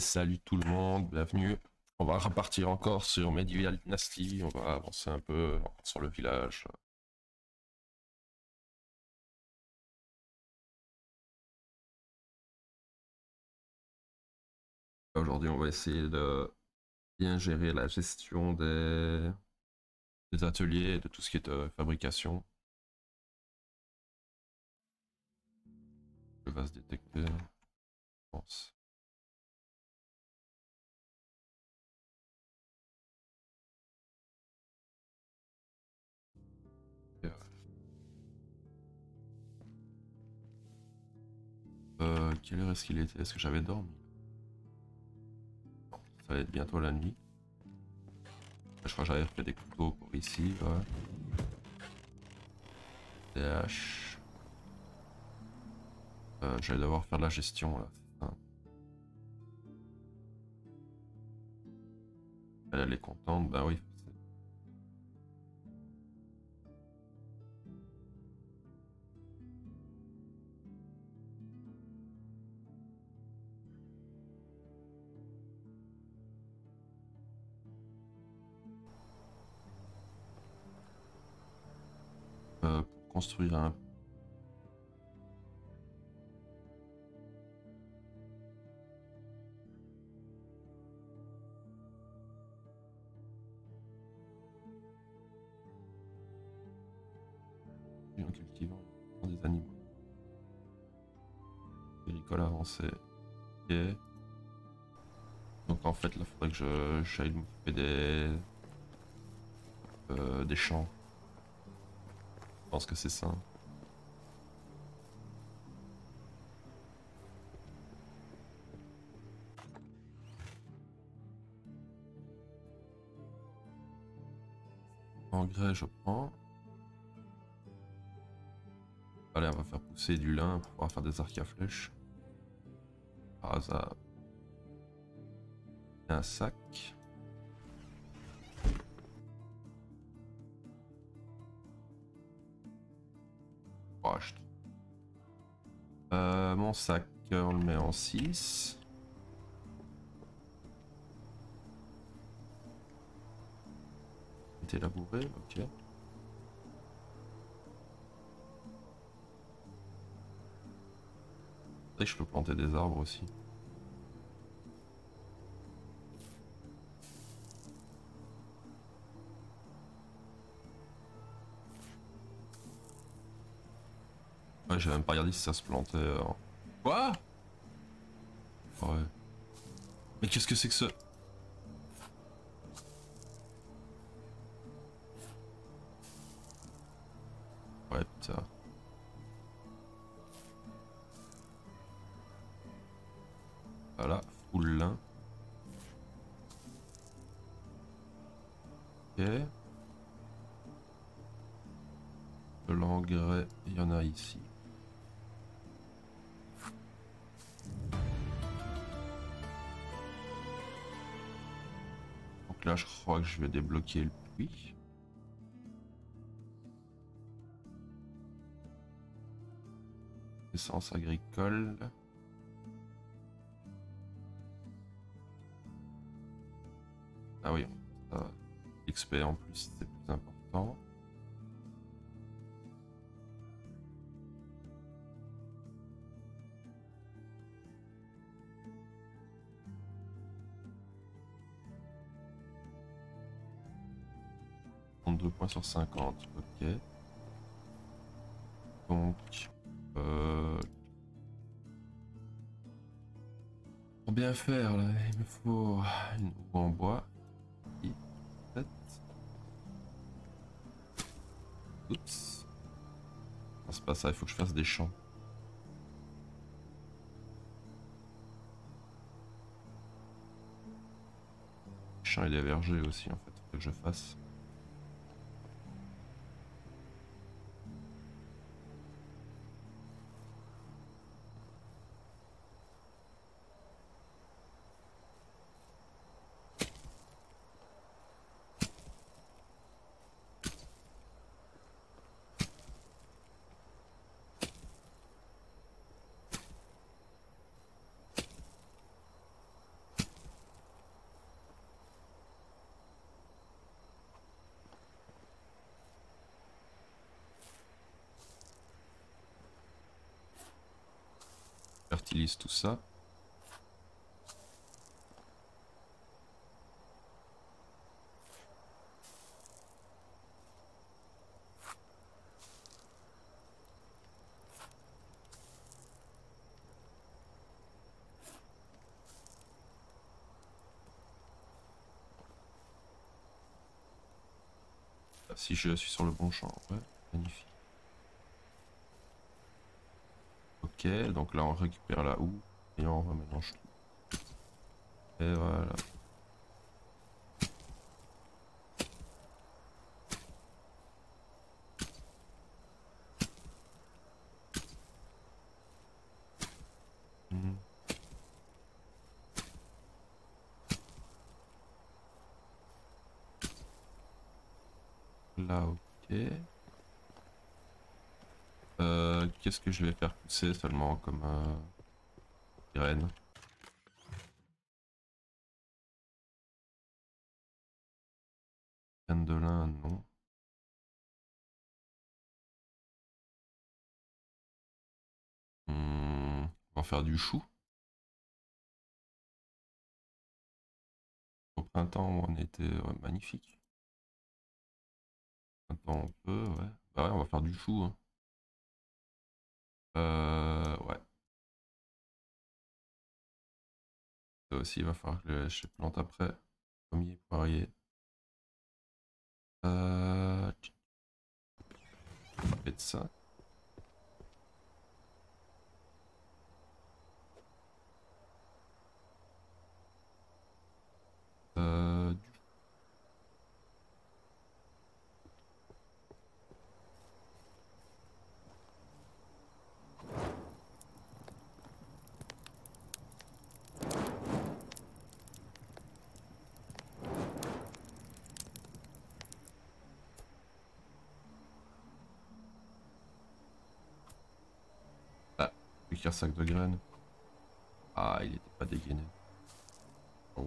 Salut tout le monde, bienvenue. On va repartir encore sur Medieval Dynasty, on va avancer un peu sur le village. Aujourd'hui, on va essayer de bien gérer la gestion des, ateliers et de tout ce qui est euh, fabrication. Je vais se détecter, je pense. Euh, quelle heure est-ce qu'il était? Est-ce que j'avais dormi? Ça va être bientôt la nuit. Je crois que j'avais fait des couteaux pour ici. Ouais. Euh, je vais devoir faire de la gestion là. Elle, elle est contente, bah oui. Construire un cultivant des animaux. Agricole avancé. Et donc en fait là faudrait que je j'aille m'occuper des euh, des champs. Je pense que c'est ça. Engrais, je prends. Allez, on va faire pousser du lin pour pouvoir faire des arcs à flèches. Par hasard. un sac. Mon sac, on le met en 6. Était labouré, ok. Et je peux planter des arbres aussi. Ouais, j'ai même pas regardé si ça se plantait. Euh. Quoi? Ouais. Mais qu'est-ce que c'est que ce... crois que je vais débloquer le puits. Essence agricole. Ah oui, XP en plus, c'est 2 points sur 50, ok. Donc, euh... pour bien faire, là, il me faut une roue en bois. Oups. c'est pas ça, il faut que je fasse des champs. champs et des vergers aussi, en fait, faut que je fasse. Si je suis sur le bon champ, ouais, magnifique. Ok, donc là on récupère la houe et on remélange tout. Et voilà. Hmm. Là, ok. Euh, Qu'est-ce que je vais faire pousser seulement comme euh, graine Graine de lin, non. Hmm, on va faire du chou. Au printemps, on était magnifique. Maintenant, on peut, ouais. Bah ouais, on va faire du chou. Hein. Euh, ouais. Aussi, il va falloir que je plante après. Premier poirier. Euh... Ça. Euh, sac de graines. Ah, il était pas dégainé. Oh.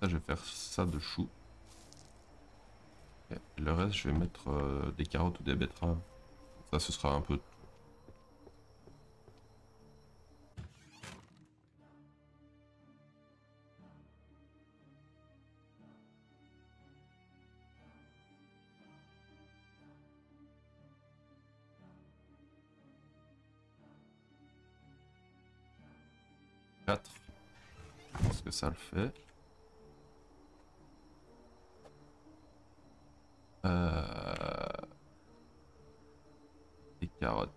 Ça, je vais faire ça de chou. Et le reste, je vais mettre euh, des carottes ou des betteraves. Ça, ce sera un peu pense que ça le fait. Euh... Des carottes.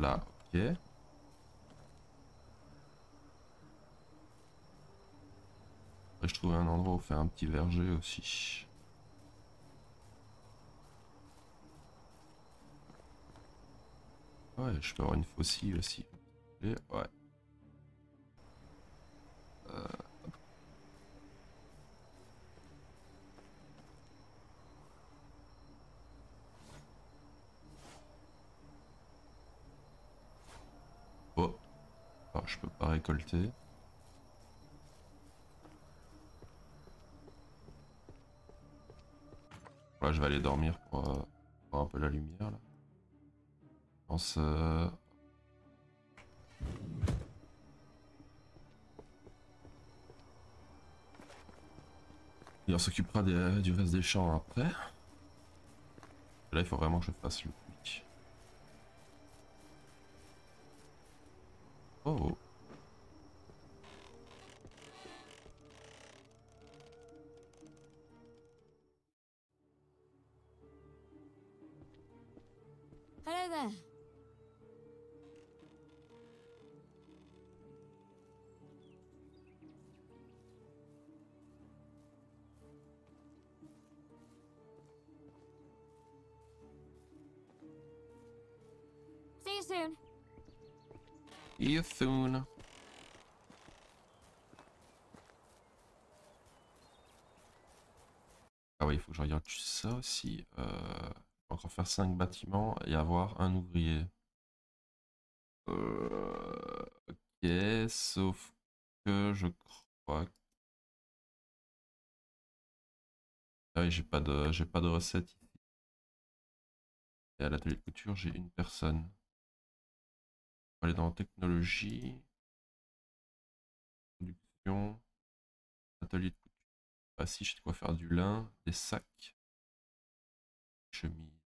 Là, ok. Après, je trouve un petit verger aussi. Ouais, je peux avoir une faucille aussi. Et ouais. Euh... je peux pas récolter. Je vais aller dormir pour euh, un peu la lumière là. Je pense. Euh... Et on s'occupera du reste des champs après. Là, il faut vraiment que je fasse le Oh. Ah oui, il faut que je regarde ça aussi. Euh, encore faire 5 bâtiments et avoir un ouvrier. Euh, ok, sauf que je crois. Ah oui, j'ai pas de j'ai pas de recette ici. Et à l'atelier de couture, j'ai une personne. On aller dans technologie, production, atelier de couture. Ah si, j'ai de quoi faire du lin, des sacs, chemise.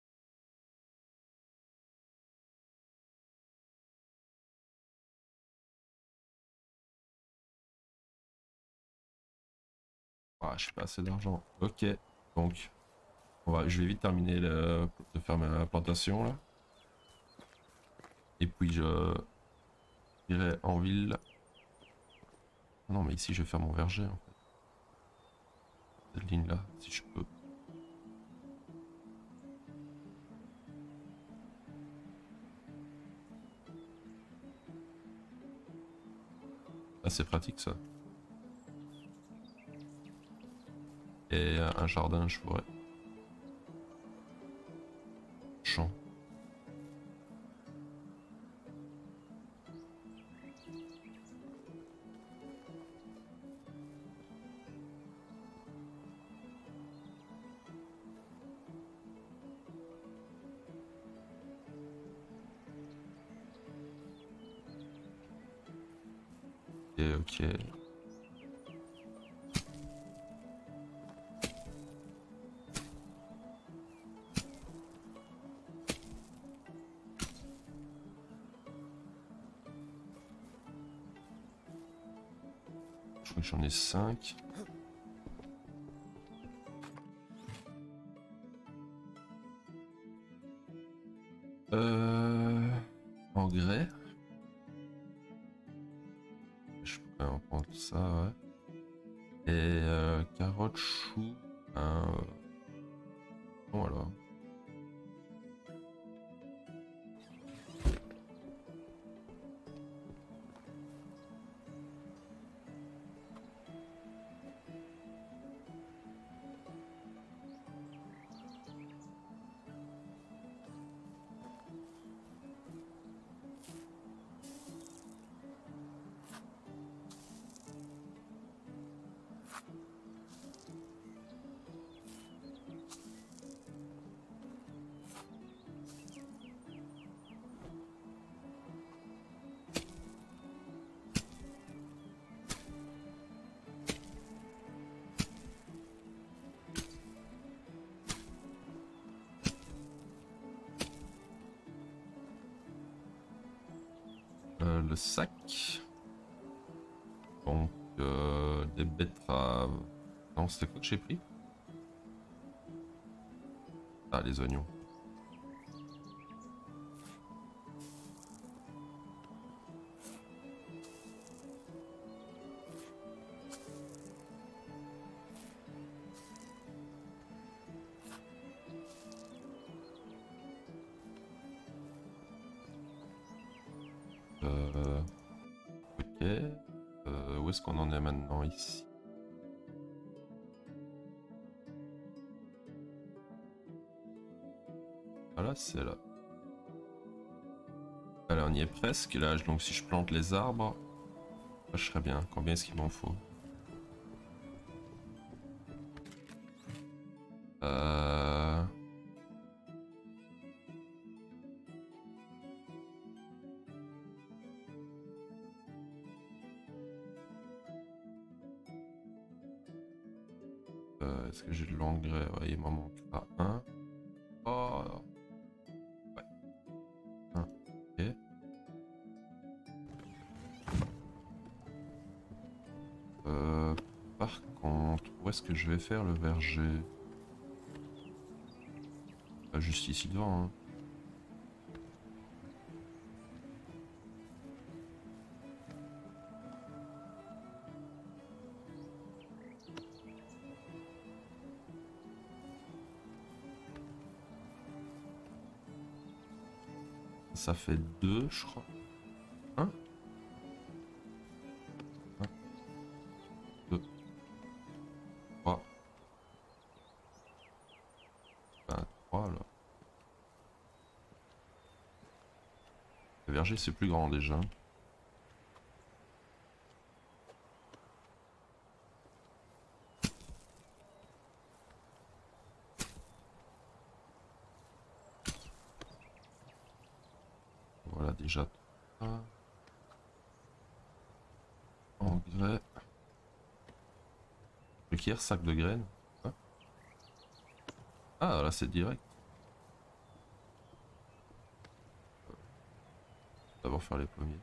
Ah, je pas assez d'argent. Ok, donc on va, je vais vite terminer le, de faire ma plantation là. Et puis je irai en ville. Ah non mais ici je vais faire mon verger en fait. Cette ligne là, si je peux. Ah c'est pratique ça. Et un jardin je pourrais. Champ. J'en ai 5. Le sac. Donc, euh, des betteraves. Non, c'était quoi que j'ai pris? Ah, les oignons. Là. Alors, on y est presque là. Donc, si je plante les arbres, je serais bien. Combien est-ce qu'il m'en faut? Que je vais faire le verger Pas juste ici devant, hein. ça fait deux, je crois. C'est plus grand, déjà. Voilà déjà. Engrais. Requiert sac de graines. Hein? Ah là c'est direct. Faire les pommiers.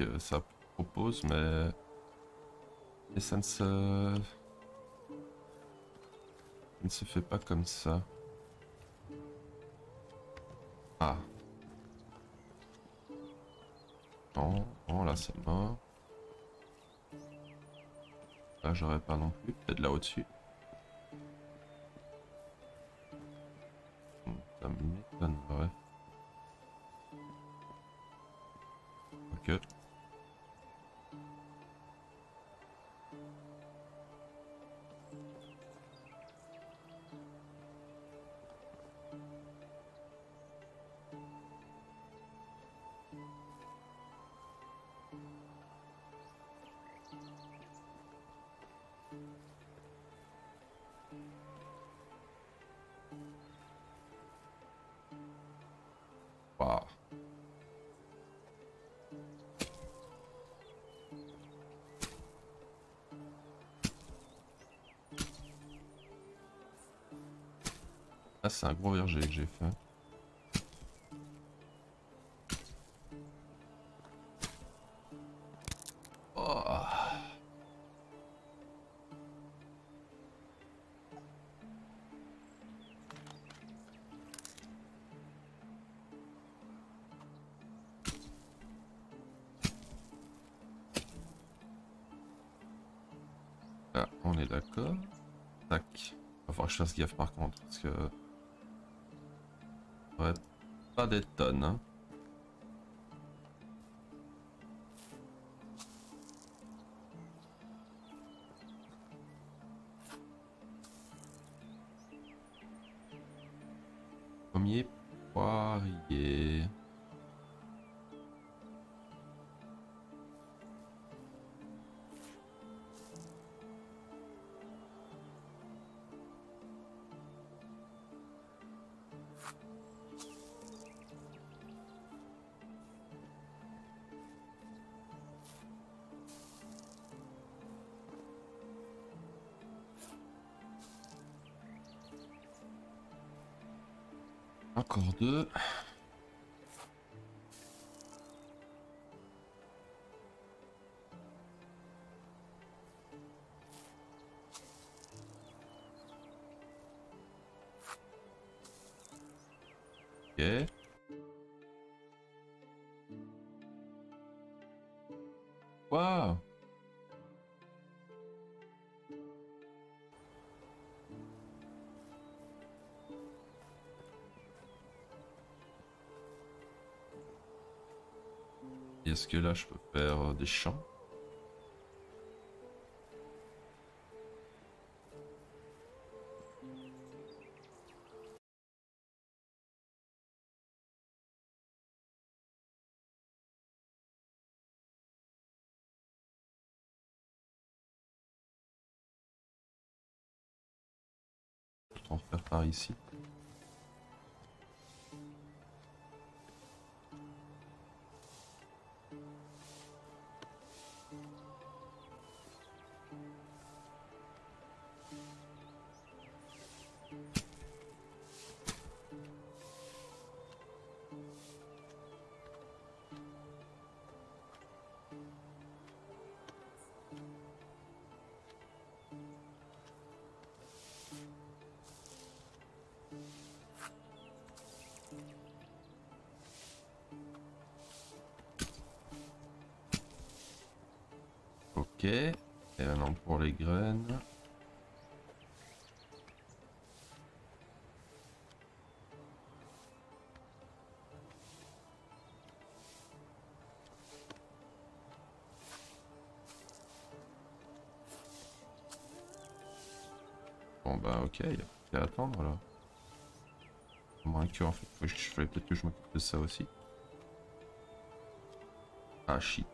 Euh, ça propose, mais... ça ne se... Ne se fait pas comme ça. Ah. Non, non là c'est mort. Là j'aurais pas non plus, peut-être là au-dessus. C'est un gros verger que j'ai fait. Oh. Ah, on est d'accord. Tac. Va falloir que je fasse gaffe par contre, parce que... Pas des tonnes. Encore deux. Est-ce que là je peux faire euh, des champs par ici. Ok. Et maintenant pour les graines. Bon bah ok, il y a plus qu'à attendre là. À moins que en fait, je fallait peut-être que je m'occupe de ça aussi. Ah shit.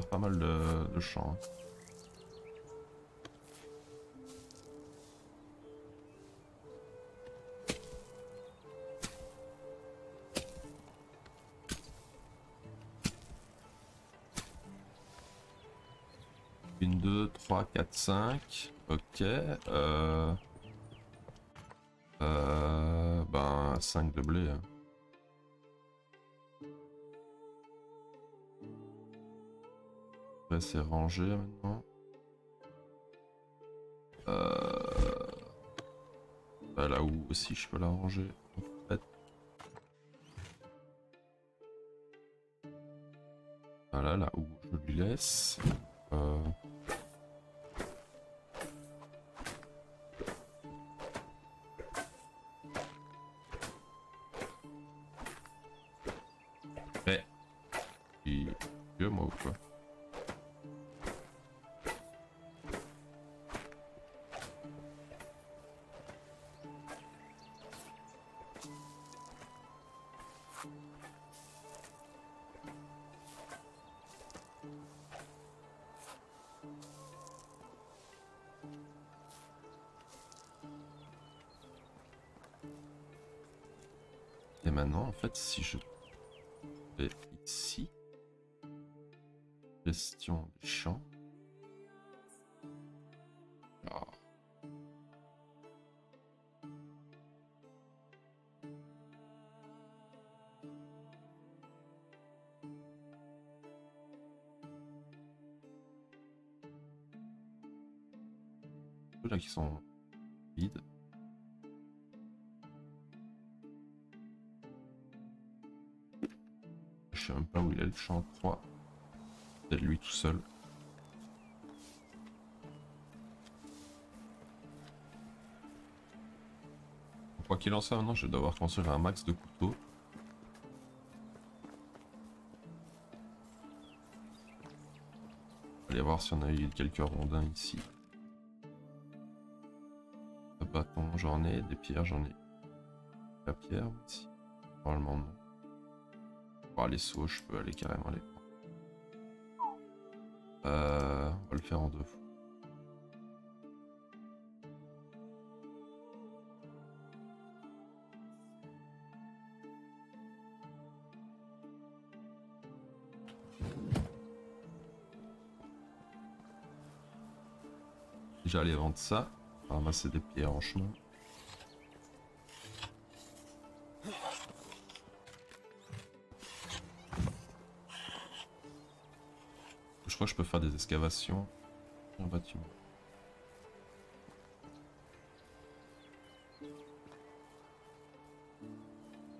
Pas mal de, champs. hein. Une, deux, trois, quatre, cinq. Ok. Euh... Euh... Ben, 5 de blé. hein. C'est rangé maintenant. Euh... bah, là où aussi je peux la ranger en fait. Voilà, là où je lui laisse. Fait, si je vais ici, gestion des champs. Ah. Ceux là qui sont le champ 3. Peut-être lui tout seul. Quoi qu'il en soit, maintenant je vais devoir construire un max de couteaux. Allez voir si on a eu quelques rondins ici. Un bâton, j'en ai. Des pierres, j'en ai. La pierre aussi. Normalement non. Les sauts, je peux aller carrément les. Euh, on va le faire en deux fois. Aller vendre ça, ramasser des pierres en chemin. Je peux faire des excavations. Un bâtiment.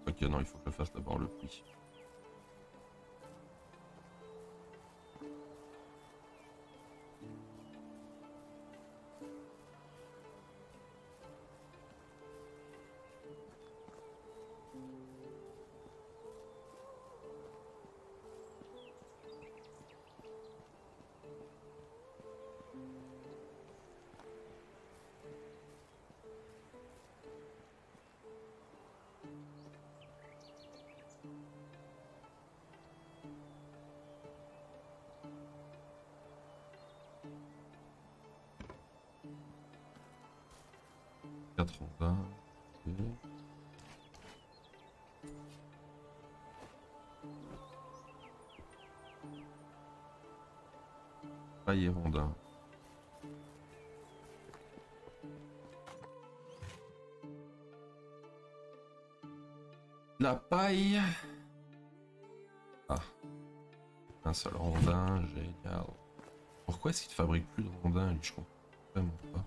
Ok, non, il faut que je fasse d'abord le prix. La paille. Ah. Un seul rondin, génial. Pourquoi est-ce qu'il ne fabrique plus de rondins, Je comprends vraiment pas.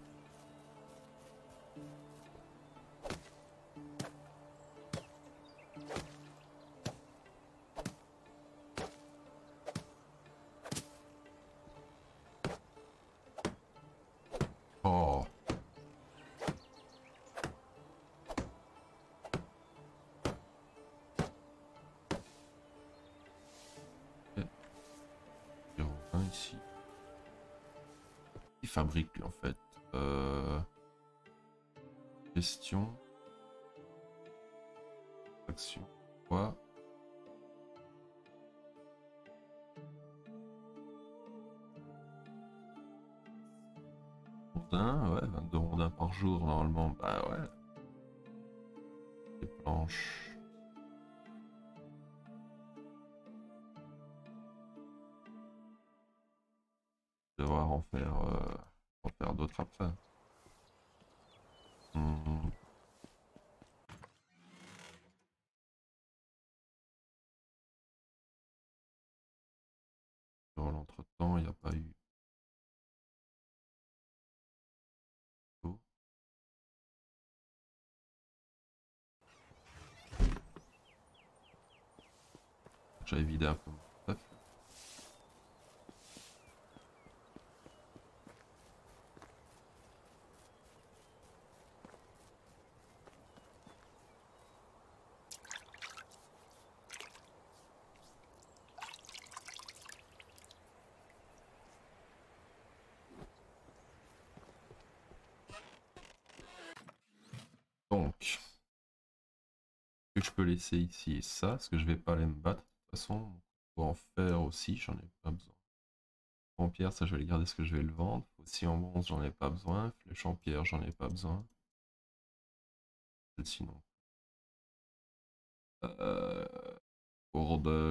Fabrique en fait. Euh... Question. Action. Quoi? Rondins, ouais, 22 rondins par jour normalement. Bah ouais. Des planches. J'avais vidé mon stuff. Donc, que je peux laisser ici ça, parce que je vais pas aller me battre en faire aussi, j'en ai pas besoin. En pierre, ça je vais le garder parce que je vais le vendre. Aussi en bronze, j'en ai pas besoin. Flèche en pierre, j'en ai pas besoin. Sinon. Euh,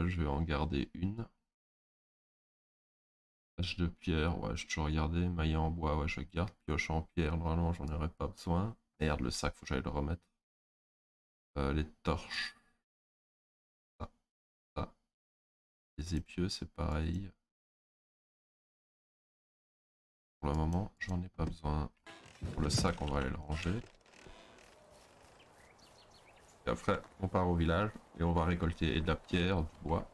je vais en garder une. Hache de pierre, ouais, je toujours regarder. Maillet en bois, ouais, je garde. Pioche en pierre, normalement, j'en aurais pas besoin. Merde, le sac, faut que j'aille le remettre. Euh, les torches. Les épieux, c'est pareil. Pour le moment, j'en ai pas besoin. Pour le sac, on va aller le ranger. Après, on part au village et on va récolter de la pierre, du bois.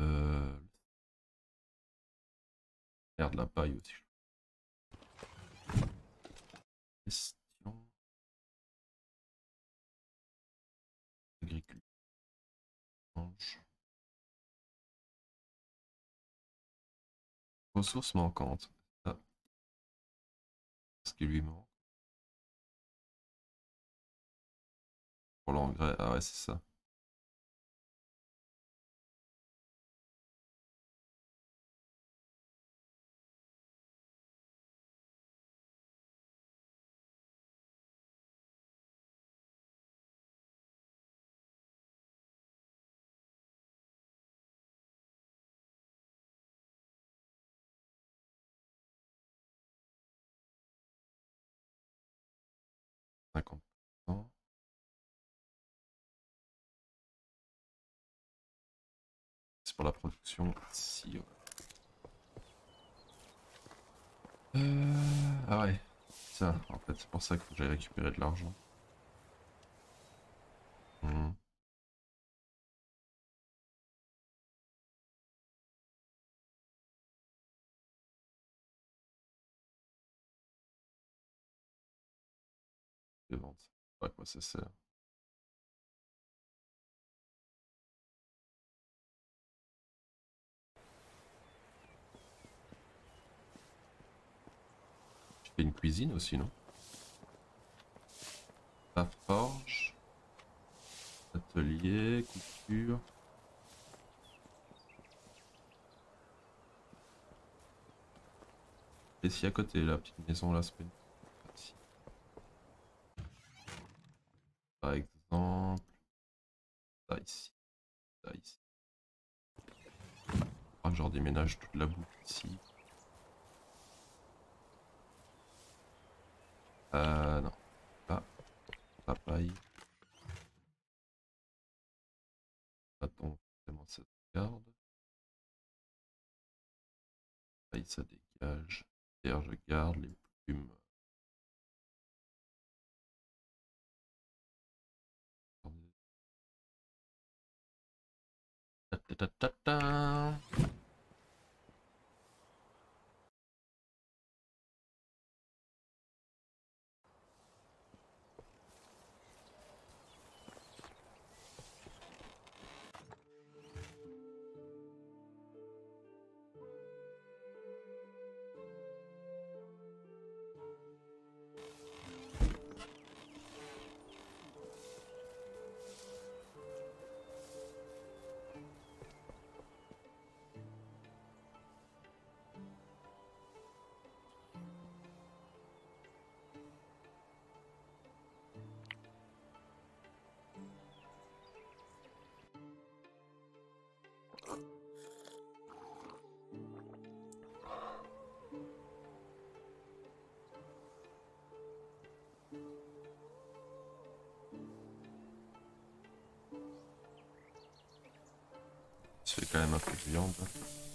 Euh... La paille aussi. Ressources manquantes. Ah. Ce qui lui manque. Pour l'engrais. Ah ouais, c'est ça. Pour la production ici. ouais. Euh, Ah ouais, ça, en fait, c'est pour ça que j'aille récupérer de l'argent. Hmm. Sais pas à quoi ça sert. Je une cuisine aussi, non? La forge. Atelier, couture. Et si à côté, la petite maison là, c'est. Par exemple, ça ici, ça ici. Ah, genre déménage toute la boue ici. Euh, non. Pas. Papaye. Attends, vraiment ça garde. Papaye, ça dégage. Terre, je garde. Les plumes. Ta ta ta ta quand un peu de.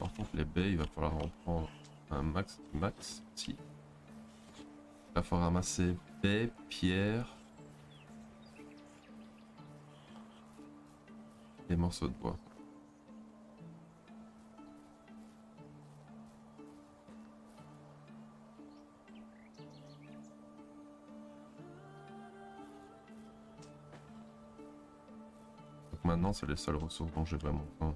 Par contre, les baies, il va falloir en prendre un max, max, si. Il va falloir ramasser baies, pierres, et morceaux de bois. Donc maintenant, c'est les seules ressources dont j'ai vraiment besoin.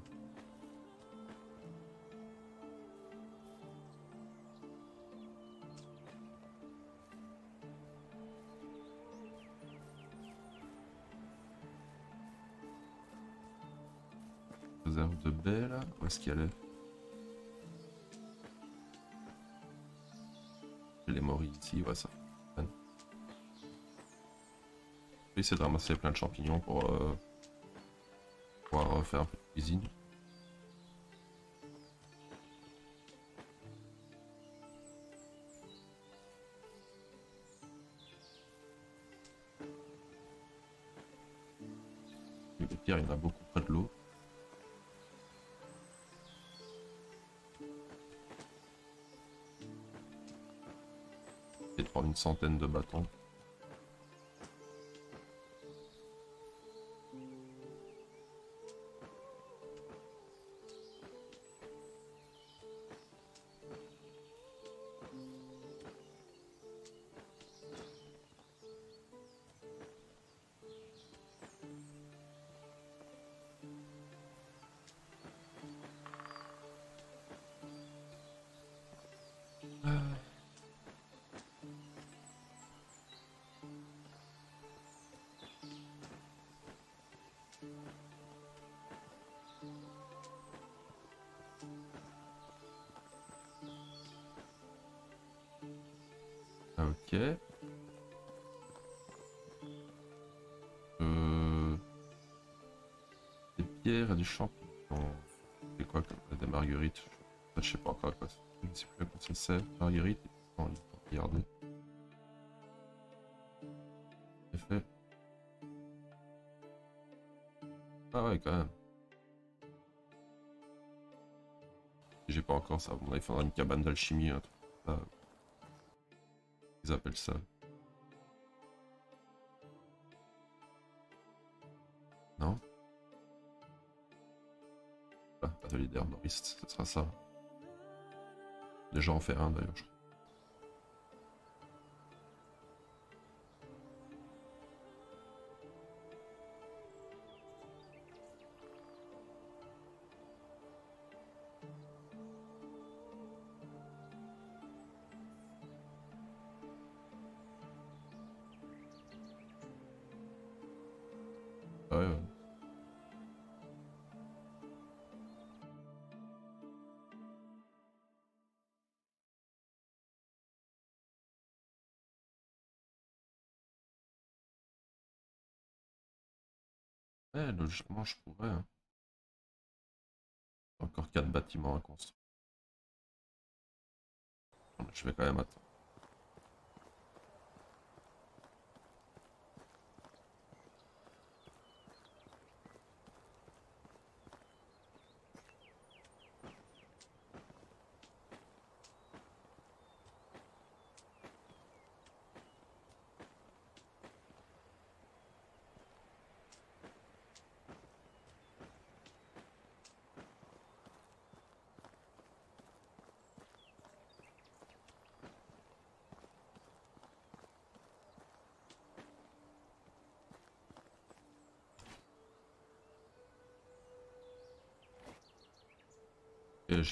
Là, est-ce qu'elle est J'ai les morilles ici, ouais ça. peine. Je essayer de ramasser plein de champignons pour euh, pouvoir euh, faire un peu de cuisine. De bâtons. Ok. Euh... Des pierres et du champignon. C'est quoi comme des marguerites Je sais pas encore quoi c'est. Je sais plus comment ça sert. Marguerite. On regarder. C'est fait. Ah ouais, quand même. J'ai pas encore ça. Bon, il faudra une cabane d'alchimie, un truc. Ils appellent ça. Non? Ah, atelier d'herboriste, ce sera ça. Déjà en faire un d'ailleurs, je crois. Logiquement, je pourrais. hein. Encore 4 bâtiments à construire. Je vais quand même attendre.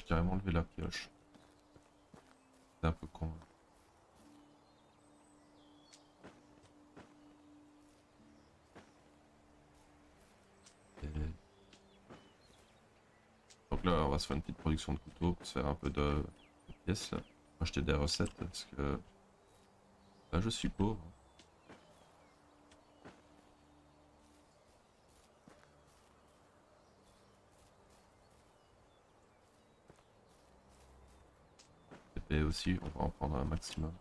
J'ai carrément levé la pioche. C'est un peu con. Et- Donc là, on va se faire une petite production de couteaux pour se faire un peu de, pièces. Acheter des recettes parce que là, je suis pauvre. Et on va en prendre un maximum.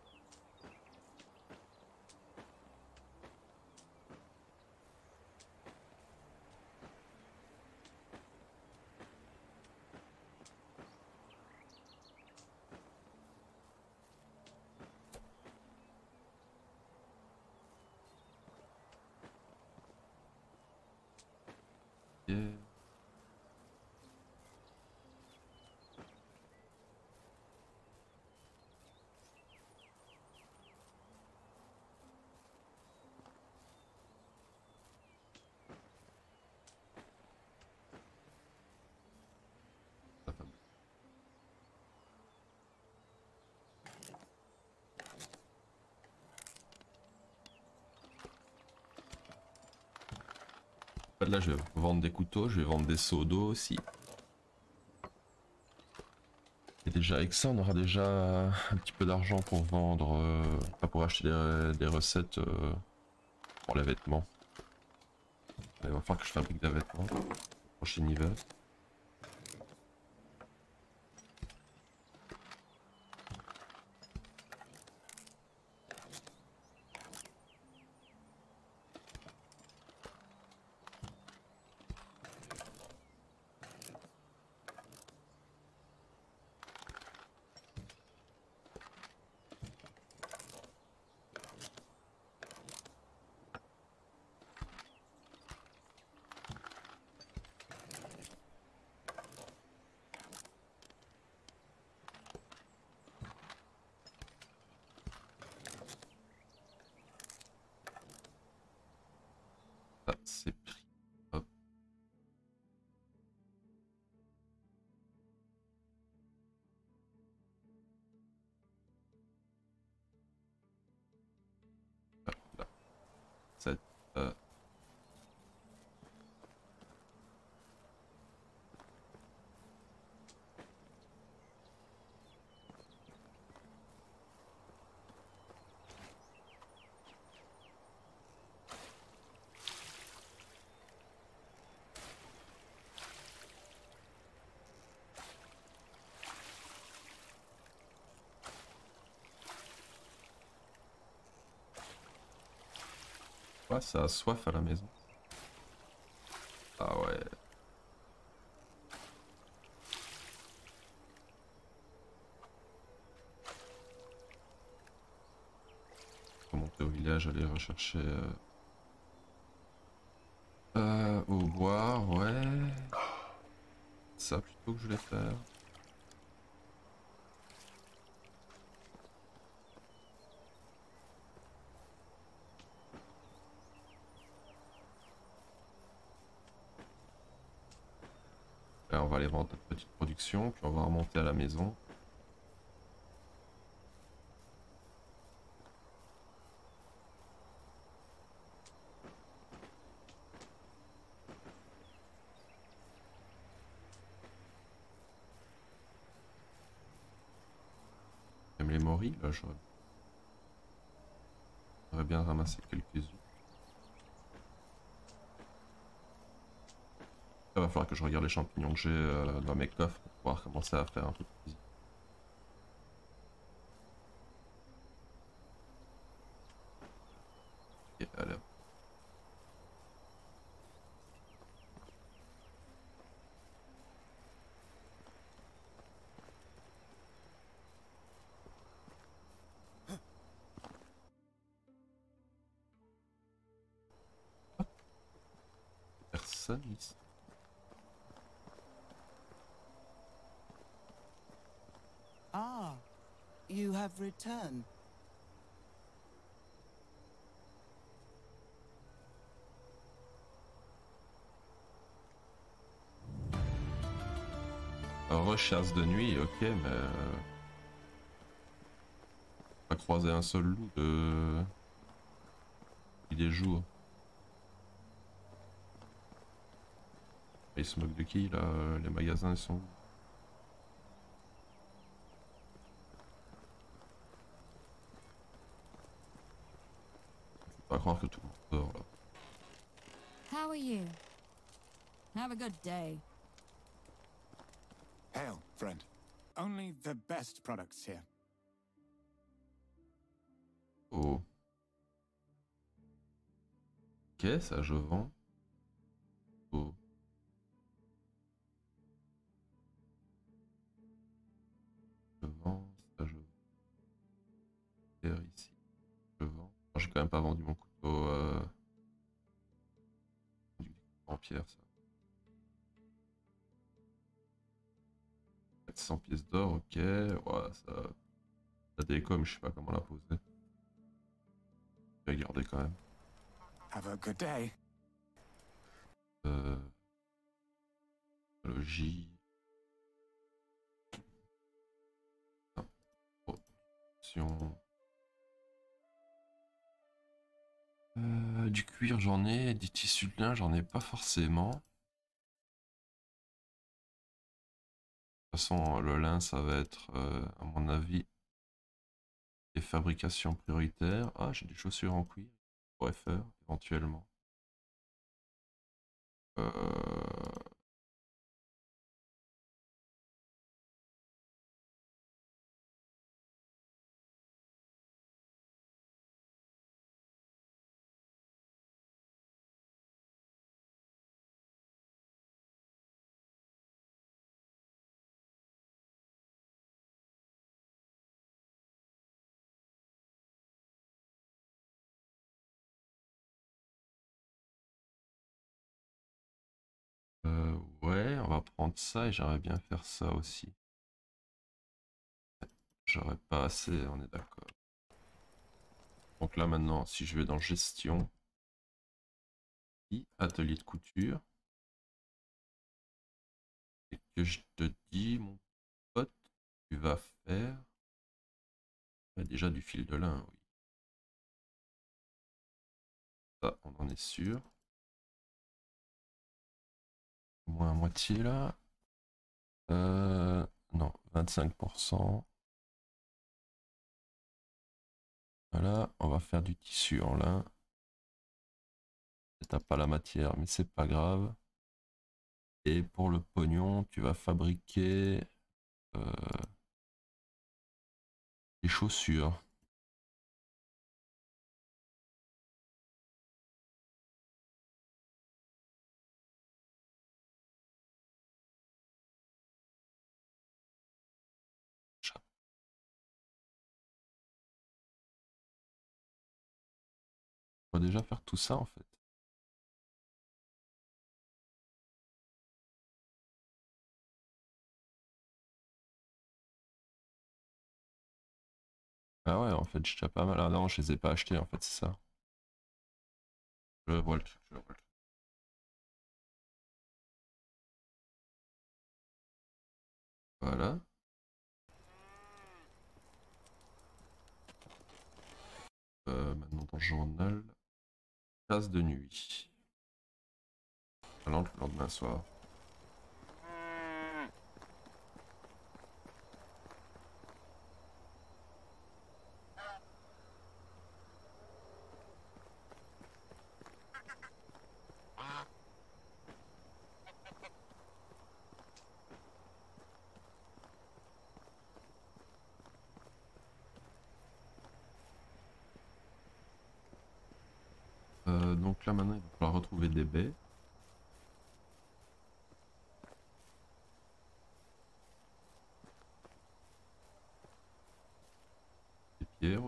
Ok. Attends. En fait, Là, je vais vendre des couteaux, je vais vendre des seaux d'eau aussi. Et déjà, avec ça, on aura déjà un petit peu d'argent pour vendre, euh, pour acheter des, des recettes euh, pour les vêtements. Il va falloir que je fabrique des vêtements. Prochain hiver. Ça a soif à la maison. Ah ouais. Remonter au village, aller rechercher... Euh, euh, au boire, ouais. Ça plutôt que je voulais faire. Puis on va remonter à la maison. Même les moris, là, j'aurais bien ramasser quelques-unes. Il va falloir que je regarde les champignons que j'ai euh, dans mes coffres pour pouvoir commencer à faire un peu de. Ok, allez. Personne ici. Ah, returned. Rechasse de nuit, ok, mais... Euh... Pas croiser un seul loup de... Il est jour. Il se moque de qui là Les magasins ils sont Pas croire que tout le monde dort là. How are you? Have a good day. Hail, friend. Only the best products here. Oh. Ok, ça je vends? Oh. Je vends, ça je vends. Ici. J'ai quand même pas vendu mon couteau euh... en pierre ça. 400 pièces d'or, ok. Ouais, ça. La déco, mais je sais pas comment la poser. Je vais garder quand même. Have a good day. Euh... J. Euh, du cuir j'en ai, du tissu de lin j'en ai pas forcément. De toute façon le lin ça va être euh, à mon avis des fabrications prioritaires. Ah j'ai des chaussures en cuir, je pourrais faire éventuellement. Euh, ça et j'aimerais bien faire ça aussi. J'aurais pas assez, on est d'accord. Donc là maintenant, si je vais dans gestion, atelier de couture, et que je te dis, mon pote, tu vas faire bah, déjà du fil de lin, oui. Ça, on en est sûr moins moitié là. Euh, non, 25%. Voilà, on va faire du tissu en lin. T'as pas la matière, mais c'est pas grave. Et pour le pognon, tu vas fabriquer euh, des chaussures. Va déjà faire tout ça en fait. Ah ouais, en fait, j'ai pas mal. Ah non, je les ai pas achetés en fait, c'est ça. Je le vois le. Voilà. Euh, maintenant dans le journal. De nuit. Alors le lendemain soir. Euh, donc là maintenant il va falloir retrouver des baies. Des pierres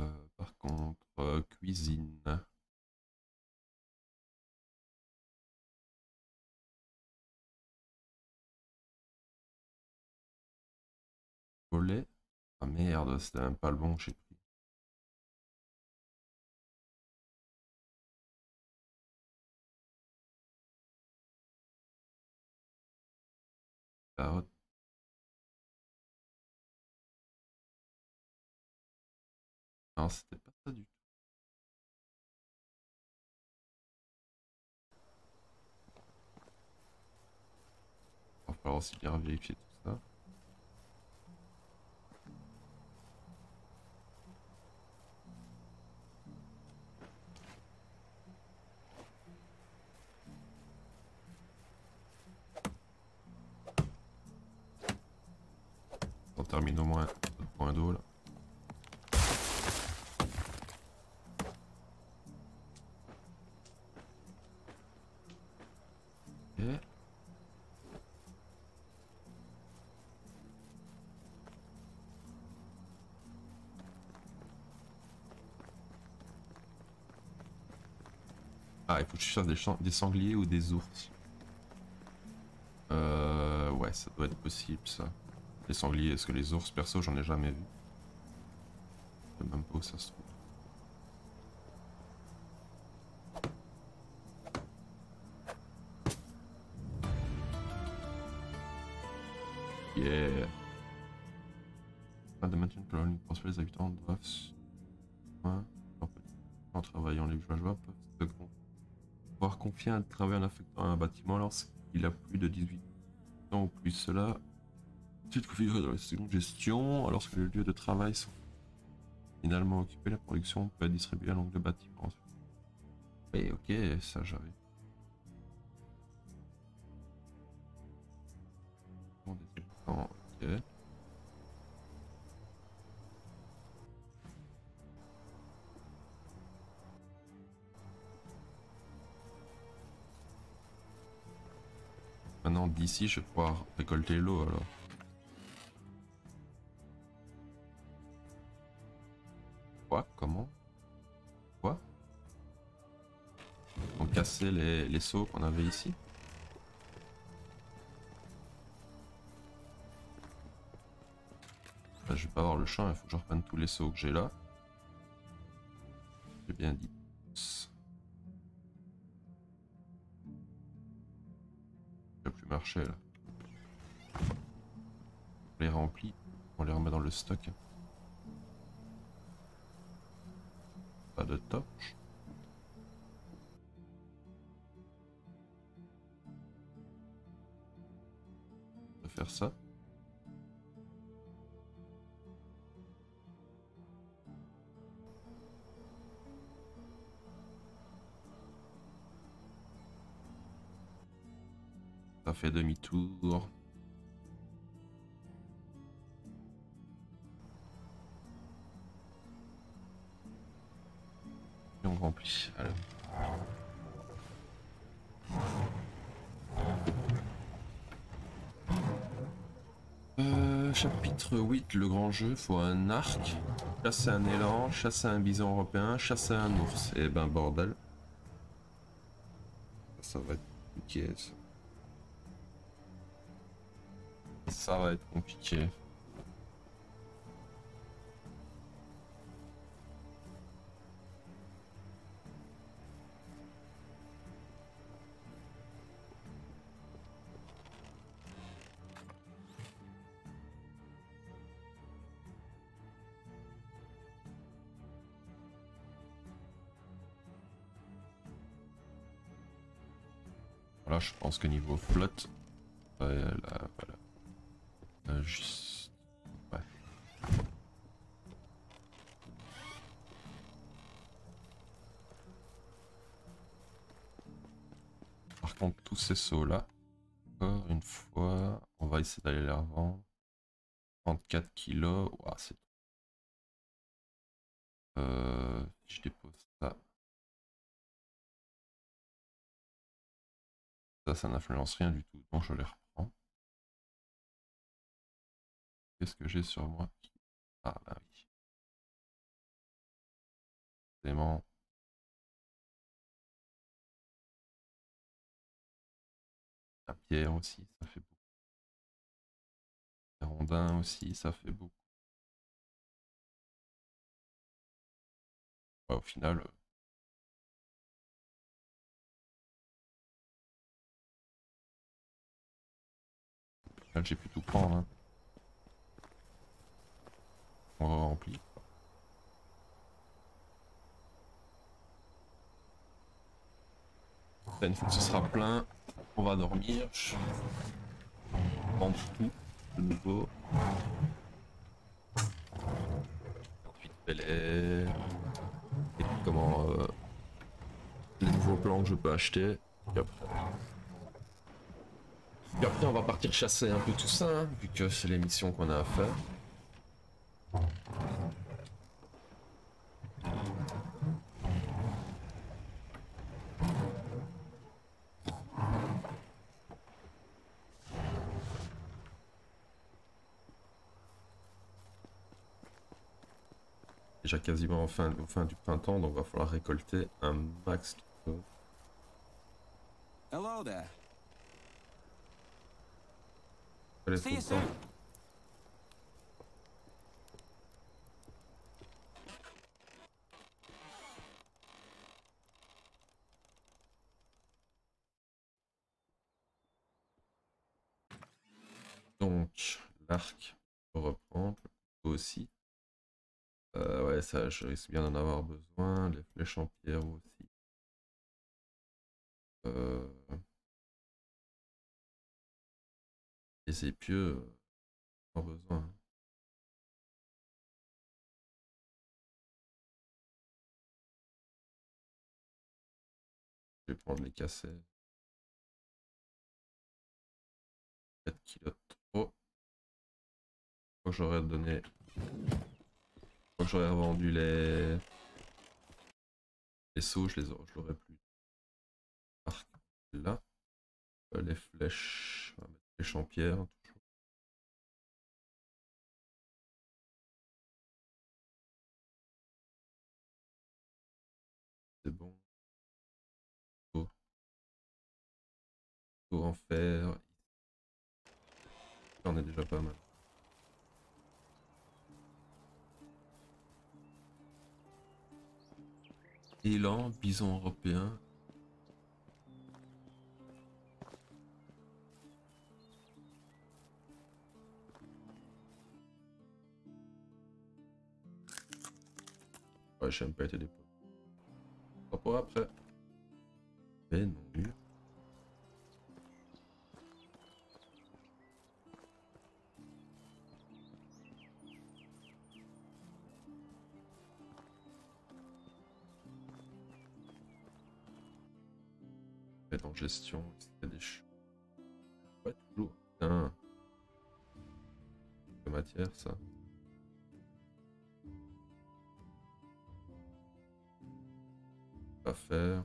Euh, par contre, euh, cuisine. Volet. Ah merde, c'était même pas le j'ai pris. C'était pas ça du tout. Il va falloir aussi bien vérifier je chasse des, des sangliers ou des ours? Euh, ouais, ça doit être possible ça. Les sangliers, est-ce que les ours, perso, j'en ai jamais vu? Je sais même pas où ça se trouve. Yeah. Pas de maintien de colonie pour les habitants doivent ouais, en travaillant les villageois peuvent se pouvoir confier un travail en affectant un bâtiment lorsqu'il a plus de 18 ans ou plus cela Ensuite, configurer dans la seconde gestion, lorsque les lieux de travail sont finalement occupés, la production peut être distribuée à l'onglet bâtiment. Oui, ok, ça j'avais. D'ici, je vais pouvoir récolter l'eau alors. Quoi? Comment? Quoi? On cassait les, les seaux qu'on avait ici? Là, je vais pas avoir le champ, il faut que je reprenne tous les seaux que j'ai là. J'ai bien dit. On les remplit, on les remet dans le stock. Pas de torche. On va faire ça. Demi-tour. On remplit. Euh, chapitre 8, le grand jeu, faut un arc, chasser un élan, chasser un bison européen, chasser un ours. Et ben bordel. Ça va être compliqué. Ça, ça va être compliqué. Voilà, je pense que niveau flotte. Euh, juste... Ouais. Par contre, tous ces sauts là, encore une fois, on va essayer d'aller les revendre. 34 kilos, Ouah, c'est euh, je dépose ça. Ça, ça n'influence rien du tout, donc je les reprends. Qu'est-ce que j'ai sur moi Ah bah oui. Élément. La pierre aussi, ça fait beaucoup. Les rondins aussi, ça fait beaucoup. Ouais, au final, euh, j'ai pu tout prendre. hein. On remplit. Une fois que ce sera plein, on va dormir. Je prends tout de nouveau. Ensuite, les... et comment euh, les nouveaux plans que je peux acheter. Et après... Puis après, on va partir chasser un peu tout ça, hein, vu que c'est les missions qu'on a à faire. Déjà quasiment en fin, du printemps, donc va falloir récolter un max de Hello there. Allez, See you tout le temps. soon. Donc, l'arc, faut reprendre, aussi. Euh, ouais, ça, je risque bien d'en avoir besoin. Les flèches en pierre aussi. Euh... Les épieux, euh, pas besoin. Je vais prendre les cassettes. 4 kilos. Quand j'aurais donné. Quand j'aurais revendu les. Les sauts, je les aurais, je l'aurais plus. Arc, là. Euh, les flèches. On va mettre les flèches. C'est bon. Tout en fer. On est déjà pas mal. Élan, bison européen. Ouais, j'aime pas été déposé. Pas pour après. Non mieux. Être en gestion, ch... Ouais, toujours. Putain. De matière, ça. Pas faire.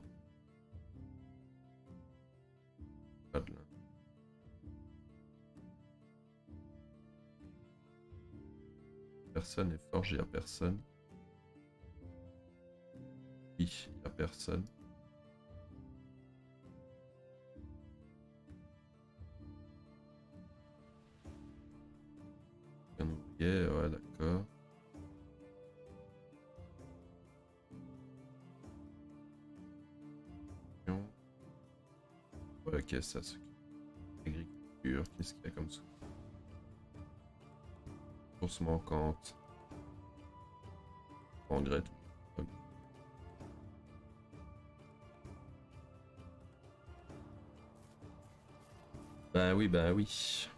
Pas de lin. personne il y a personne. Oui, a personne. Ouais, d'accord. Ouais, ok, ça, c'est agriculture. Qu'est-ce qu'il y a comme ça? Source manquante. Engrais, tout. Bah oui, bah oui.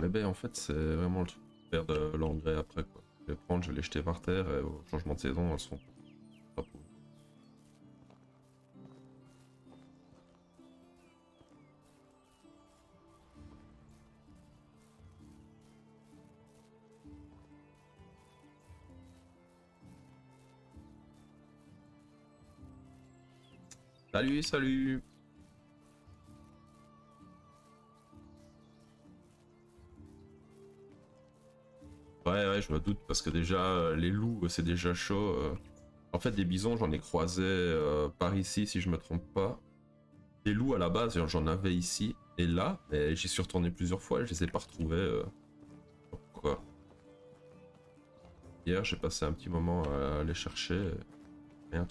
Les baies, en fait, c'est vraiment le truc de faire de l'engrais après, quoi. Je vais prendre, je vais les jeter par terre, et au changement de saison, elles sont pas pourries. Salut, salut Ouais, ouais, je me doute parce que déjà, euh, les loups, euh, c'est déjà chaud. euh. En fait, des bisons, j'en ai croisé par ici, si je me trompe pas. Des loups, à la base, j'en avais ici. Et là, mais j'y suis retourné plusieurs fois, je les ai pas retrouvés. Pourquoi? Hier, j'ai passé un petit moment à les chercher. et Rien.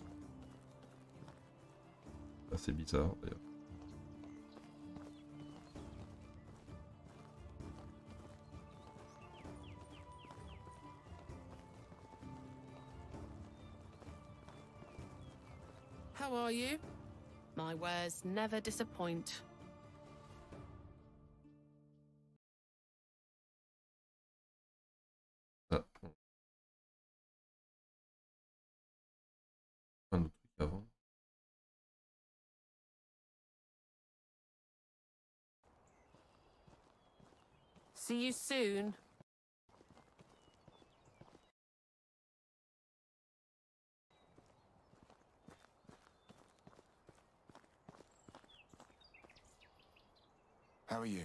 C'est bizarre, d'ailleurs. Are you? My wares never disappoint. Bon. Un autre truc avant. See you soon. How are you?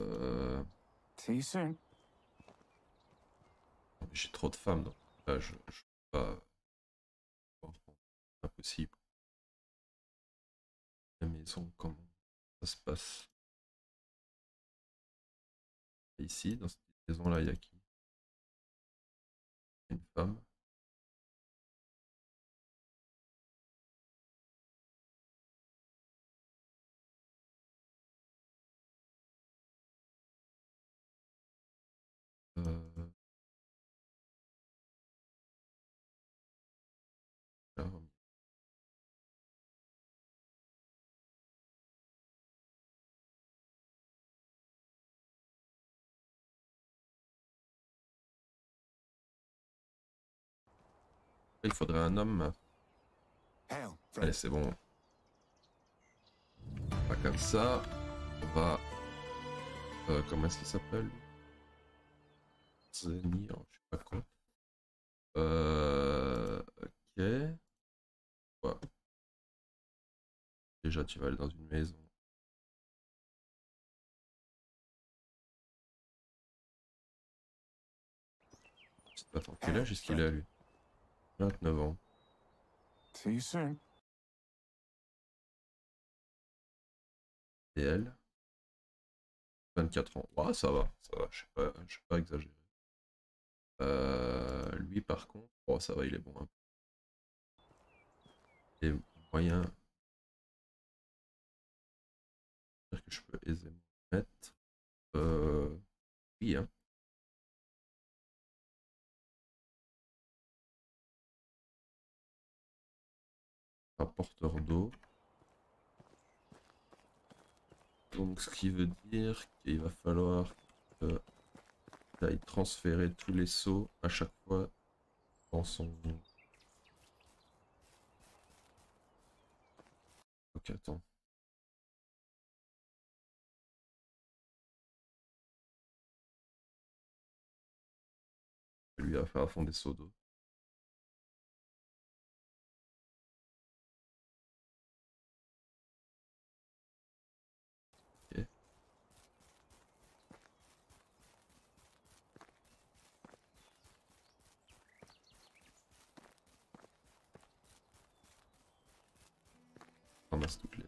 Euh... You. J'ai trop de femmes, donc là, je, je pas. Impossible. La maison, comment ça se passe? Ici, dans cette maison-là, il y a qui? Une femme. Il faudrait un homme. Allez, c'est bon. Pas comme ça. On va. Euh, comment est-ce qu'il s'appelle? Zeni, je sais pas quoi. Euh. Ok. Déjà, tu vas aller dans une maison. Attends, quel âge est-ce qu'il a lui? 29 ans. See you soon. Et elle? 24 ans. Ouais, ça va, ça va, je sais pas, je sais pas exagérer. Euh, lui, par contre, oh, ça va, il est bon. hein. Et moyen. Que je peux aisément mettre. Euh, oui, hein. Porteur d'eau. Donc ce qui veut dire qu'il va falloir transférer tous les seaux à chaque fois dans son... Ok, attends. Lui a fait à fond des seaux d'eau. наступлі.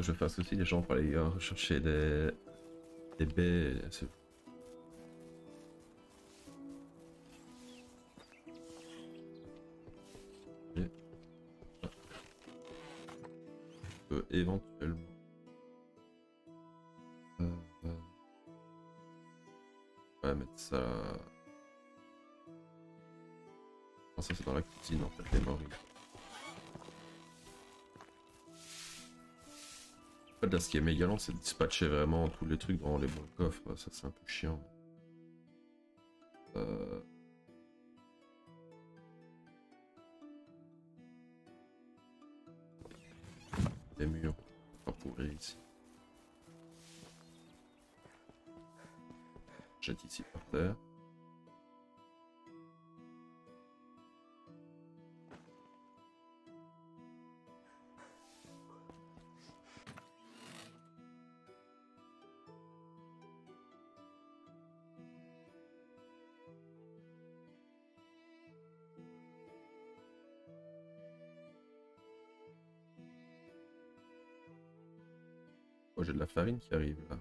Que je fasse aussi des gens pour aller euh, rechercher des, des baies. peux éventuellement. Euh, euh, mettre ça. Non, ça c'est dans la cuisine en fait, les morilles. Là, ce qui est méga c'est de dispatcher vraiment tous les trucs dans les bons coffres. Ça, c'est un peu chiant. Euh... Les murs, pas pourrir ici. Jette ici par terre. Qui arrive là.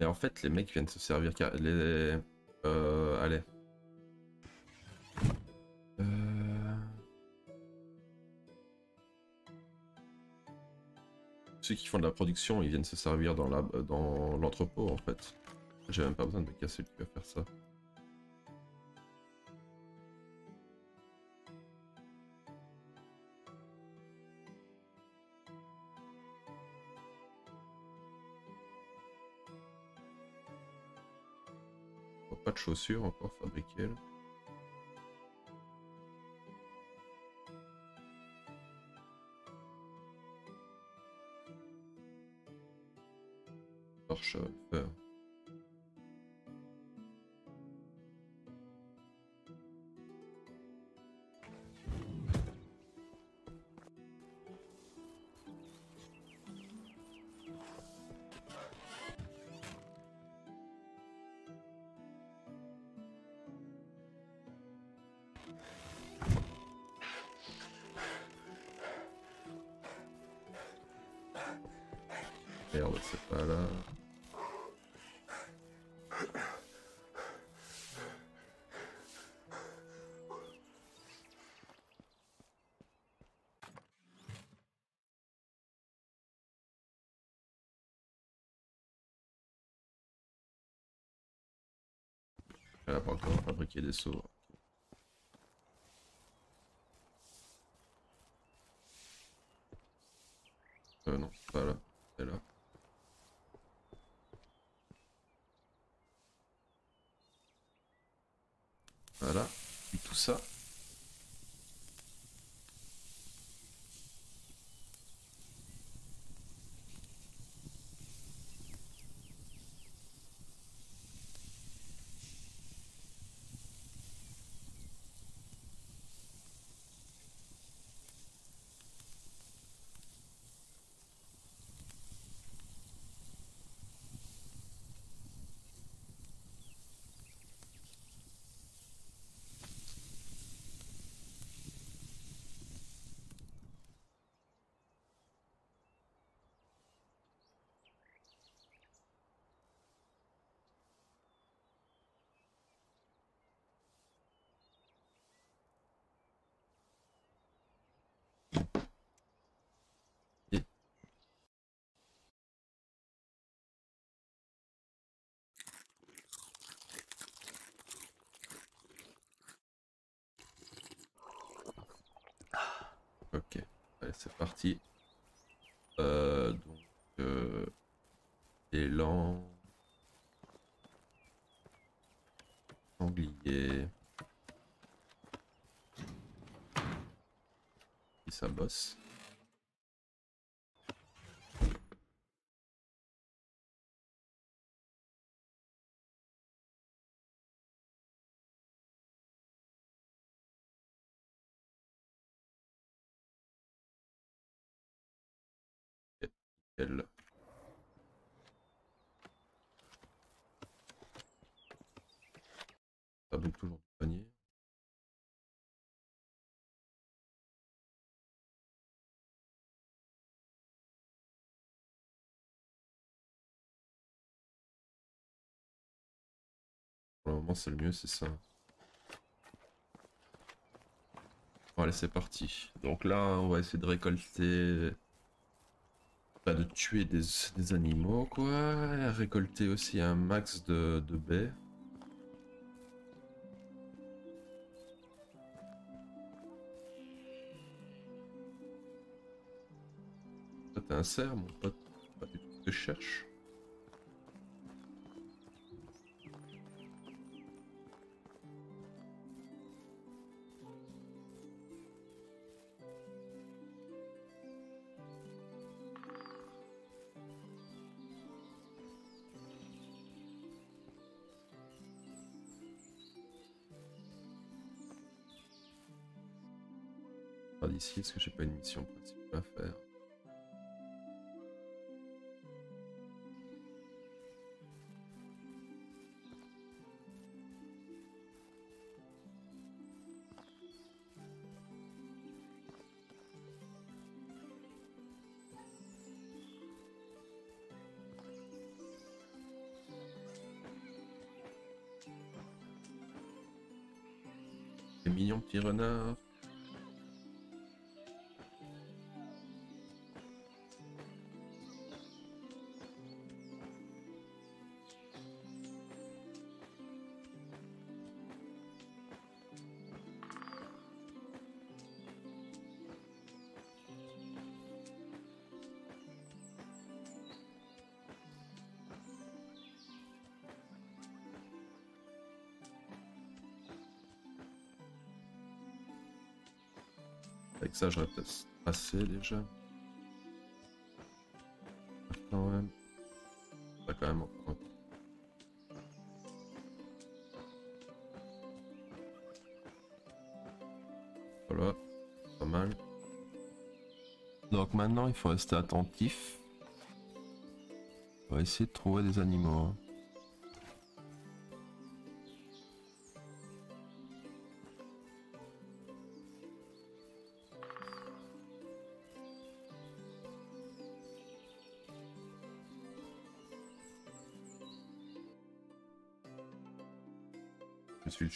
Et en fait, les mecs viennent se servir. car- Les. Euh. Allez. Euh... Ceux qui font de la production, ils viennent se servir dans la dans l'entrepôt en fait. J'ai même pas besoin de casser qui va faire ça. Chaussures encore fabriquées. Merde, c'est pas là. A pas encore fabriqué des seaux. Voilà, c'est là. Voilà, puis tout ça. Ok, allez c'est parti. Euh, donc, euh, élan, sanglier, et ça bosse. Nickel. Ça donc toujours du panier. Le moment, c'est le mieux, c'est ça. Allez, c'est parti. Donc là, on va essayer de récolter pas de tuer des, animaux, quoi. Récolter aussi un max de, de baies. T'es un cerf, mon pote. Pas du tout que. Les mignons ça, j'aurais peut-être assez déjà. Quand même. Pas quand même encore. Voilà, pas mal. Donc maintenant, il faut rester attentif. On va essayer de trouver des animaux. hein.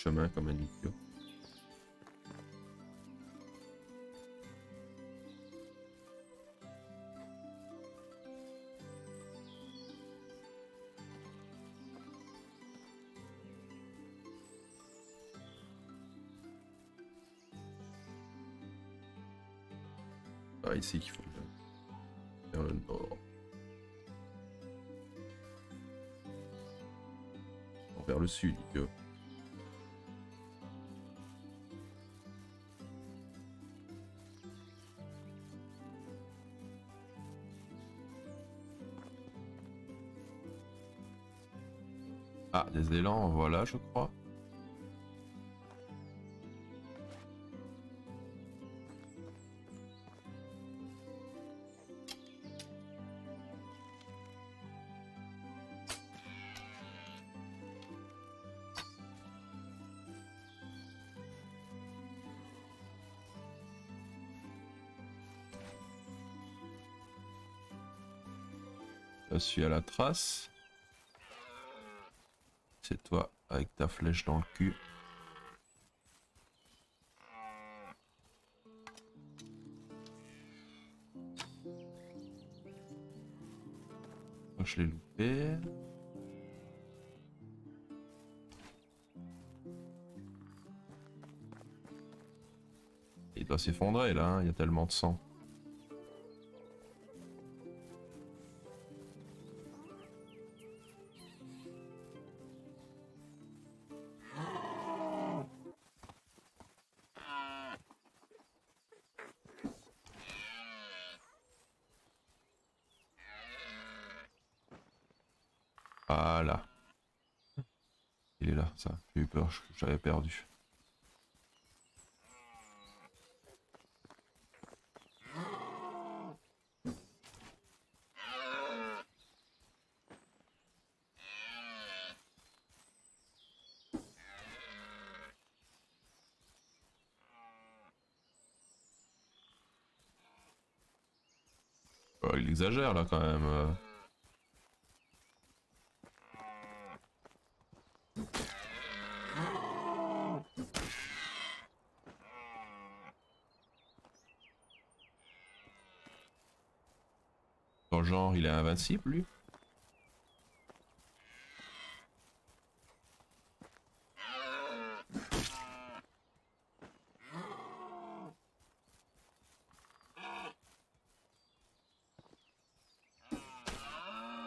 Chemin comme un idiot. Ah, ici qu'il faut faire le nord. Vers le sud, que. Des élans, voilà, je crois. Je suis à la trace. C'est toi avec ta flèche dans le cul. Je l'ai loupé. Il doit s'effondrer là, hein, il y a tellement de sang. Perdu. Oh, il exagère là quand même. Genre, il est invincible lui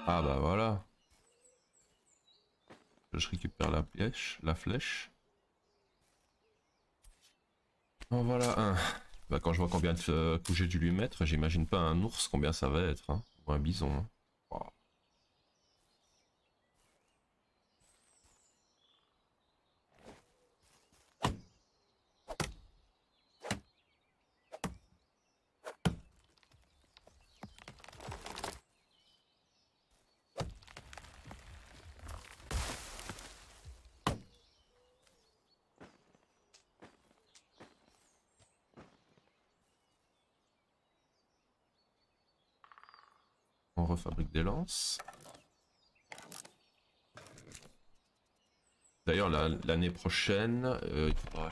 Ah bah voilà. Je récupère la flèche, la flèche. En voilà un. Bah quand je vois combien de euh, coups j'ai dû lui mettre, j'imagine pas un ours combien ça va être. hein. Ou un bison. hein. Wow. On refabrique des lances. D'ailleurs, la- l'année prochaine, euh, il faudra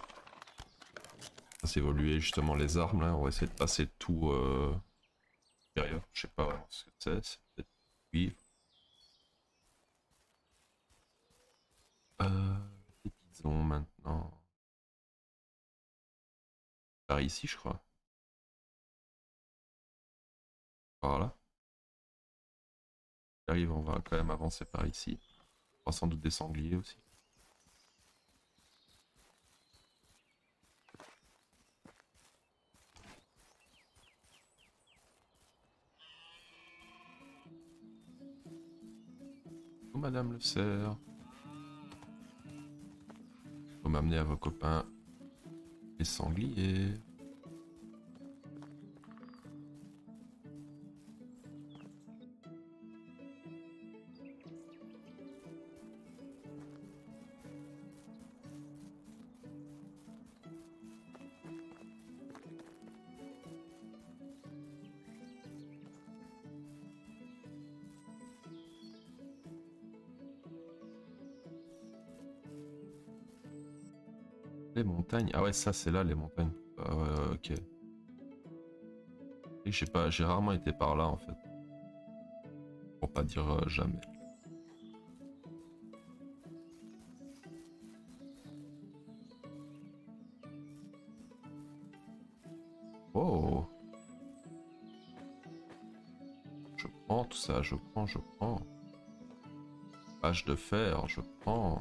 fasse évoluer justement les armes. Là. On va essayer de passer tout euh, supérieur. Je sais pas vraiment ce que c'est. C'est peut-être oui. Euh, les bisons maintenant. Par ici, je crois. Voilà. J'arrive, on va quand même avancer par ici. On va sans doute des sangliers aussi. Oh, Madame le cerf. Faut m'amener à vos copains les sangliers. Ah ouais, ça c'est là les montagnes. Ah ok. Je sais pas, j'ai rarement été par là en fait. Pour pas dire euh, jamais. Oh. prends tout ça, je prends, je prends. Hache de fer, je prends.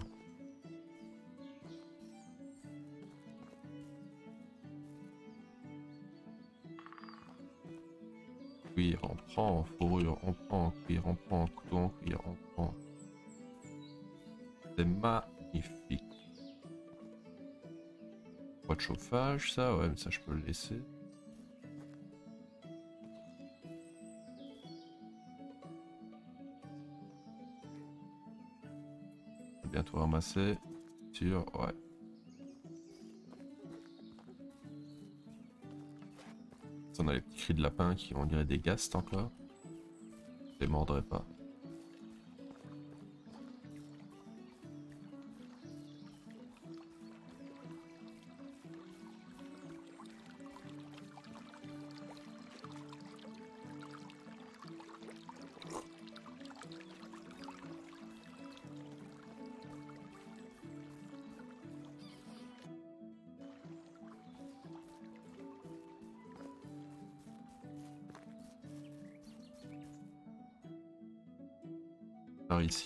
Prend. Fourrure, on prend. Cuir, on prend. Couteau en cuir, on prend. C'est magnifique. Bois de chauffage, ça, ouais, mais ça je peux le laisser. Bientôt ramassé. Sûr, ouais. On a les petits cris de lapin qui on dirait des gastes encore? Je les mordrai pas.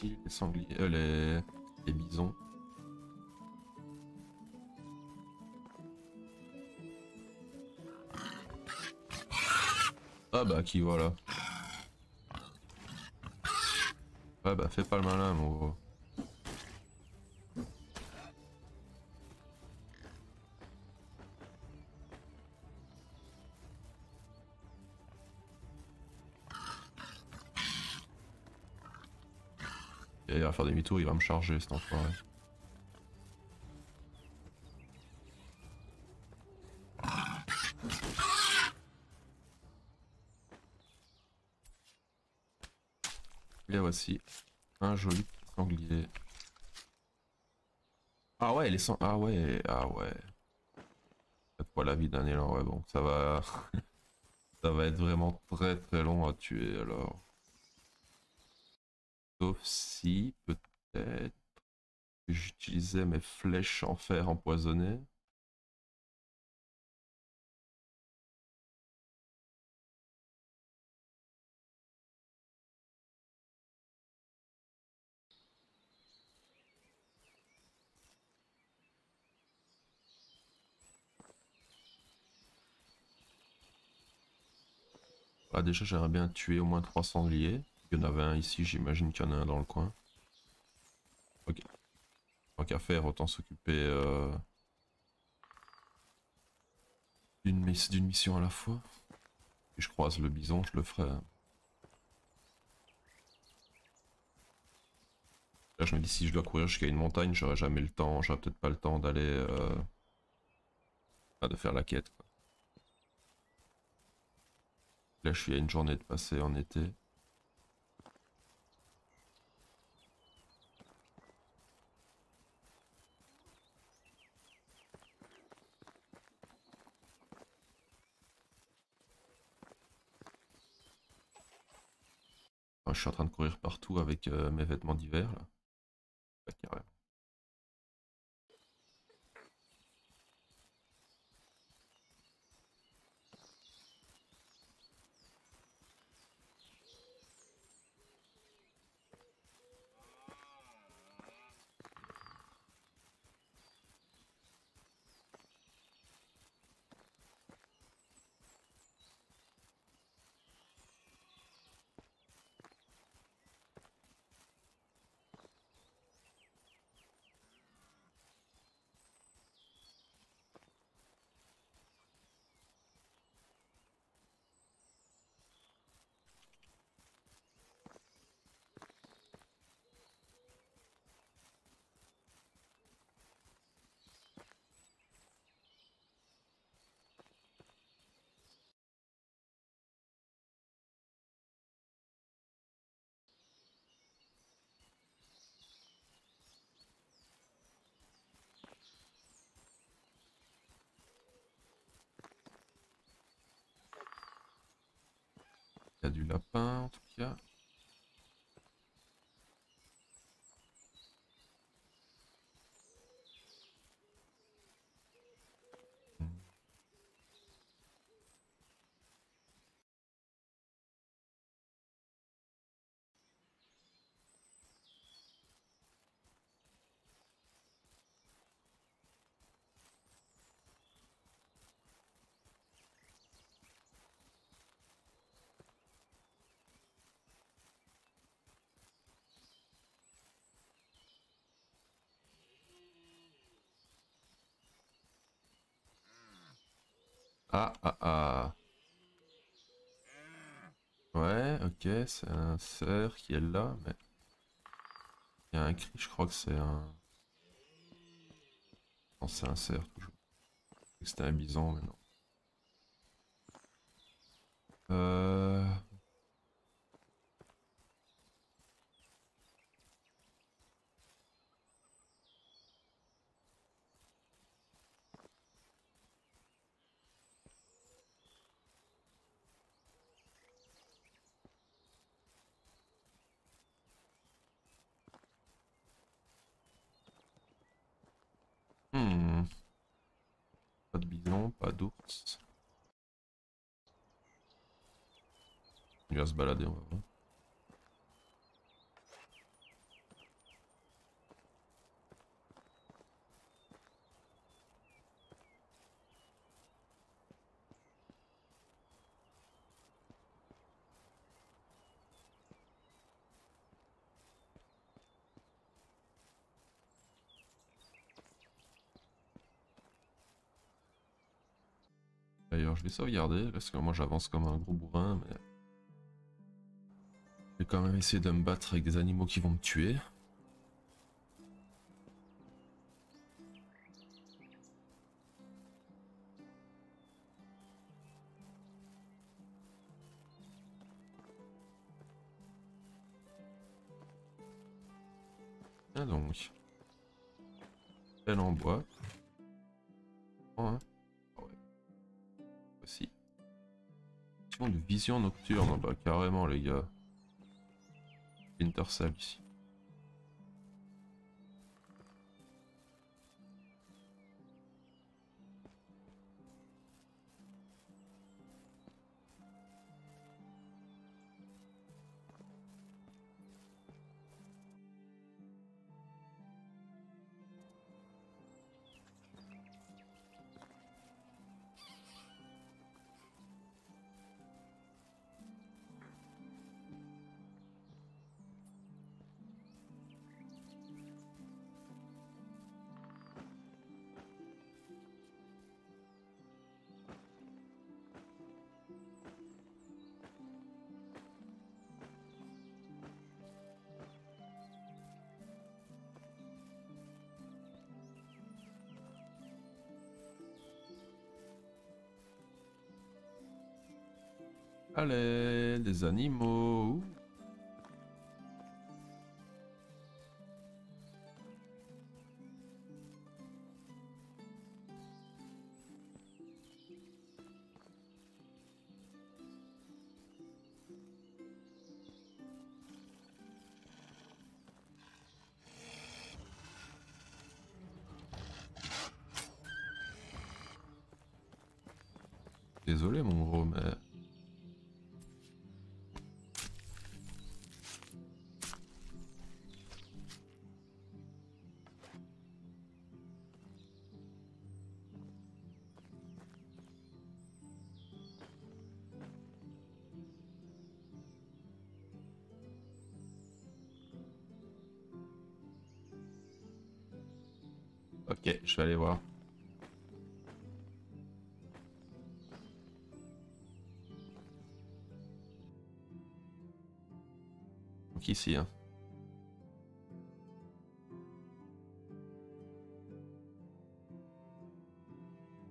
Les sangliers, euh, les, bisons. Ah bah qui voilà. Ouais bah fais pas le malin mon gros. Faire demi-tour, il va me charger cet enfoiré. Et voici un joli sanglier. Ah ouais, les sang... Ah ouais, ah ouais. Pas la vie d'un élan, ouais bon, ça va... ça va être vraiment très très long à tuer alors. Sauf si, peut-être, j'utilisais mes flèches en fer empoisonné. Ah, déjà, j'aimerais bien tuer au moins trois sangliers. Il y en avait un ici, j'imagine qu'il y en a un dans le coin. Ok. Tant qu'à faire, autant s'occuper euh, d'une mission à la fois. Si je croise le bison, je le ferai. Là, je me dis, si je dois courir jusqu'à une montagne, j'aurai jamais le temps, j'aurai peut-être pas le temps d'aller... Euh... de faire la quête. Là, je suis à une journée de passer en été. Je suis en train de courir partout avec euh, mes vêtements d'hiver. Il y a du lapin en tout cas. Ah, ah, ah. Ouais, ok, c'est un cerf qui est là, mais... Il y a un cri, je crois que c'est un... Non, c'est un cerf, toujours. C'était un bison, mais non. Euh... Pas de bison, pas d'ours. Il va se balader, on va voir. D'ailleurs, je sauvegarder parce que moi j'avance comme un gros bourrin, mais. Je vais quand même essayer de me battre avec des animaux qui vont me tuer. Et donc. Elle en bois. Vision nocturne, bah carrément les gars. Intercell ici. Allez, des animaux. Je vais aller voir. Donc ici, hein.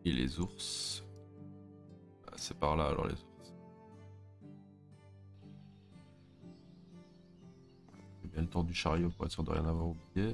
Et les ours. Ah, C'est par là alors les ours. J'ai bien le tour du chariot pour être sûr de rien avoir oublié.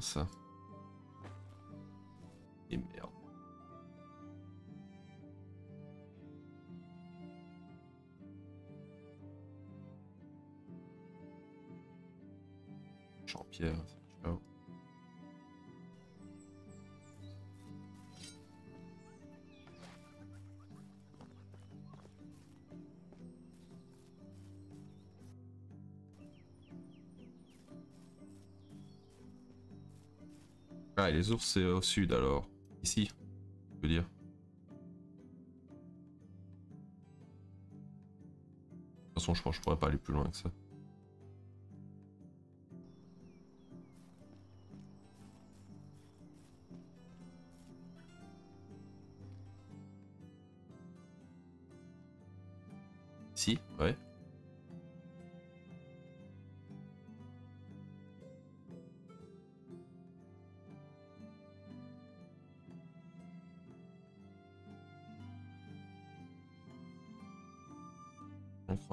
Peut les ours, c'est au sud alors. Ici, je veux dire. De toute façon, je crois que je pourrais pas aller plus loin que ça.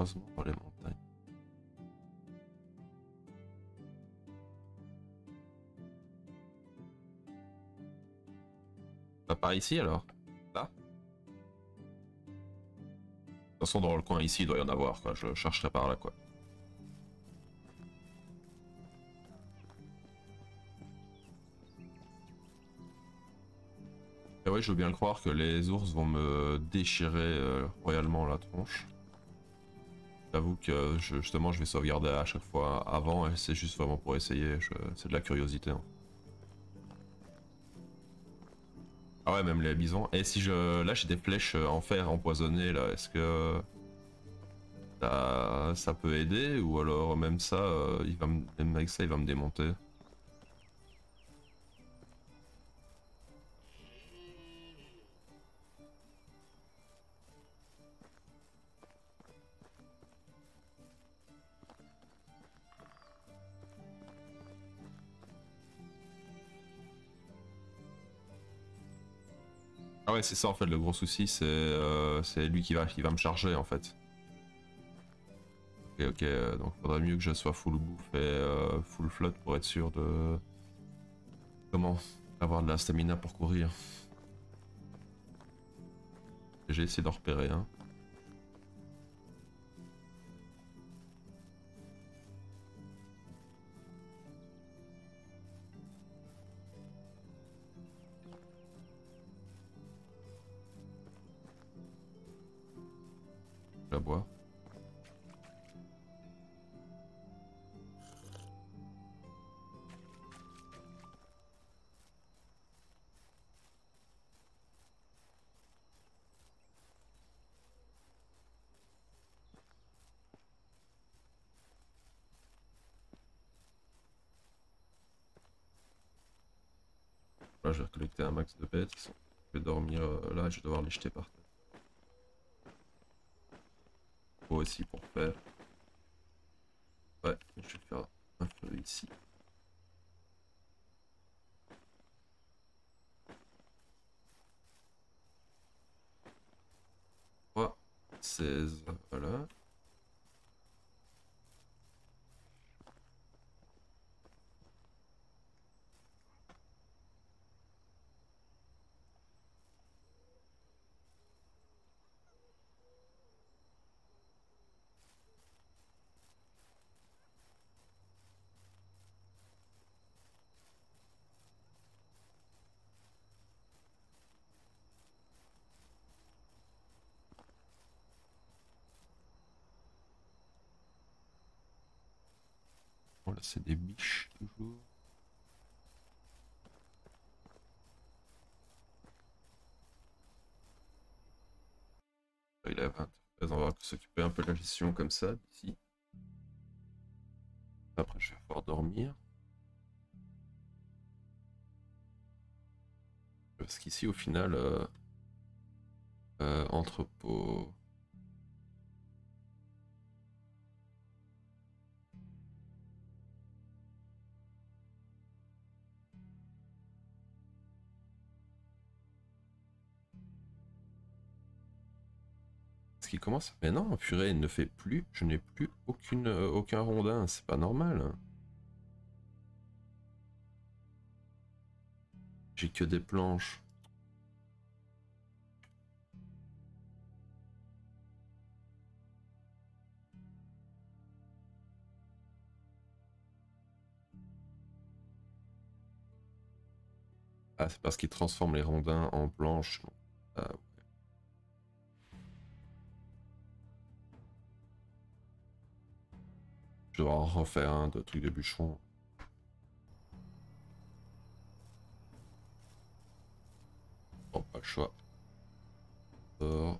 Croisement dans les montagnes. Pas par ici alors? Là? De toute façon, dans le coin ici, il doit y en avoir, quoi. Je chercherai par là, quoi. Et ouais, je veux bien croire que les ours vont me déchirer euh, royalement la tronche. J'avoue que je- justement je vais sauvegarder à chaque fois avant et c'est juste vraiment pour essayer, c'est de la curiosité. hein. Ah ouais même les bisons. Et si je... Là j'ai des flèches en fer empoisonnées là, est-ce que ça... peut aider? Ou alors même ça, euh, il va me... même avec ça il va me démonter? C'est ça en fait le gros souci c'est euh, lui qui va, qui va me charger en fait. Ok ok euh, donc faudrait mieux que je sois full bouffe et euh, full flotte pour être sûr de... Comment Avoir de la stamina pour courir. J'ai essayé d'en repérer un. Un max de bêtes. Ils sont... Je vais dormir euh, là, je vais devoir les jeter par terre. Faut aussi pour faire. Ouais, je vais faire un feu ici. Trois, 16, voilà. C'est des biches toujours. Il est 20. On va s'occuper un peu de la gestion comme ça d'ici. Après, je vais pouvoir dormir. Parce qu'ici, au final, euh, euh, entrepôt. Commence. Mais non, purée, ne fait plus. Je n'ai plus aucune, euh, aucun rondin. C'est pas normal. hein. J'ai que des planches. Ah, c'est parce qu'il transforme les rondins en planches. Je dois en refaire un de trucs de bûcheron. le choix. Or.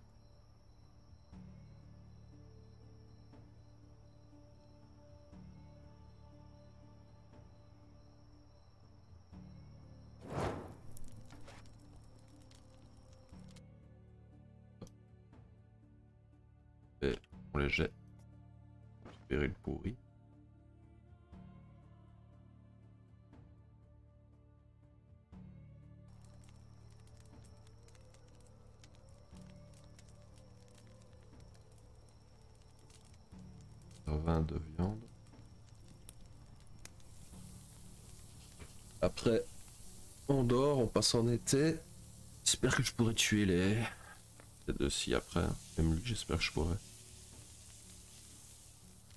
Et on les jette. Récupérer le pourri. Faire 20 de viande. Après, on dort, on passe en été. J'espère que je pourrai tuer les... deux ci après. Même lui, j'espère que je pourrai.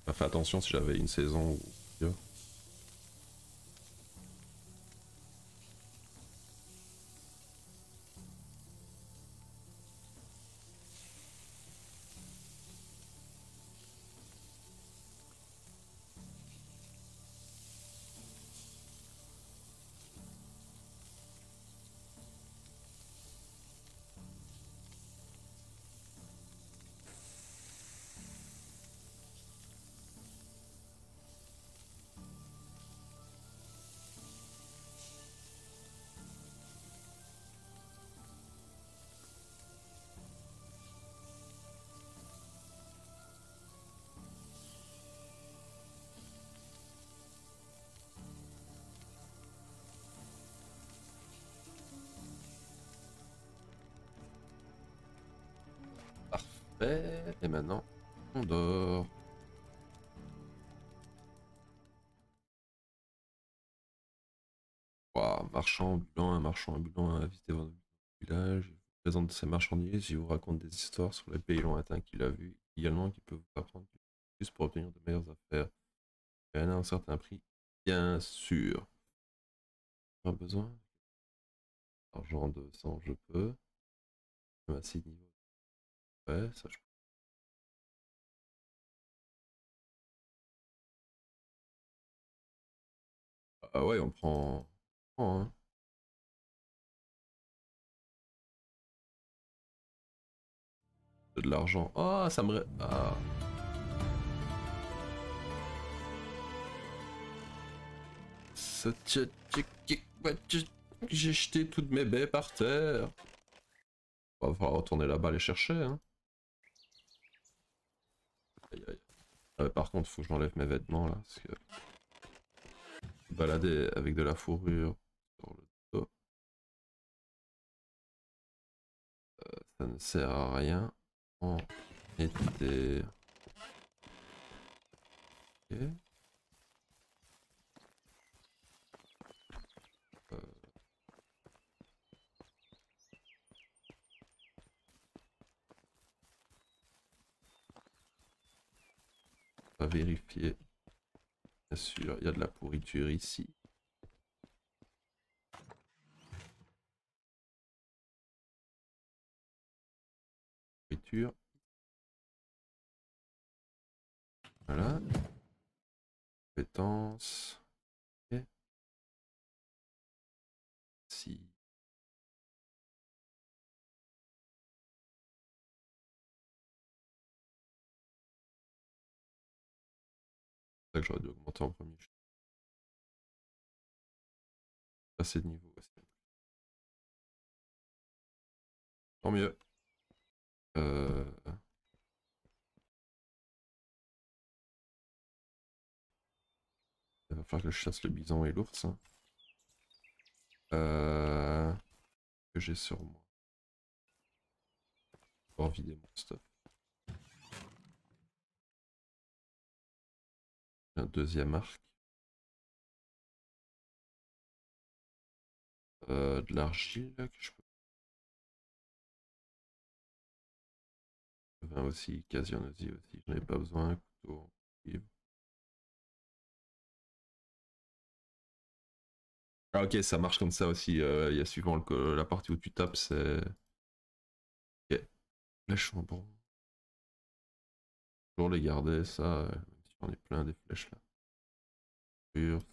Enfin, fais attention si j'avais une saison ou Et maintenant, on dort. Ouah, marchand ambulant, un marchand ambulant a visité votre village. Il vous présente ses marchandises, il vous raconte des histoires sur les pays lointains qu'il a vus, également qui peut vous apprendre plus pour obtenir de meilleures affaires. Et à un certain prix, bien sûr. Pas besoin. Argent de sang, je peux. À 6 niveaux. Ouais, ça je Ah ouais, on prend. on hein. De l'argent. Oh, ça me. Ah. J'ai jeté toutes mes baies par terre. On va falloir retourner là-bas les chercher. Hein. Aïe, aïe. Ah par contre, faut que j'enlève mes vêtements là. Parce que balader avec de la fourrure sur le dos. Euh, ça ne sert à rien en. Va vérifier. Bien sûr, il y a de la pourriture ici. Pourriture. Voilà. Compétences. Que j'aurais dû augmenter en premier. Passer de niveau. Tant mieux. Euh... Il va falloir que je chasse le bison et l'ours. hein. Euh... Que j'ai sur moi. Pour vider mon stuff. Un deuxième arc. Euh, de l'argile que je peux. Aussi, casionosie aussi, j'en ai pas besoin. Couteau. Ah ok, ça marche comme ça aussi. euh, Il y a suivant le la partie où tu tapes, c'est. Ok. En bon. Toujours les garder, ça. euh, J'en ai plein des flèches là.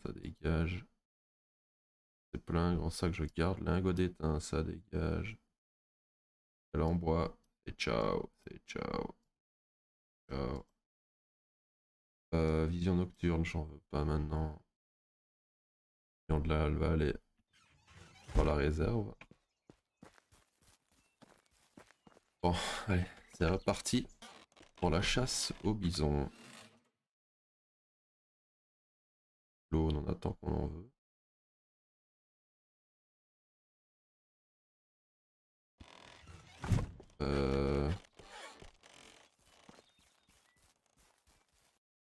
Ça dégage. C'est plein, grand sac, je garde. Lingot d'étain, ça dégage. Elle en bois. Et ciao. C'est ciao. Ciao. Euh, vision nocturne, j'en veux pas maintenant. Vision de la, elle va aller dans la réserve. Bon, allez, c'est reparti pour la chasse au bison. L'eau, on en attend qu'on en veut. Euh...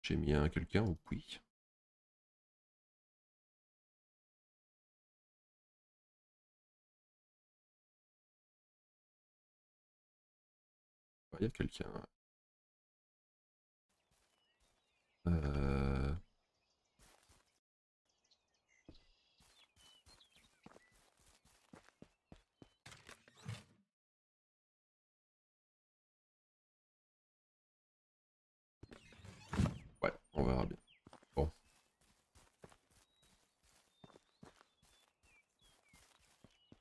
J'ai mis un quelqu'un au puits. Il y a quelqu'un. Euh... Ouais, on verra bien. Bon.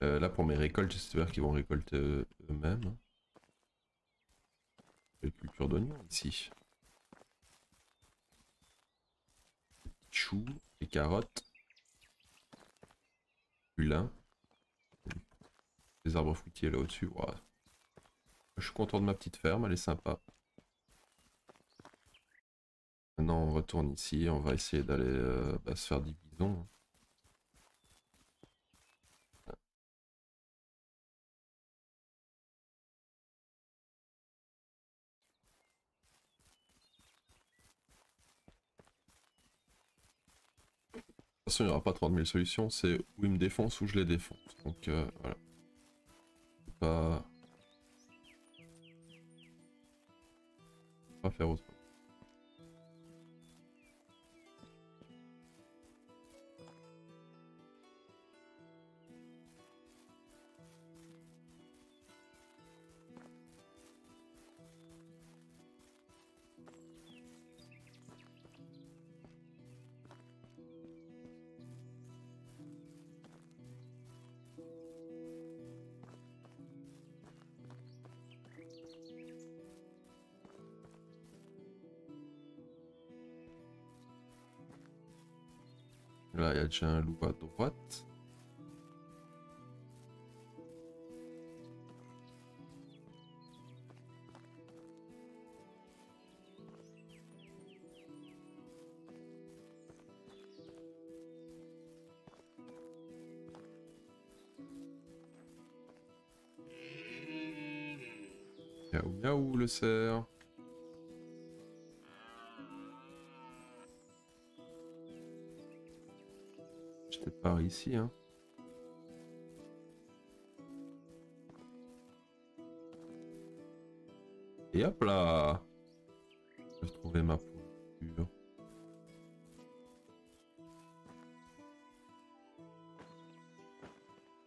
Euh, là pour mes récoltes, j'espère qu'ils vont récolter euh, eux-mêmes. Quelle culture d'oignons ici. Choux, des carottes, du lin, des arbres fruitiers là au-dessus. Je suis content de ma petite ferme, elle est sympa. Maintenant on retourne ici, on va essayer d'aller euh, bah, se faire des bisons. De toute façon, il n'y aura pas 30 000 solutions, c'est où ils me défoncent ou je les défonce. Donc euh, voilà. Pas... Faire autre. Là, il y a déjà un loup à droite. Miaou miaou le cerf. Hein. Et hop là J'ai trouvé ma pourriture.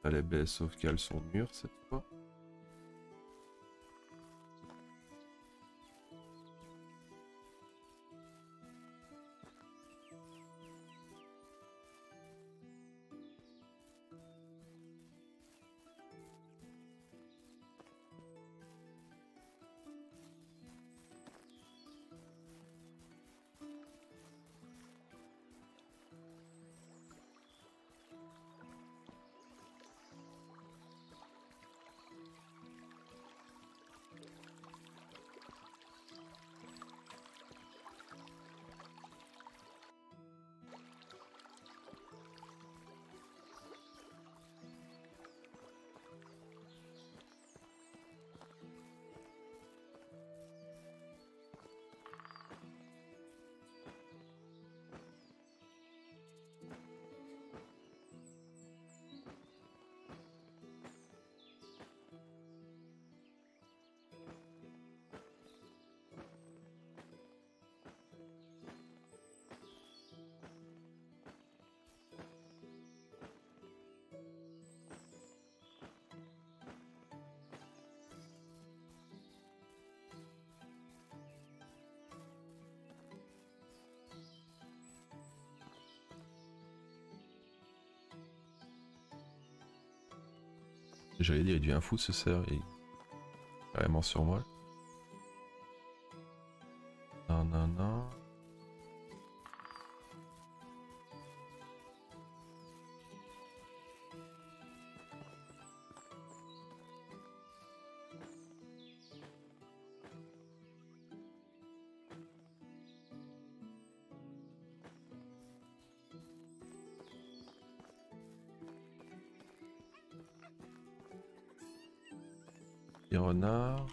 Allez, ben, sauf qu'elles sont mûres cette fois. J'allais dire, il devient fou ce cerf, il est carrément sur moi. Renard.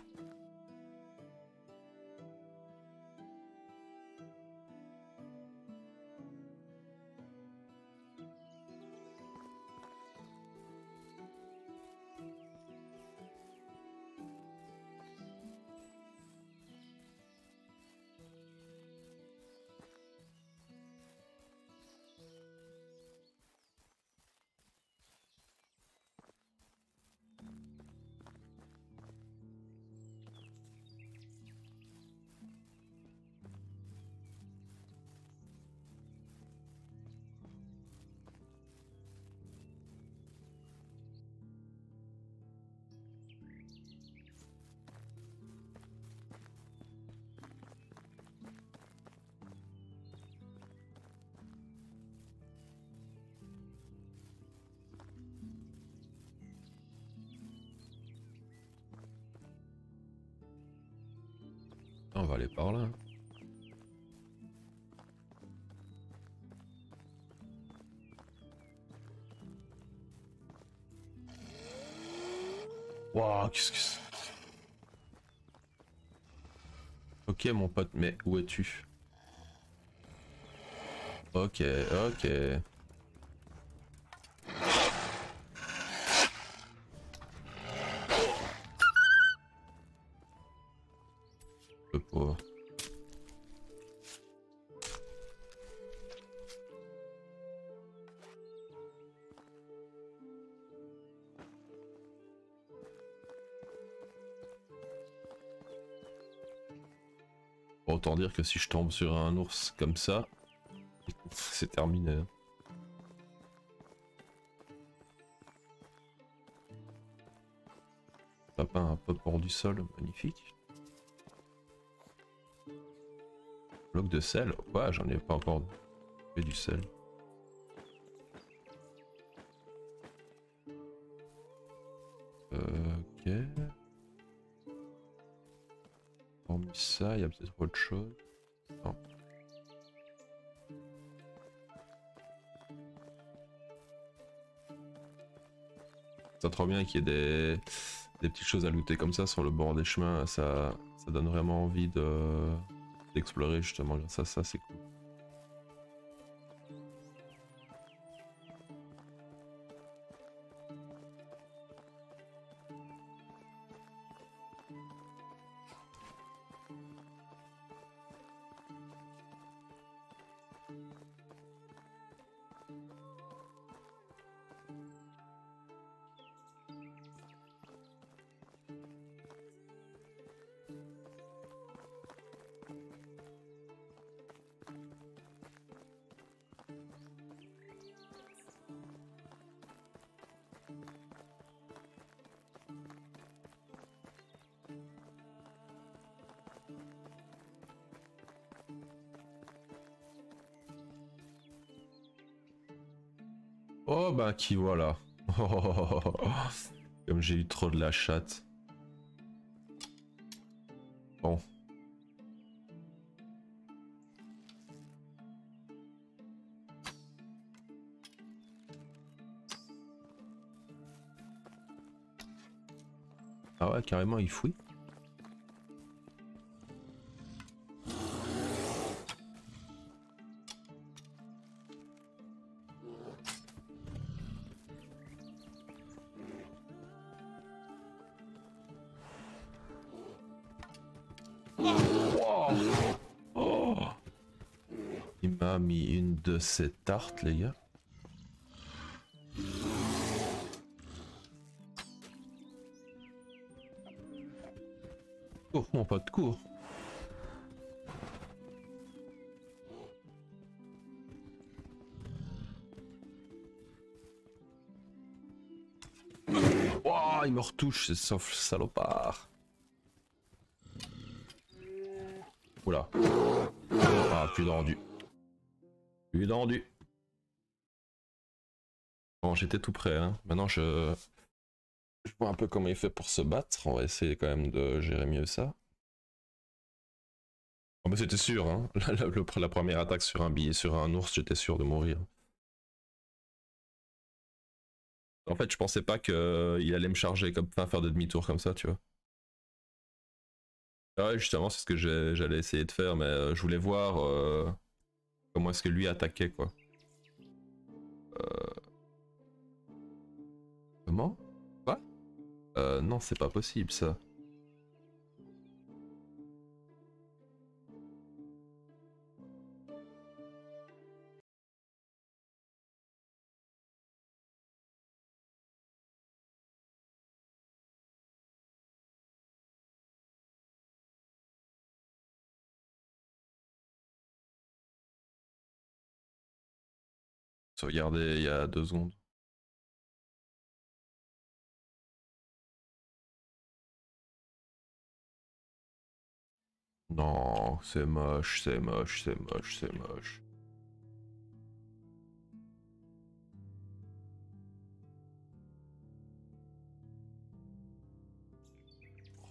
On va aller par là. Waouh, qu'est-ce que c'est Ok mon pote, mais où es-tu? Ok, ok. Si je tombe sur un ours comme ça, c'est terminé. Papin un peu hors du sol, magnifique. Bloc de sel Ouais, j'en ai pas encore fait du sel. Qu'il y ait des, petites choses à looter comme ça sur le bord des chemins. Ça, donne vraiment envie de d'explorer justement grâce à ça, c'est cool. Qui voilà. Comme j'ai eu trop de la chatte. Bon. Ah ouais, carrément, il fouille. Ces tartes, les gars. Cours, mon pote, cours. Oh, il me retouche, ce sauf salopard. Oula. Ah, plus d'endu. Plus d'endu. Bon, j'étais tout prêt. Hein. Maintenant, je... vois un peu comment il fait pour se battre. On va essayer quand même de gérer mieux ça. Oh, c'était sûr, hein. La, première attaque sur un billet, sur un ours, j'étais sûr de mourir. En fait, je pensais pas qu'il allait me charger comme enfin, faire de demi-tour comme ça, tu vois. Ah justement, c'est ce que j'allais essayer de faire, mais euh, je voulais voir euh, comment est-ce que lui attaquait, quoi. Euh, Comment? Quoi? Euh, Non, c'est pas possible, ça. Sauvegarder il y a deux secondes. Non, c'est moche, c'est moche, c'est moche, c'est moche.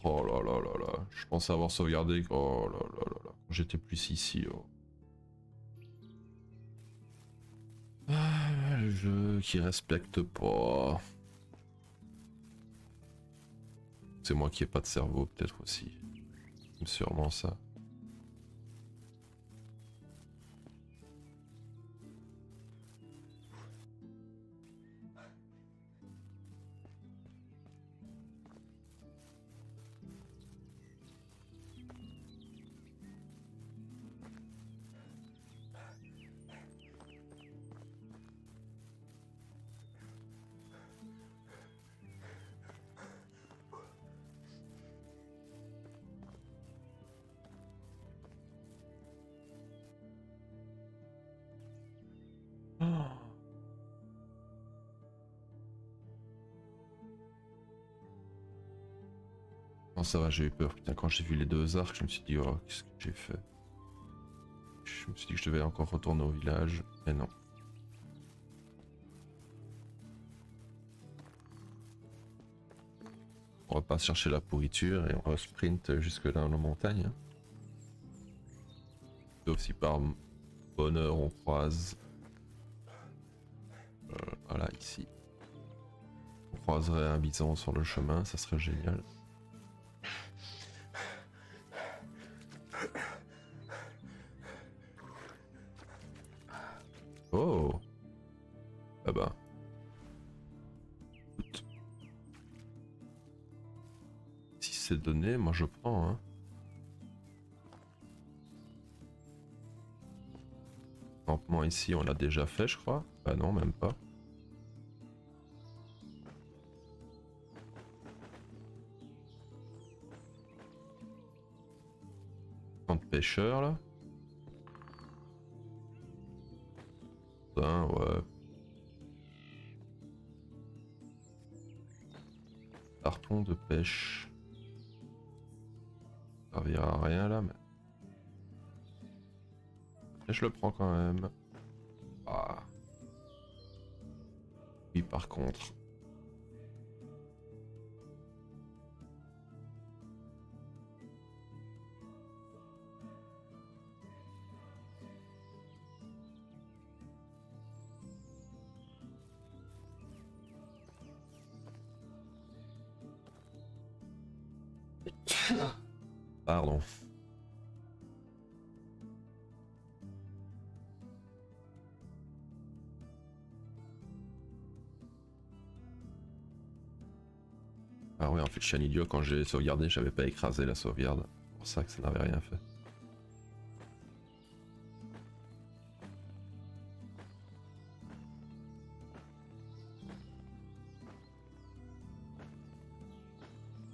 Oh là là là là, je pensais avoir sauvegardé. Oh là là là là, j'étais plus ici. Oh. Ah, le jeu qui respecte pas. C'est moi qui ai pas de cerveau, peut-être aussi. Sûrement ça. Ça va, j'ai eu peur. Putain, quand j'ai vu les deux arcs, je me suis dit, oh, qu'est-ce que j'ai fait? Je me suis dit que je devais encore retourner au village, mais non. On va pas chercher la pourriture et on va sprint jusque dans la montagne. Sauf si par bonheur on croise. euh, voilà, ici. On croiserait un bison sur le chemin, ça serait génial. Ici, on l'a déjà fait, je crois. Bah non, même pas. Camp de pêcheurs là. Putain, ouais. Carton de pêche. Ça servira à rien là, mais. Je le prends quand même. Par contre. Ouais, en fait, je suis un idiot. Quand j'ai sauvegardé, j'avais pas écrasé la sauvegarde. C'est pour ça que ça n'avait rien fait.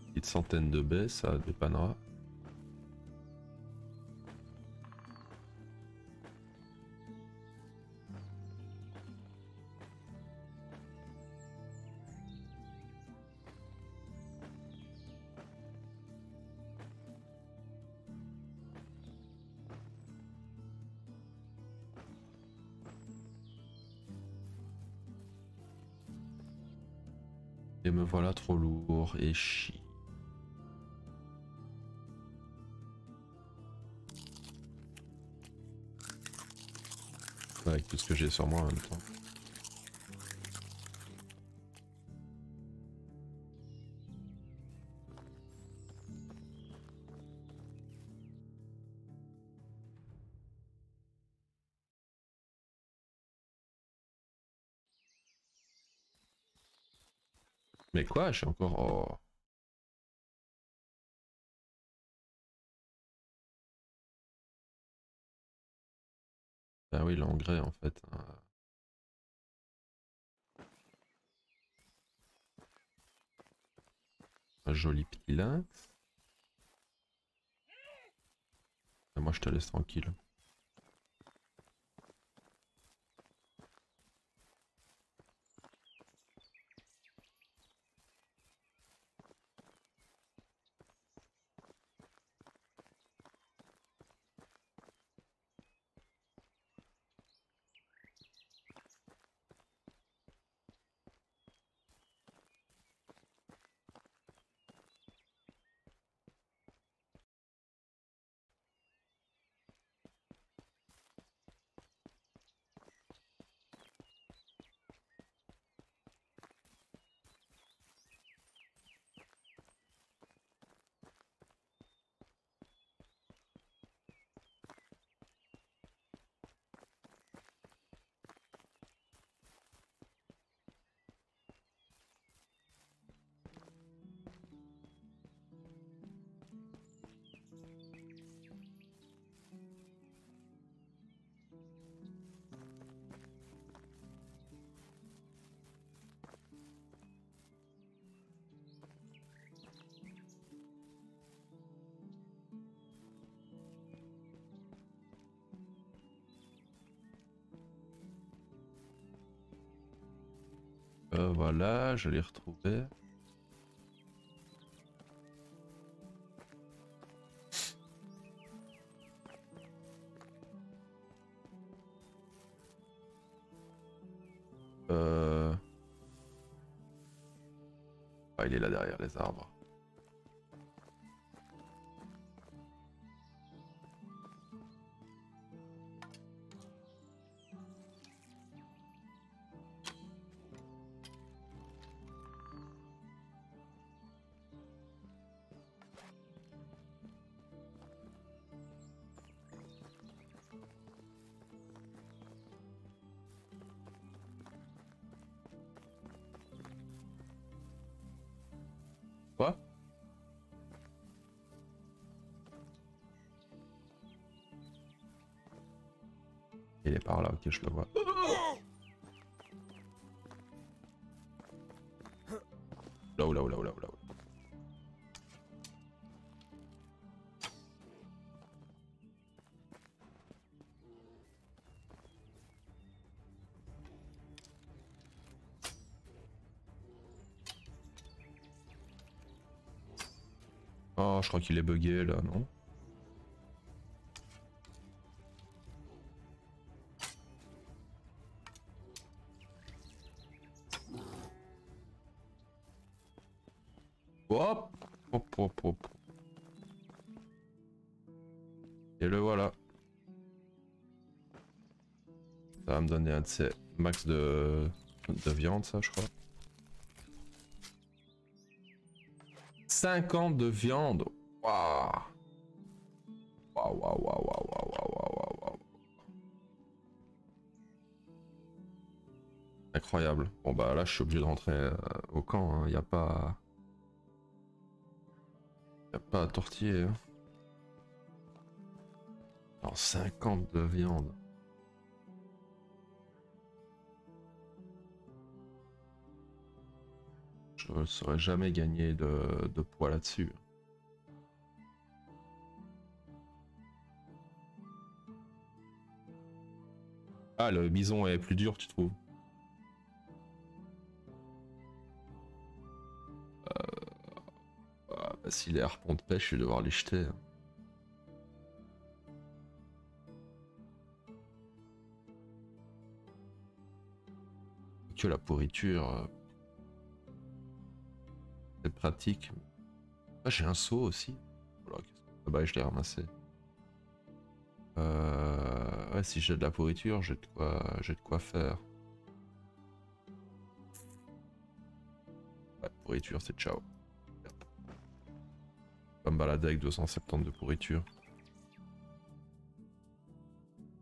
Petite centaine de baies, ça dépannera. Trop lourd et chi. Avec tout ce que j'ai sur moi en même temps. Quoi, je suis encore... oh. Ah oui, l'engrais en fait. euh. Un joli petit lynx. Et moi je te laisse tranquille. Je l'ai retrouvé. Euh... Ah, il est là derrière les arbres. Ok, je le vois. Là, là, là, là, là. Oh, je crois qu'il est bugué là, non? Hop Hop, hop, hop. Et le voilà. Ça va me donner un de ces max de, de viande, ça, je crois. 50 de viande. Waouh. Waouh, waouh, waouh, waouh, waouh, waouh, waouh. Incroyable. Bon bah là je suis obligé de rentrer euh, au camp, il n'y a pas... Pas à tortiller. hein. Alors 50 de viande. Je ne saurais jamais gagner de, de poids là-dessus. Ah, le bison est plus dur, tu trouves? Bah, S'il est harpon de pêche, je vais devoir les jeter. hein. Que la pourriture. euh, C'est pratique. Ah, j'ai un seau aussi. Ah bah, je l'ai ramassé. Euh... Ouais, si j'ai de la pourriture, j'ai de quoi, j'ai de quoi faire. Ouais, pourriture, c'est ciao. Balader avec 270 de pourriture.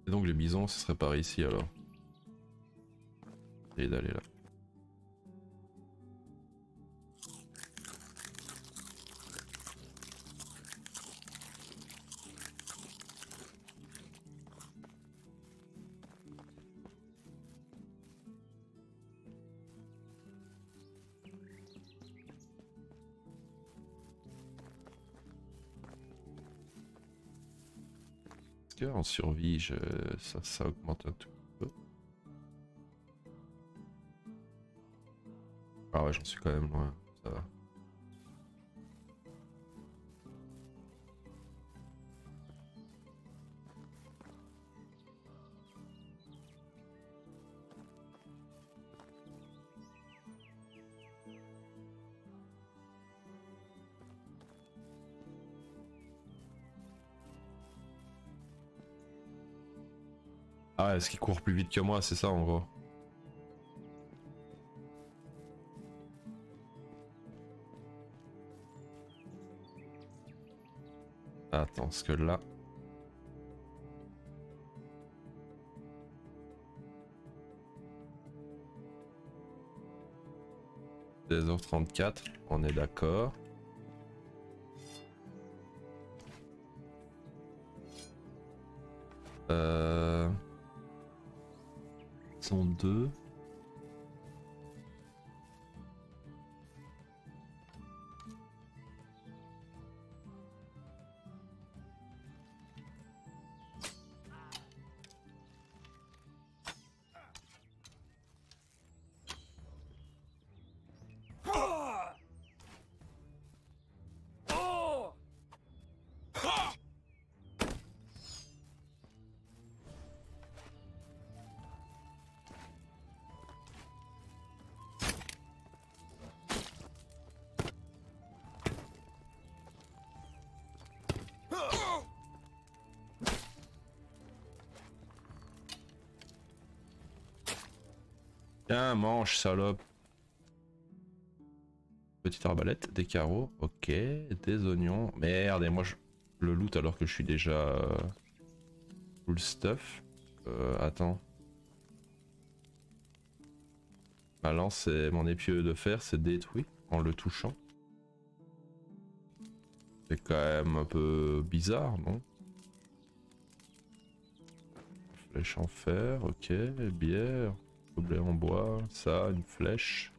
Et donc les bisons, ce serait par ici alors. Et d'aller là. En survie, je... ça, ça augmente un tout peu. Ah ouais, j'en suis quand même loin, est-ce qu'il court plus vite que moi, c'est ça en gros Attends, parce que là... h 34 on est d'accord. Euh... 702. Salope. Petite arbalète, des carreaux, ok, des oignons. Merde, et moi je le loot alors que je suis déjà euh, full stuff. Euh, attends. Ma lance et mon épieu de fer s'est détruit en le touchant. C'est quand même un peu bizarre, non? Flèche en fer, ok, bière. Gobelet en bois, ça, une flèche.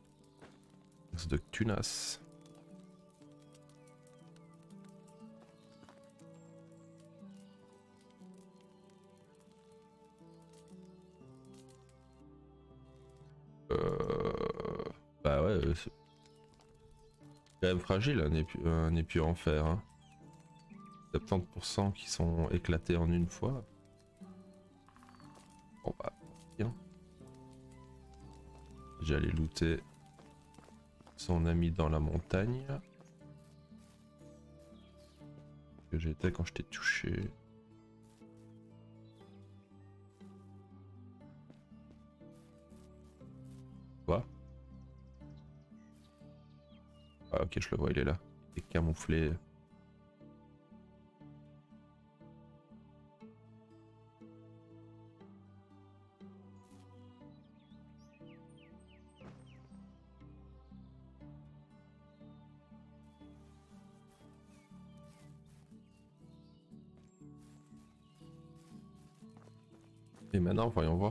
De tunas. Euh... Bah ouais, euh, c'est quand même fragile un épi, un en fer. Hein. 70% qui sont éclatés en une fois. J'allais looter son ami dans la montagne. Que j'étais quand je t'ai touché. Quoi? Ah ok je le vois il est là. Il est camouflé.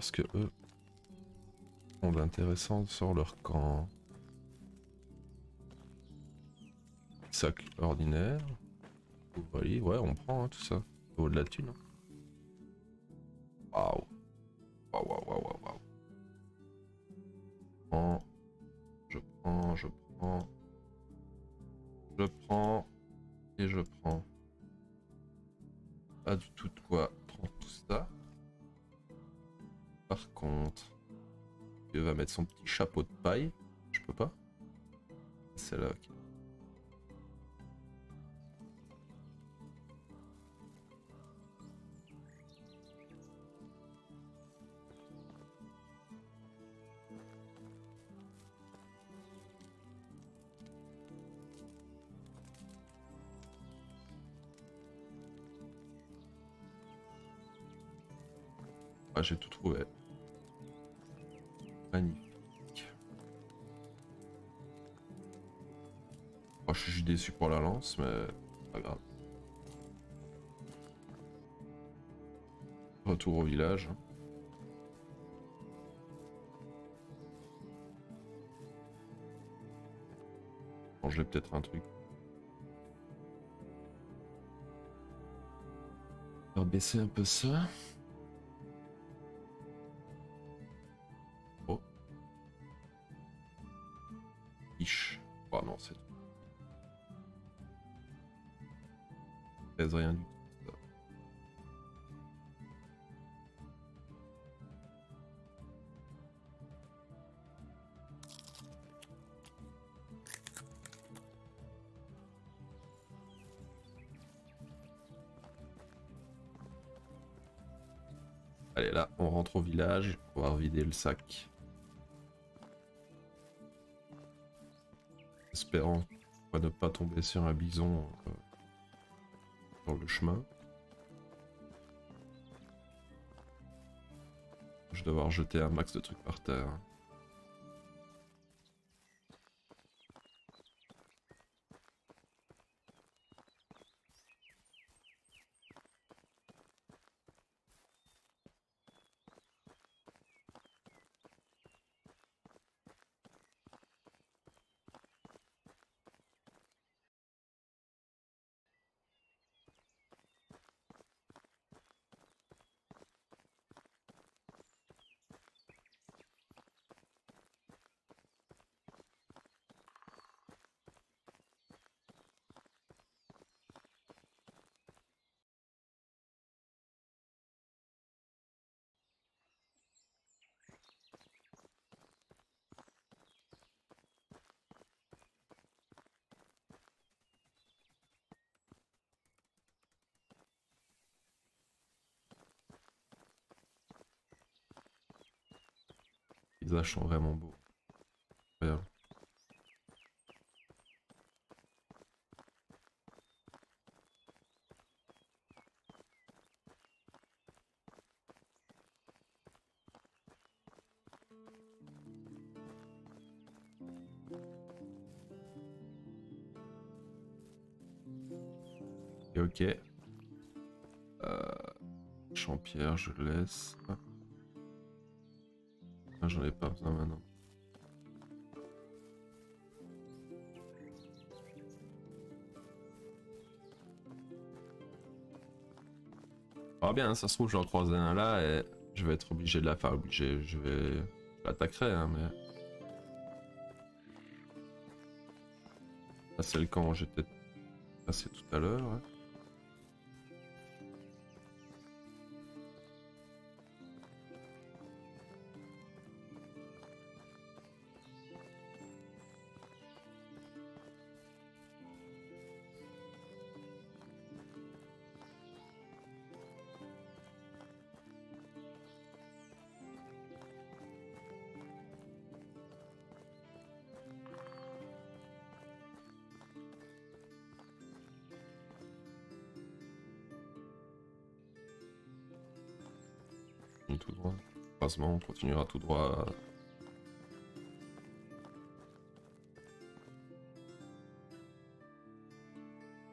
Ce que eux ont d'intéressant sur leur camp. Sac ordinaire. Ouais, on prend hein, tout ça. Ça vaut de la thune. hein. Waouh, son petit chapeau de paille. Je peux pas. C'est là. Pour la lance, mais pas grave. Retour au village. Manger peut-être un truc. Va baisser un peu ça. Le sac. Espérant ne pas tomber sur un bison euh, dans le chemin. Je vais devoir jeter un max de trucs par terre. Les paysages sont vraiment beaux. Et ok. Euh, Champierre, je laisse. Ah, J'en ai pas besoin maintenant. Ah bien, ça se trouve, j'en croiser un là et je vais être obligé de la faire. Obligé, je vais. L'attaquerai, hein, mais. Là, c'est le camp où j'étais passé tout à l'heure. ouais. On continuera tout droit.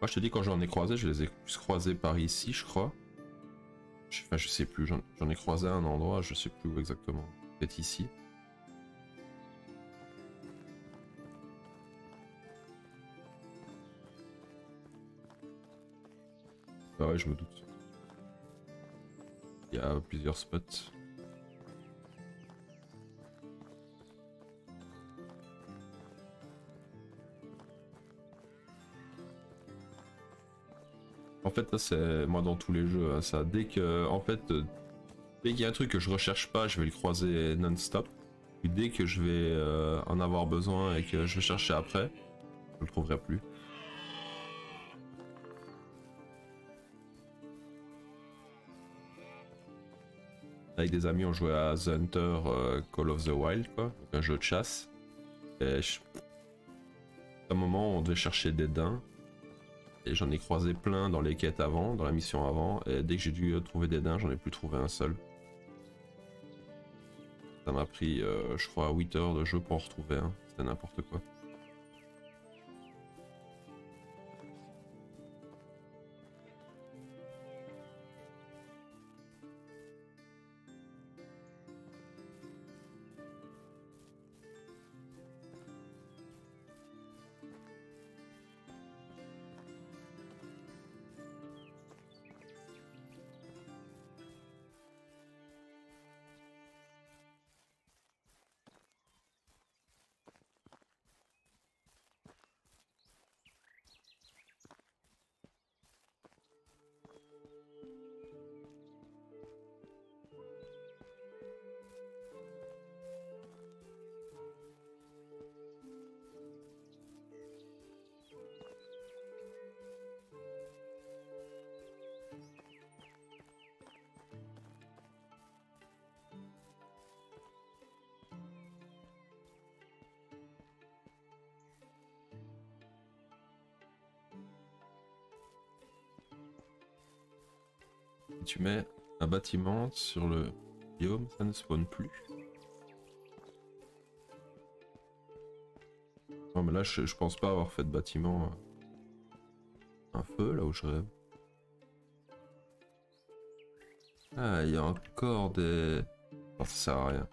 Moi, je te dis, quand j'en ai croisé, je les ai croisés par ici, je crois. Enfin, je sais plus, j'en j'en ai croisé à un endroit, je sais plus où exactement. Peut-être ici. Ah ouais, je me doute. Il y a plusieurs spots. Fait, ça c'est moi dans tous les jeux. hein, Ça, dès que, en fait, euh, dès qu'il y a un truc que je recherche pas, je vais le croiser non-stop. Puis dès que je vais euh, en avoir besoin et que je vais chercher après, je le trouverai plus. Avec des amis, on jouait à The Hunter euh, Call of the Wild, quoi, un jeu de chasse. Et à un moment, on devait chercher des daims. Et j'en ai croisé plein dans les quêtes avant, dans la mission avant, et dès que j'ai dû euh, trouver des daims, j'en ai plus trouvé un seul. Ça m'a pris, euh, je crois, 8 heures de jeu pour en retrouver un. C'était n'importe quoi. Tu mets un bâtiment sur le biome, ça ne spawn plus. Non mais là je, pense pas avoir fait de bâtiment. euh, Un feu là où je rêve. Ah il y a encore des... Non ça sert à rien.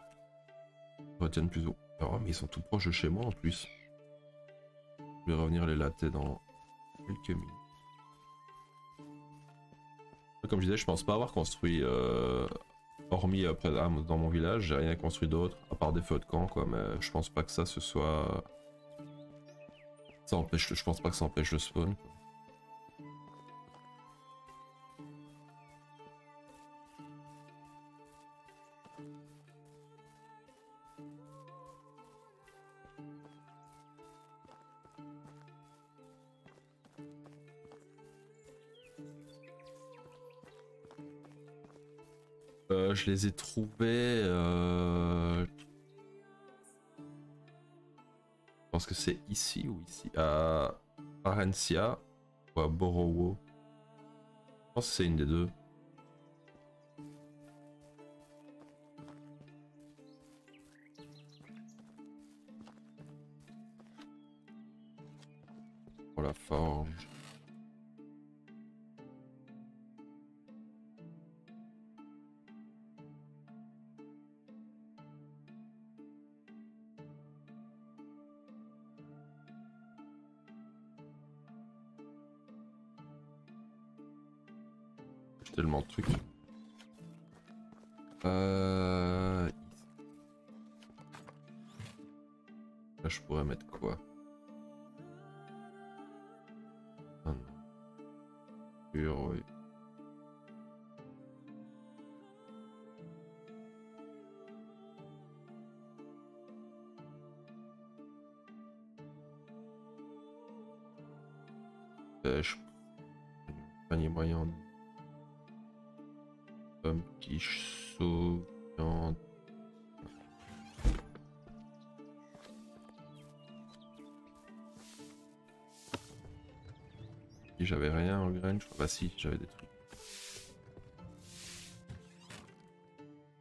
Retiennent plus haut. Oh mais ils sont tout proches de chez moi en plus. Je vais revenir les latter dans quelques minutes. Comme je disais, je pense pas avoir construit, euh, hormis après ah, dans mon village, j'ai rien construit d'autre, à part des feux de camp, quoi, mais je pense pas que ça ce soit... Ça empêche, je pense pas que ça empêche le spawn. Les ai trouvés. euh, Je pense que c'est ici ou ici. À Arencia ou à Borowo. Je pense que c'est une des deux. Pour la forge. Euh... Là, je pourrais mettre quoi? J'avais rien en graines, je crois pas si, j'avais des trucs.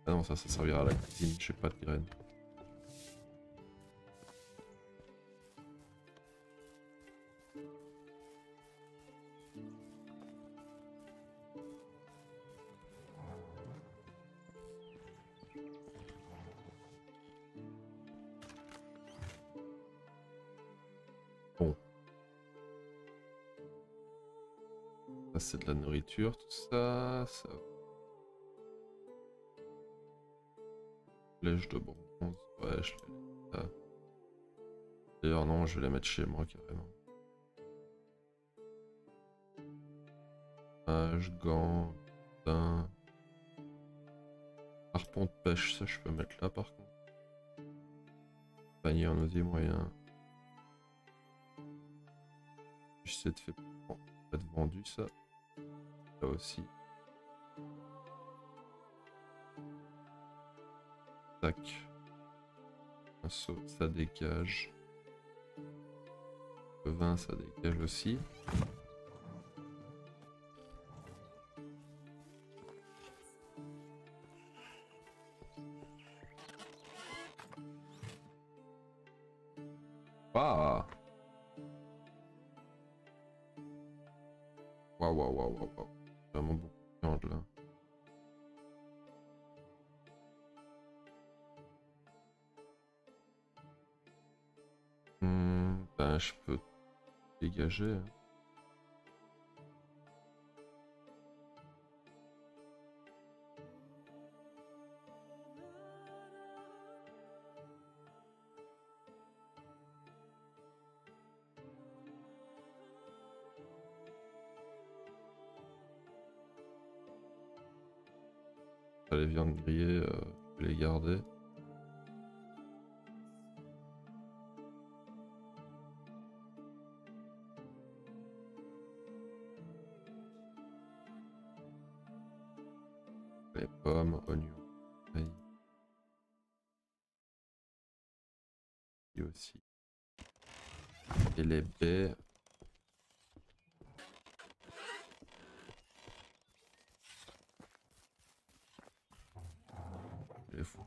Ah non, ça, ça servira à la cuisine, je sais pas de graines. Flèche de bronze. Ouais, je vais ça. D'ailleurs, non, je vais la mettre chez moi carrément. Mage, gants, putain. Harpon de pêche, ça je peux mettre là par contre. Panier en osier moyen. Je sais de fait va être vendu ça. Là aussi. Tac. Un saut, ça dégage. Le vin, ça dégage aussi. Hein. Les viandes grillées, euh, les garder. Les baies. Les fous.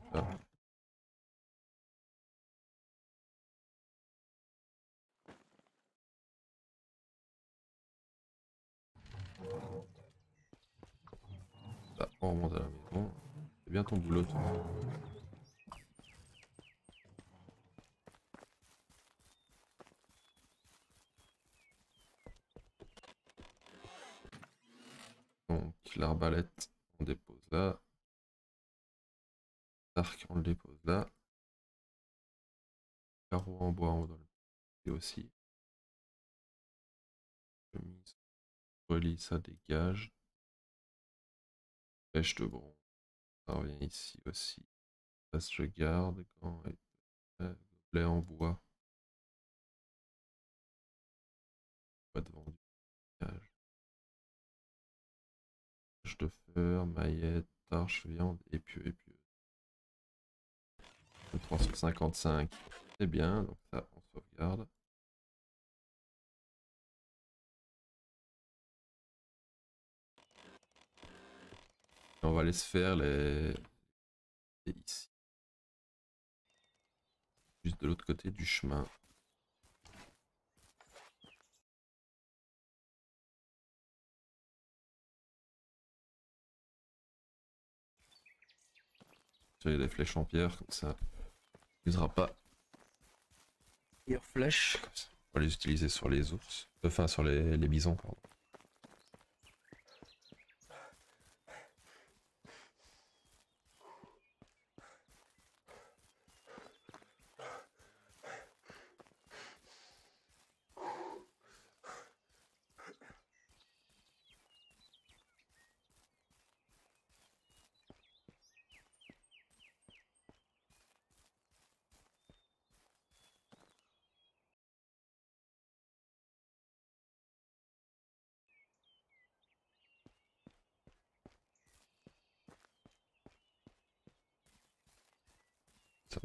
Là, on remonte à la maison. C'est bien ton boulot. Donc, l'arbalète, on dépose là. L'arc, on le dépose là. Carreau en bois, on doit le aussi. Chemise, relie, ça dégage. Pêche de bronze. Ça revient ici aussi. Ça, je garde. Gants et euh, gobelet en bois. Pas de De fer, maillette, tarche, viande, épieu, épieu. 3 sur 55. C'est bien, donc ça, on sauvegarde. Et on va se faire les... les ici. Juste de l'autre côté du chemin. Tirer des flèches en pierre, comme ça. On n'usera pas. Meilleure flèche. Comme ça. On va les utiliser sur les ours. Enfin, sur les, les bisons, pardon.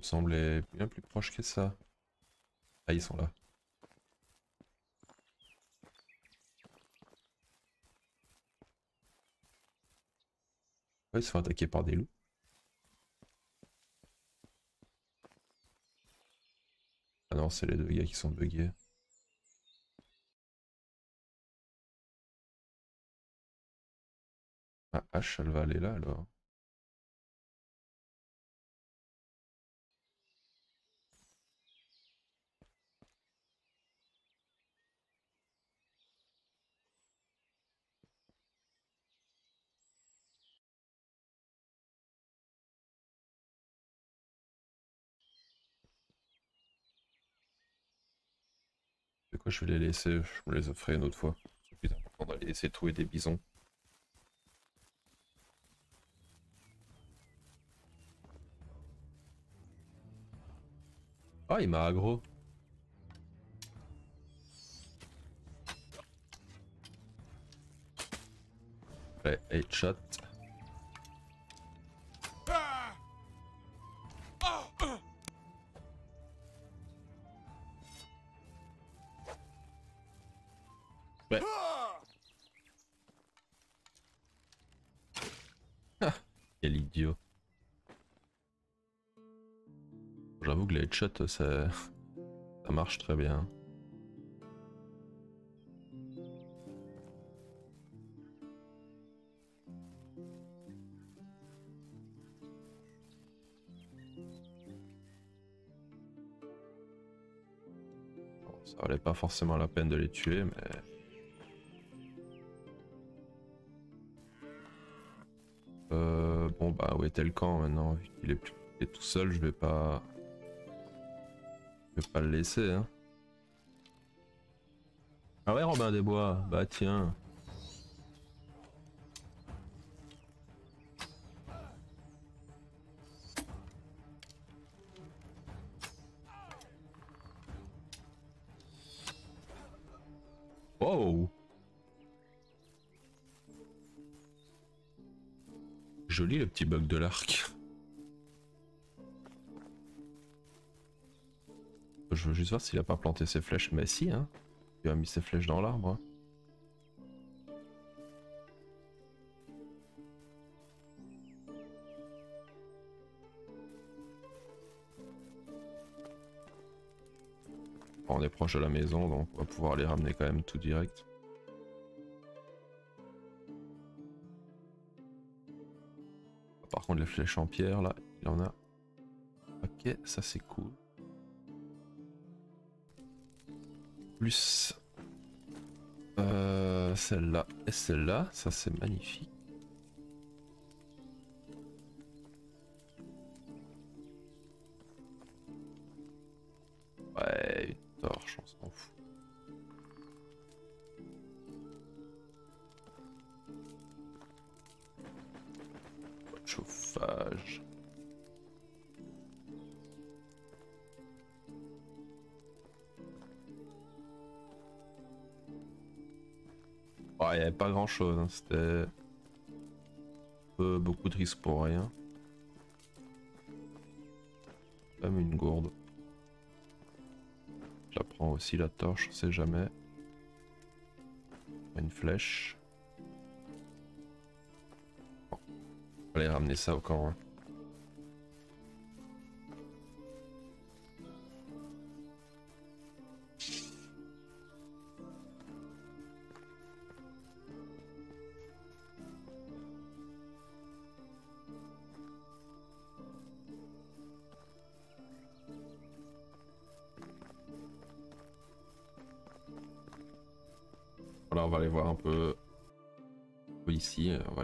Semblait bien plus proche que ça. Ah, ils sont là. Ils se font attaquer par des loups. Ah non, c'est les deux gars qui sont buggés. Ah, H, elle va aller là alors. Je vais les laisser, je me les offrir une autre fois. C'est plus important d'aller essayer de trouver des bisons. Ah, il m'a aggro. Ouais. Ah, quel idiot. J'avoue que les headshots, ça... ça marche très bien. Ça valait pas forcément la peine de les tuer, mais... bon bah était le camp maintenant Vu qu'il est, est tout seul, je vais pas... Je vais pas le laisser hein. Ah ouais Robin des Bois, bah tiens. Bug de l'arc. Je veux juste voir s'il a pas planté ses flèches. Mais si, hein. Il a mis ses flèches dans l'arbre. hein. On est proche de la maison, donc on va pouvoir les ramener quand même tout direct. Par contre, les flèches en pierre, là, il en a. Ok, ça c'est cool. Plus euh, celle-là et celle-là, ça c'est magnifique. Chose, c'était peu- beaucoup de risques pour rien. Comme une gourde. J'apprends aussi la torche, on sait jamais. Une flèche. Bon. Allez ramener ça au camp. hein.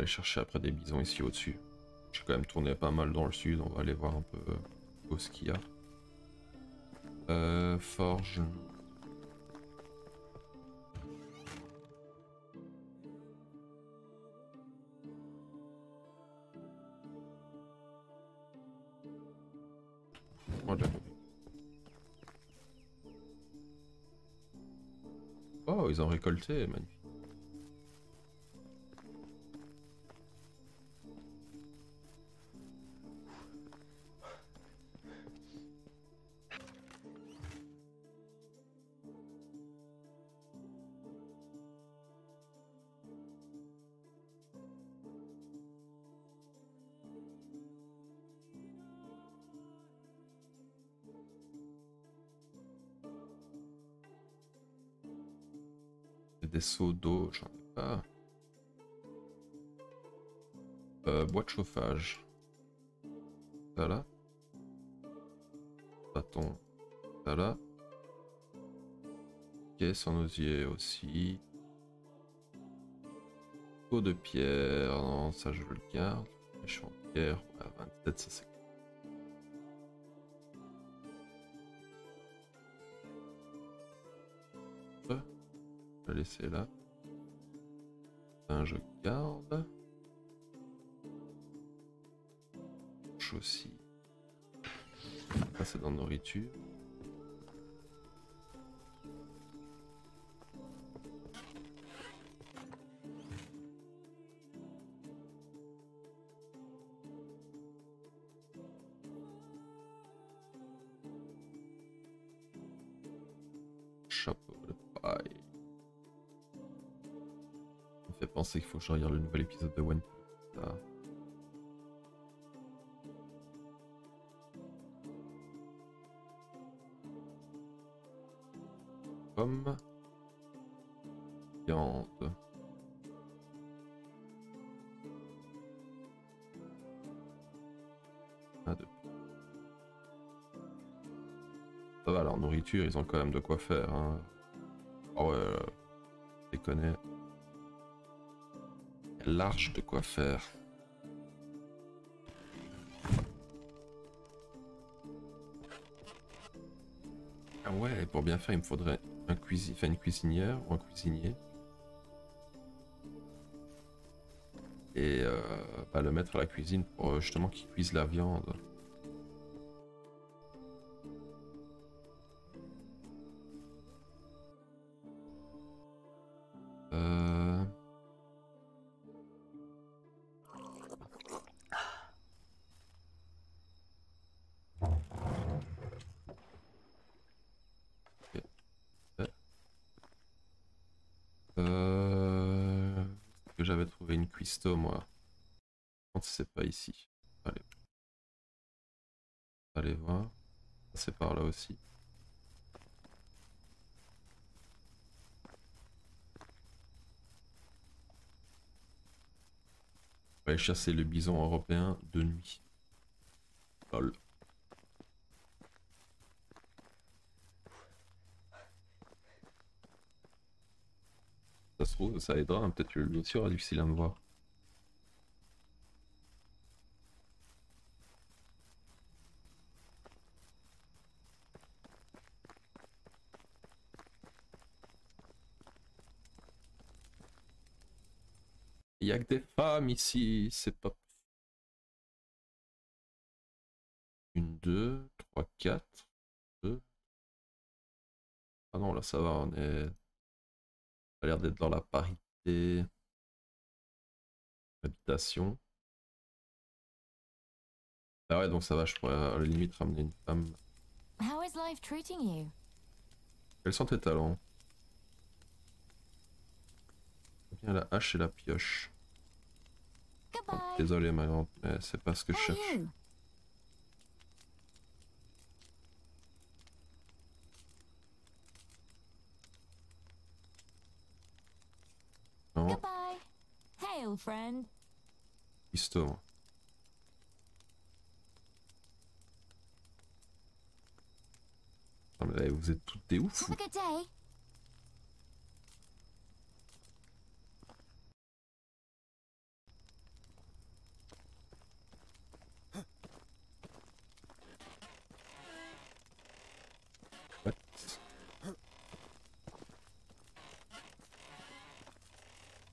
Chercher après des bisons ici au-dessus. J'ai quand même tourné pas mal dans le sud. On va aller voir un peu où ce qu'il y a. Euh, forge. Oh, ils ont récolté, magnifique. Seaux d'eau, j'en ai pas. Euh, bois de chauffage. Ça là. Bâton. Ça là. Caisse en osier aussi. Eau de pierre. Non, ça je le garde. En pierre. Ouais, 27, ça c'est. Laisser là. Un je garde. Aussi. C'est dans nourriture. Je regarde le nouvel épisode de One Piece. Pomme. Viande. Ah, deux. Ça va, leur nourriture, ils ont quand même de quoi faire. Hein. Oh ouais, euh, je large de quoi faire. Ah ouais, pour bien faire, il me faudrait un cuisi... enfin, une cuisinière ou un cuisinier. Et bah, le mettre à la cuisine pour euh, justement qu'il cuise la viande. Cuistot moi. C'est pas ici. Allez. Allez voir. C'est par là aussi. On va aller chasser le bison européen de nuit. Ça se trouve, ça aidera, hein, peut-être que lui aussi aura difficile à me voir. A que des femmes ici, c'est pas Une, deux, trois, quatre, deux. Ah non, là ça va, on est. Ça a l'air d'être dans la parité. Habitation. Ah ouais, donc ça va, je pourrais à la limite ramener une femme. How is life treating you? Quels sont tes talents? Bien la hache et la pioche. Désolé ma grande, mais c'est pas ce que je cherche. Non, Goodbye. Hail, friend. histoire. Non, mais vous êtes toutes des ouf. Have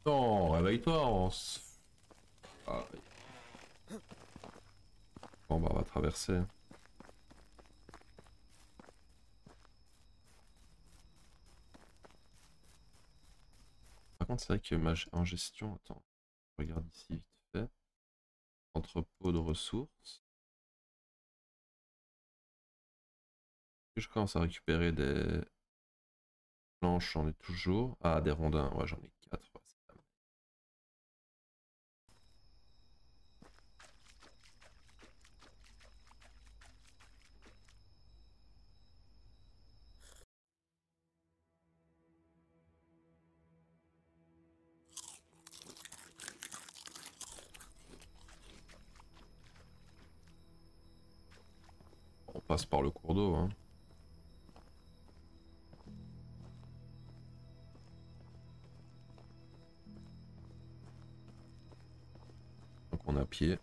Non, réveille-toi, on. Ah. Bon bah on va traverser. Par contre c'est vrai que ma... en gestion, attends, regarde ici vite fait. Entrepôt de ressources. Je commence à récupérer des planches, j'en ai toujours. Ah, des rondins, ouais, j'en ai par le cours d'eau, hein. Donc on à pied.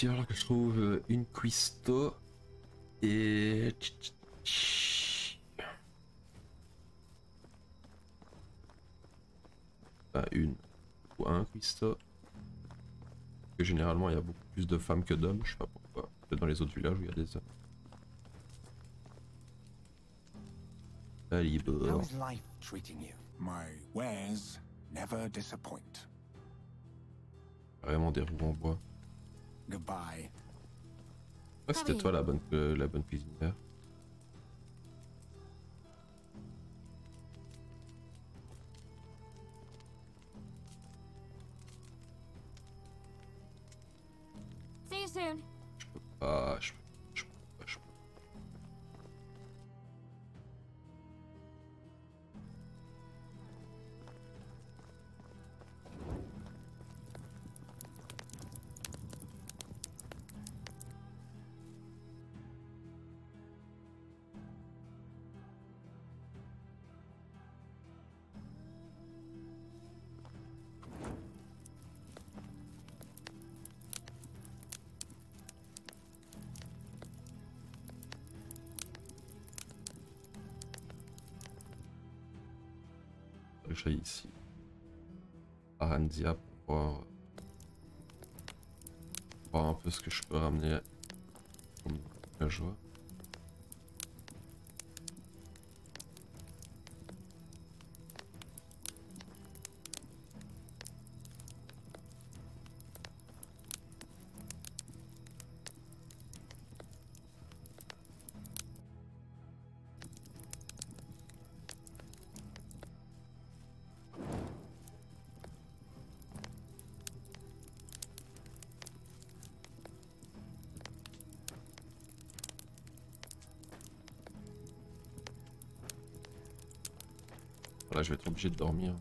Si, il va falloir que je trouve euh, une cuisto et... Une ou un cuisto. Que généralement il y a beaucoup plus de femmes que d'hommes, je sais pas pourquoi. Peut-être dans les autres villages où il y a des hommes. Allez, How bon. is life treating you? My wares never disappoint. Vraiment des roues en bois. Goodbye. Ah, c'était toi la bonne, euh, la bonne cuisinière. J'aille ici. À Randia pour voir, un peu ce que je peux ramener comme villageois. Je vais être obligé de dormir.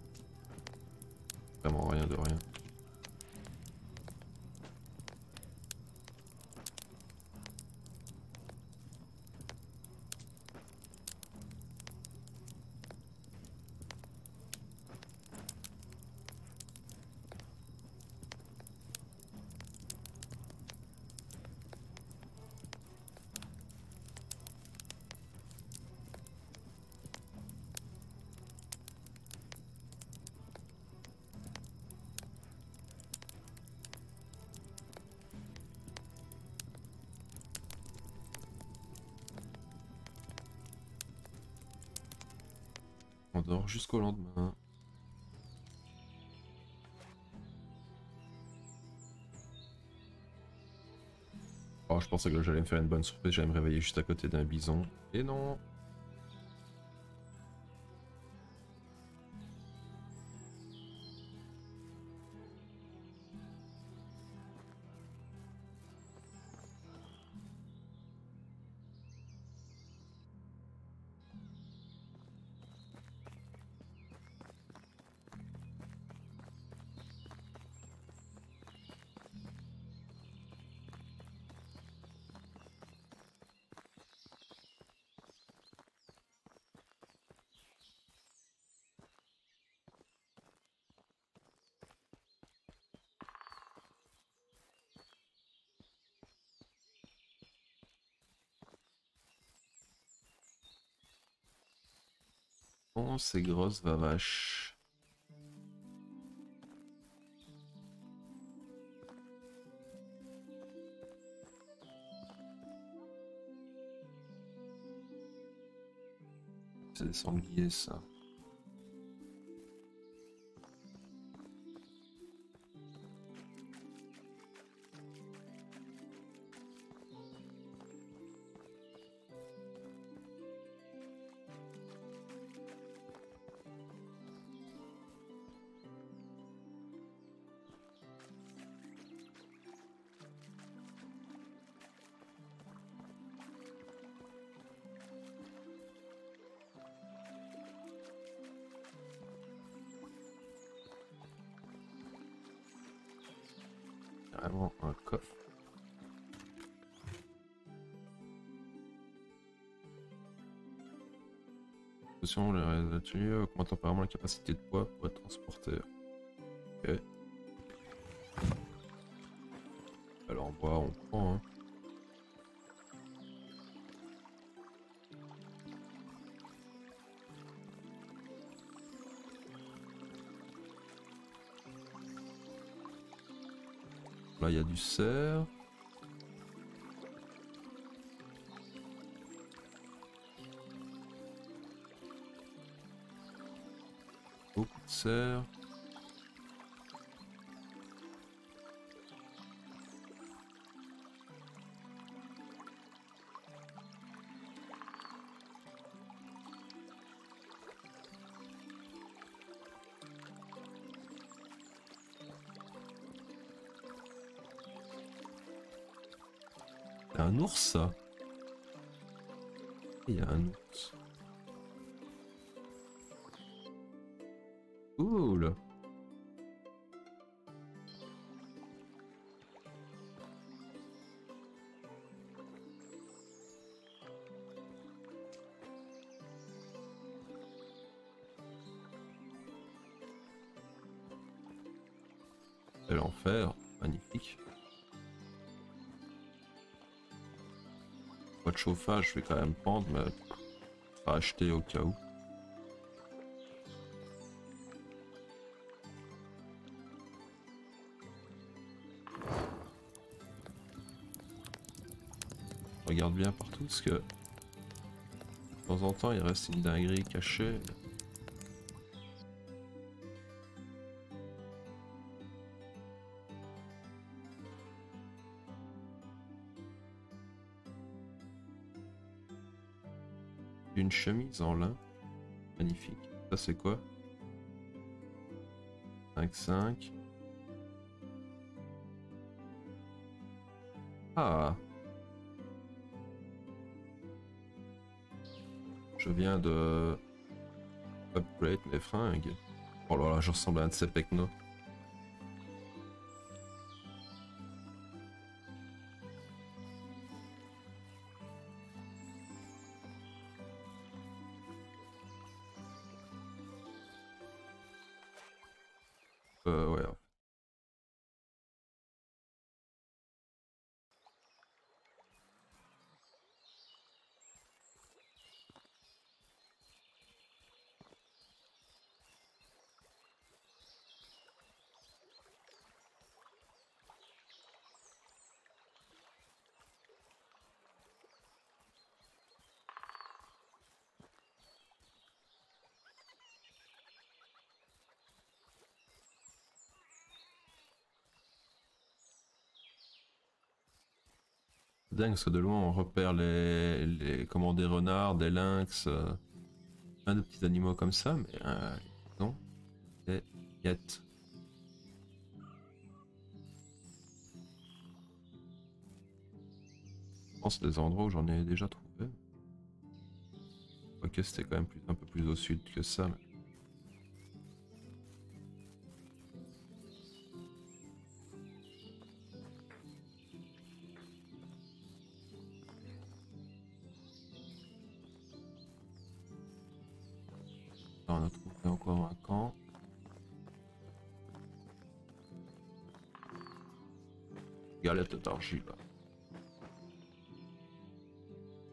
Vraiment rien de rien. Jusqu'au lendemain. Oh, je pensais que j'allais me faire une bonne surprise, j'allais me réveiller juste à côté d'un bison. Et non Oh, ces grosses vavaches. C'est des sangliers, ça. Les résultats augmentent apparemment la capacité de poids pour être transporté. Ok. Alors bois, on prend. Hein. Là, il y a du cerf. sœur. un ours. Il y a un ours. Quel enfer, magnifique. Pas de chauffage, je vais quand même prendre, mais pas acheter au cas où. Regarde bien partout parce que de temps en temps il reste une dinguerie cachée. Une chemise en lin. Magnifique. Ça c'est quoi? 5-5. Ah Je viens de upgrade mes fringues. Oh là là, je ressemble à un de ces pecnos. Dingue parce que de loin on repère les, les comment des renards, des lynx, euh, plein de petits animaux comme ça, mais euh, non, c'est yet. Je pense des endroits où j'en ai déjà trouvé. Ok, c'était quand même plus, un peu plus au sud que ça.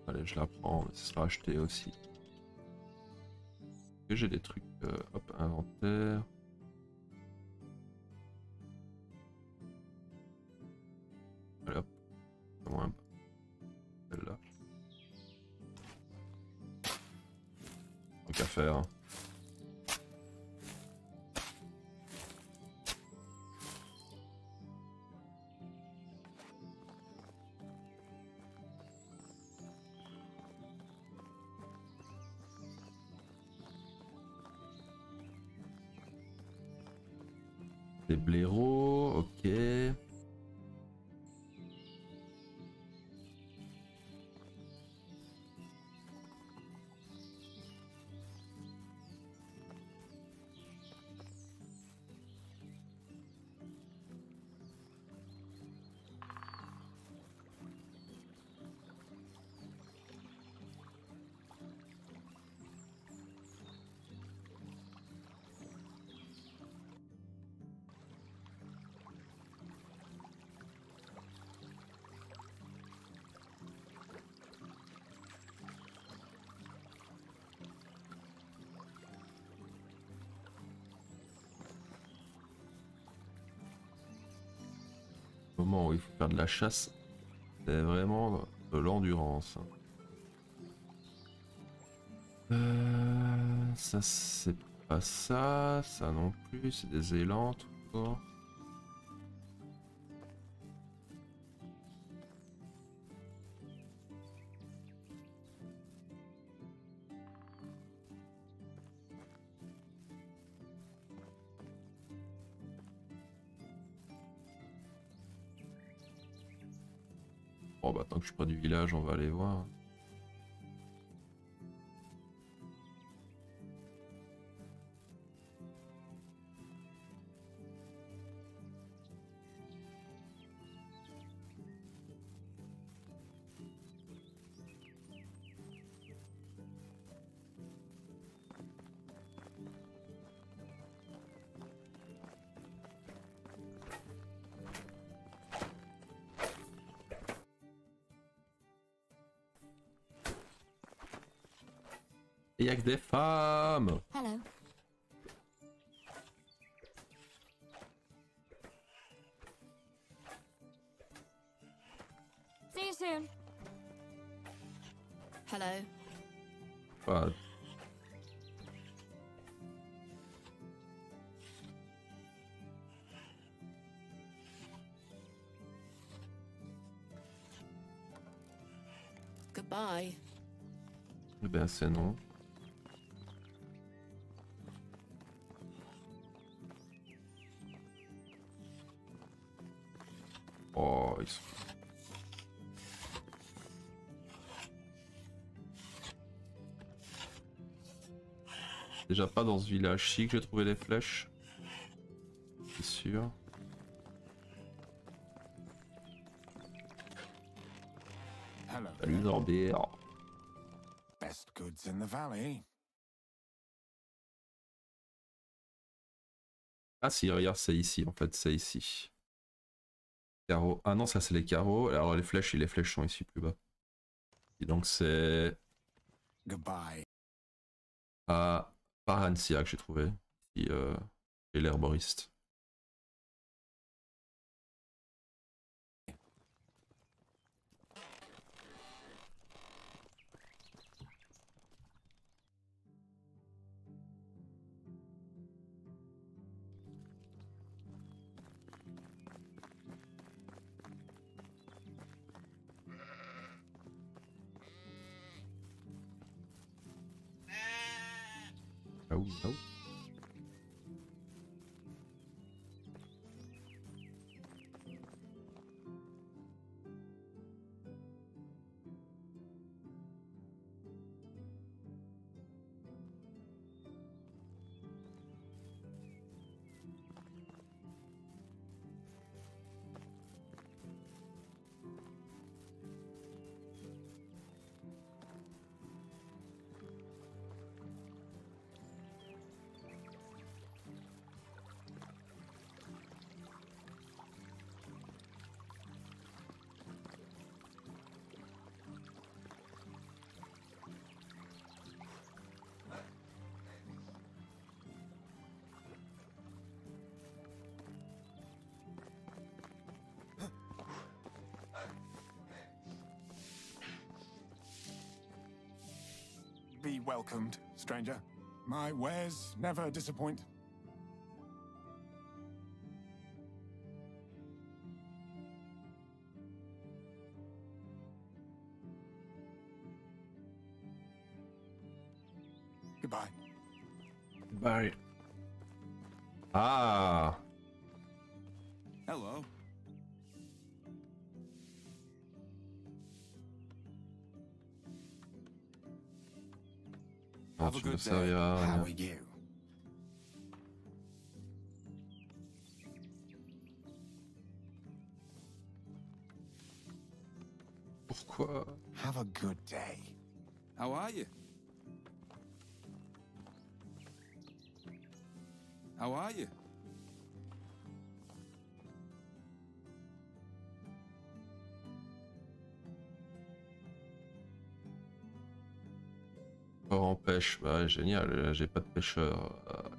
Allez, je la prends, mais ce sera acheté aussi. J'ai des trucs, euh, hop, inventaire. Où il faut faire de la chasse, c'est vraiment de l'endurance. Euh, ça c'est pas ça, ça non plus, c'est des élans toujours. Bon je suis du village, on va aller voir. Et y a que des femmes Hello. See you soon. Hello. Pas- Goodbye. Eh ben c'est non. Déjà pas dans ce village-ci que j'ai trouvé les flèches. C'est sûr. Hello. Salut Norbert. Best goods in the valley. Ah si, regarde, c'est ici, en fait, c'est ici. Carreaux. Ah non, ça c'est les carreaux. Alors les flèches, et les flèches sont ici plus bas. Et donc c'est Goodbye. à Parancia que j'ai trouvé. Ici, euh, l'herboriste. My wares never disappoint. Good day. How rien. are you? Pourquoi Have a good day. How are you? Bah génial, euh, j'ai pas de pêcheur. Euh,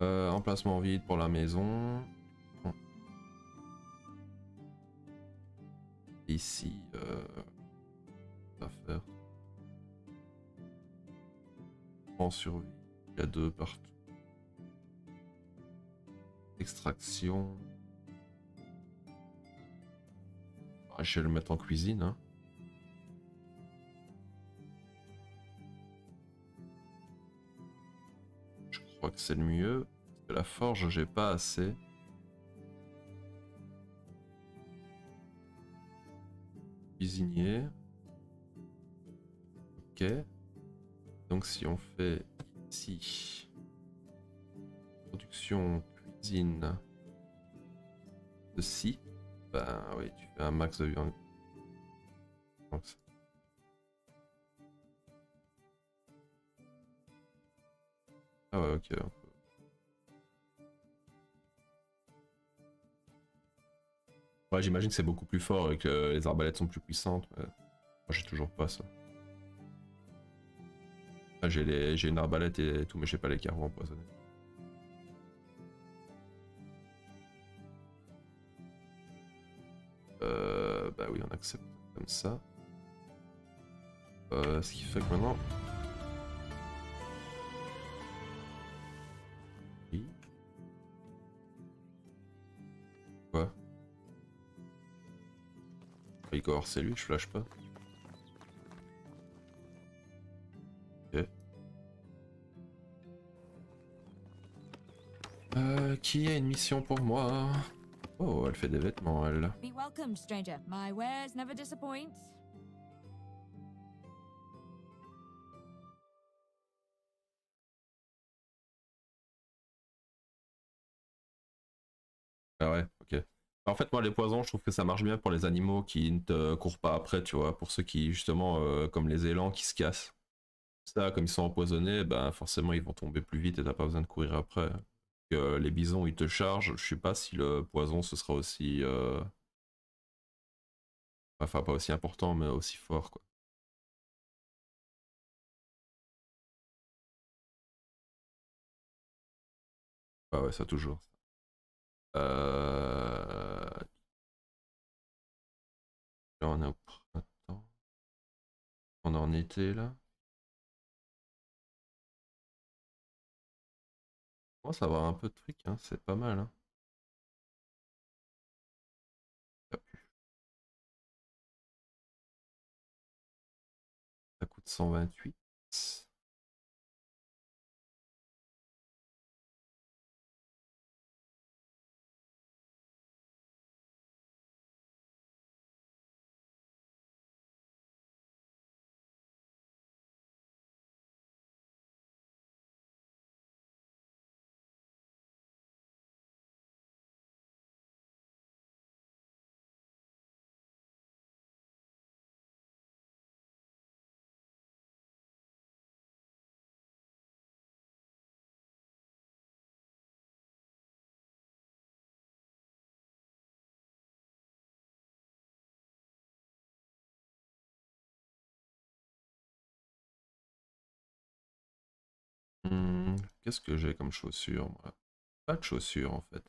euh, emplacement vide pour la maison. Ici, euh, à faire. En survie, il y a deux partout. Extraction. Ah, je vais le mettre en cuisine. Hein. C'est le mieux. Que la forge, j'ai pas assez. cuisinier. Ok. Donc si on fait ici production cuisine de si, ben oui, tu fais un max de viande. Donc, Ah ouais, ok. j'imagine que c'est beaucoup plus fort et que les arbalètes sont plus puissantes. Mais... Moi, j'ai toujours pas ça. Ah, j'ai les... une arbalète et tout, mais j'ai pas les carreaux empoisonnés. Euh, bah oui, on accepte comme ça. Euh, ce qui fait que maintenant. Igor, c'est lui, je flash pas. Ok. Euh, qui a une mission pour moi? Oh, elle fait des vêtements, elle. Be welcome, stranger. My wares never disappoint. Ah ouais. En fait, moi, les poisons, je trouve que ça marche bien pour les animaux qui ne te courent pas après, tu vois. Pour ceux qui, justement, euh, comme les élans qui se cassent. Ça, comme ils sont empoisonnés, ben forcément, ils vont tomber plus vite et t'as pas besoin de courir après. Les bisons, ils te chargent. Je sais pas si le poison, ce sera aussi. euh, Enfin, pas aussi important, mais aussi fort, quoi. Ah ouais, ça toujours. Euh... Là, on est au printemps. On est en été, là. On commence à avoir un peu de fric, hein, c'est pas mal. Hein. Ça coûte 128. Qu'est-ce que j'ai comme chaussures, Pas de chaussures, en fait.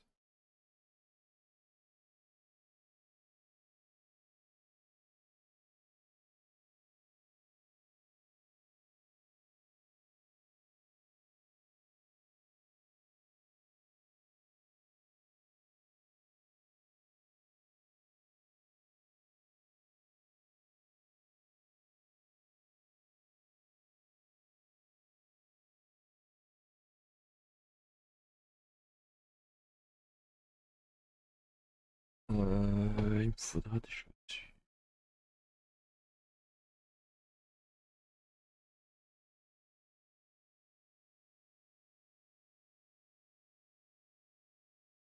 Euh, il me faudra des chaussures.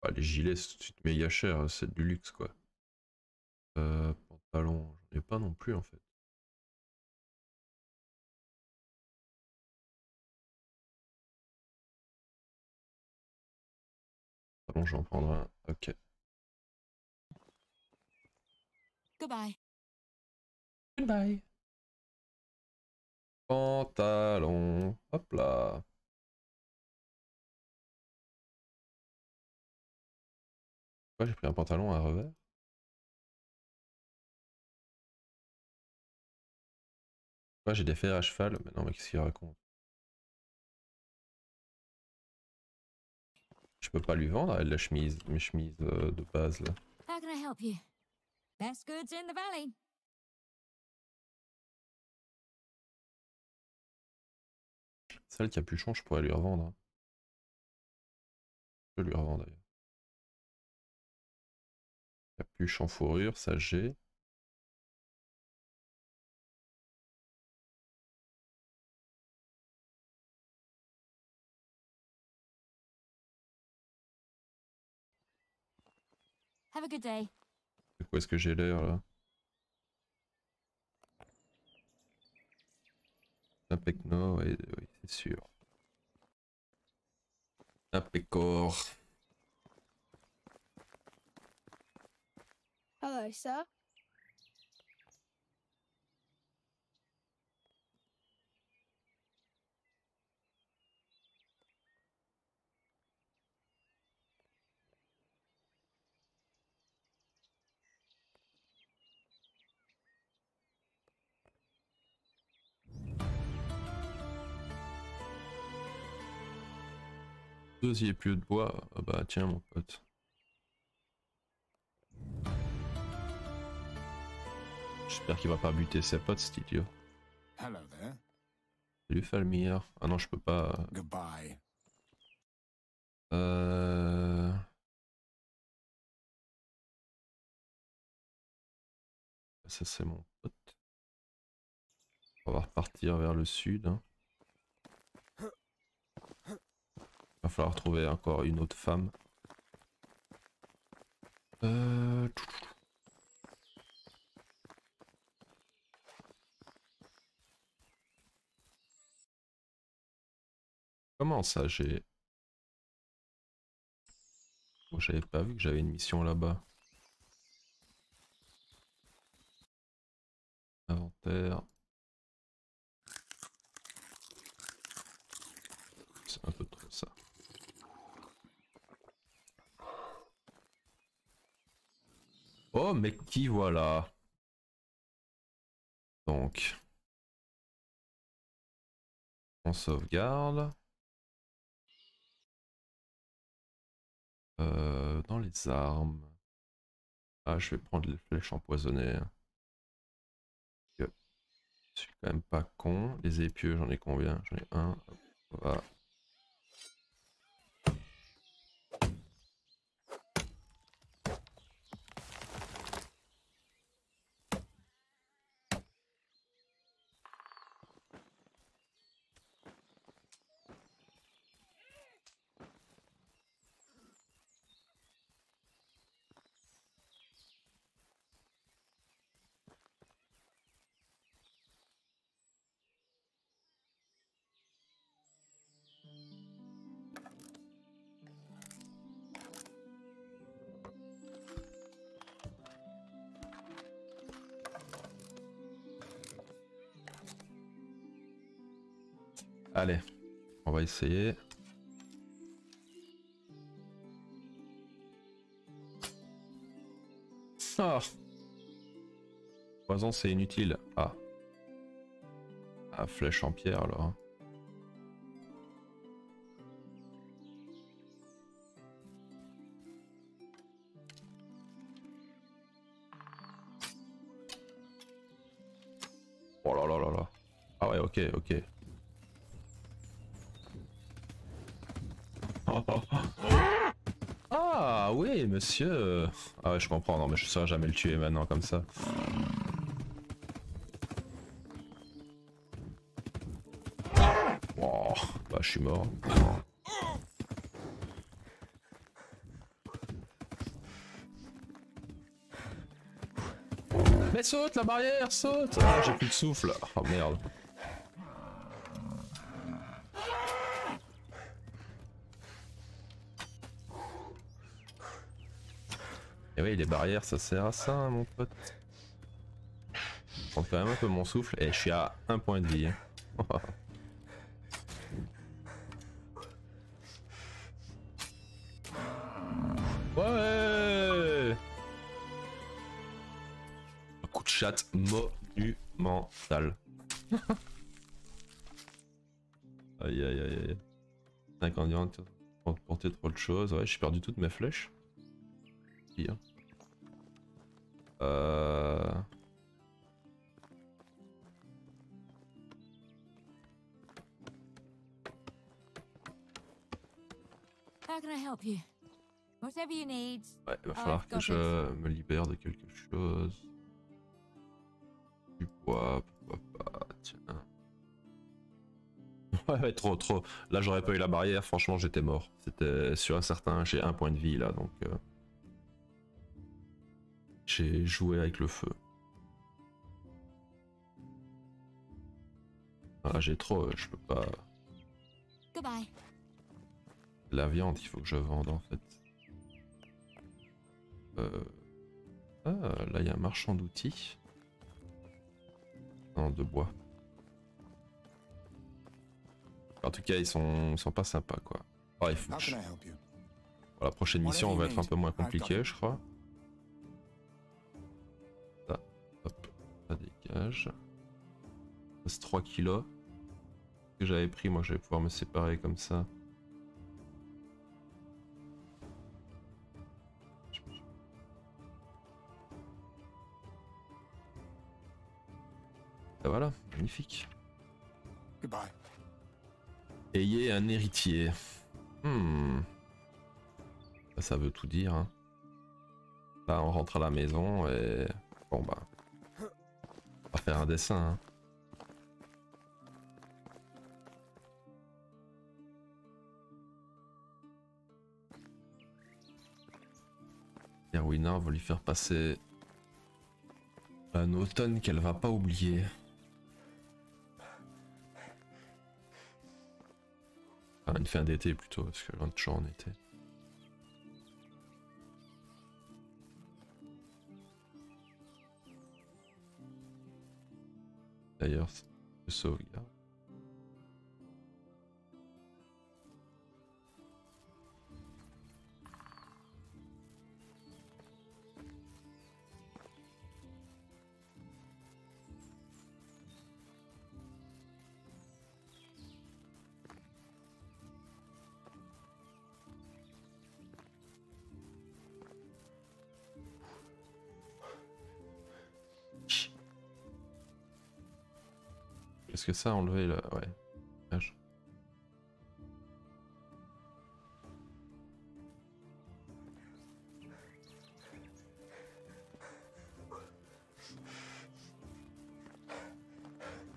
Ah, les gilets, tout de suite méga cher, hein, c'est du luxe quoi. Euh, pantalon, j'en ai pas non plus en fait. Pantalon, j'en prendrai un. Ok. Goodbye. Goodbye. Pantalon, hop là. Pourquoi j'ai pris un pantalon à revers? Pourquoi j'ai des fers à cheval? Mais non, mais qu'est-ce qu'il raconte? Je peux pas lui vendre la chemise, mes chemises euh, de base là. How can I help you? Best goods in the valley. Ça, le capuchon, je pourrais lui revendre. Hein. Je lui revendre d'ailleurs. Capuche en fourrure, ça j'ai. Have a good day. Quoi est-ce que j'ai l'air là? Un pecno, oui, oui c'est sûr. Un pécor. Hello, sir. Dosier plus de bois. Ah bah tiens mon pote. J'espère qu'il va pas buter ses potes cet idiot. Hello there. Salut Falmir. Ah non je peux pas. Goodbye. Euh... Ça c'est mon pote. On va repartir vers le sud. hein. Va falloir trouver encore une autre femme. Euh... Comment ça j'ai... Oh, j'avais pas vu que j'avais une mission là-bas. Inventaire. C'est un peu trop ça. Oh, mais qui voilà? Donc. On sauvegarde. Euh, dans les armes. Ah, je vais prendre les flèches empoisonnées. Je suis quand même pas con. Les épieux, j'en ai combien? J'en ai un. Essayer. Ah Poison c'est inutile. Ah. Ah, flèche en pierre alors. Oh là là là là. Ah ouais, ok, ok. Ah oui, monsieur. Ah ouais, je comprends. Non, mais je saurais jamais le tuer maintenant comme ça. Wow, bah je suis mort. Mais saute la barrière, saute Ah, j'ai plus de souffle. Oh merde. Les barrières, ça sert à ça, mon pote. Je prends quand même un peu mon souffle et je suis à un point de vie. hein. ouais Un coup de chat monumental. aïe aïe aïe aïe. 50 diamants pour porter trop de choses. Ouais, j'ai perdu toutes mes flèches. Je me libère de quelque chose. Du bois, pourquoi pas, tiens. Ouais, ouais, trop, trop. Là, j'aurais pas eu la barrière, franchement, j'étais mort. C'était sur un certain, j'ai un point de vie là, donc. euh, j'ai joué avec le feu. Ah, j'ai trop, je peux pas. Goodbye. La viande, il faut que je vende en fait. Euh... Ah, là il y a un marchand d'outils. Non, de bois. En tout cas, ils sont, ils sont pas sympas quoi. Ah, il faut que je-? Pour la prochaine mission, on va être un peu moins compliqué, je crois. Ça, hop, ça dégage. C'est 3 kilos. Ce que j'avais pris, moi, je vais pouvoir me séparer comme ça. Voilà, magnifique. Goodbye. Ayez un héritier. Hmm. Ça, ça veut tout dire. Hein. Là, on rentre à la maison et... Bon bah... On va faire un dessin. Hein. Erwina va lui faire passer un automne qu'elle va pas oublier. Enfin, une fin d'été plutôt, parce que loin de toujours en été. D'ailleurs, sauvegarde. Que ça a enlevé le... Ouais. Dommage.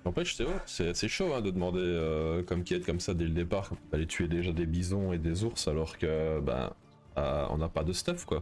N'empêche, c'est ouais, chaud hein, de demander euh, comme quête comme ça dès le départ d'aller tuer déjà des bisons et des ours alors que ben euh, on n'a pas de stuff quoi.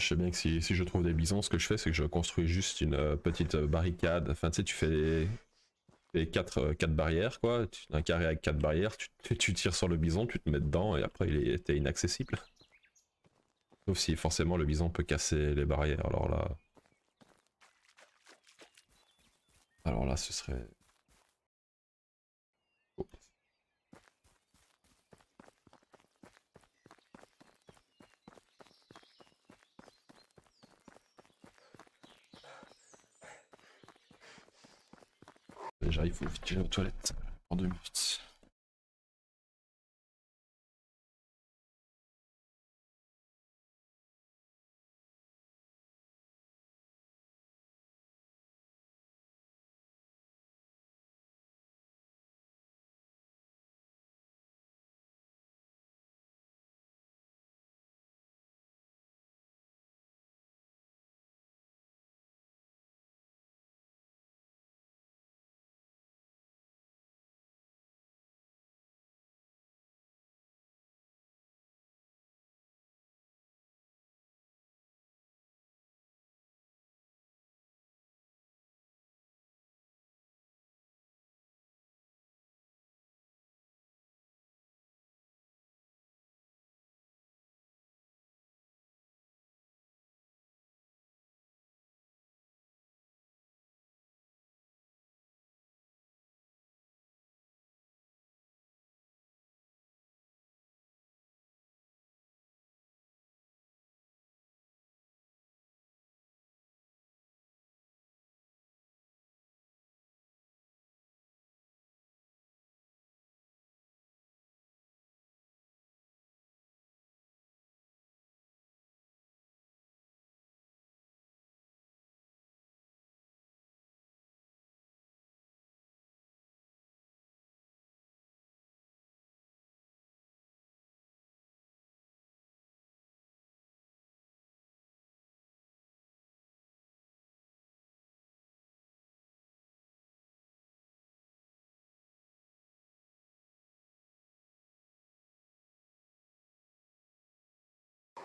Je sais bien que si, je trouve des bisons, ce que je fais c'est que je construis juste une euh, petite euh, barricade. Enfin tu sais, tu fais quatre, euh, quatre barrières quoi, un carré avec quatre barrières, tu, tires sur le bison, tu te mets dedans et après il est t'es inaccessible. Sauf si forcément le bison peut casser les barrières, alors là... Alors là ce serait... J'arrive, faut j'aille aux toilettes en deux minutes.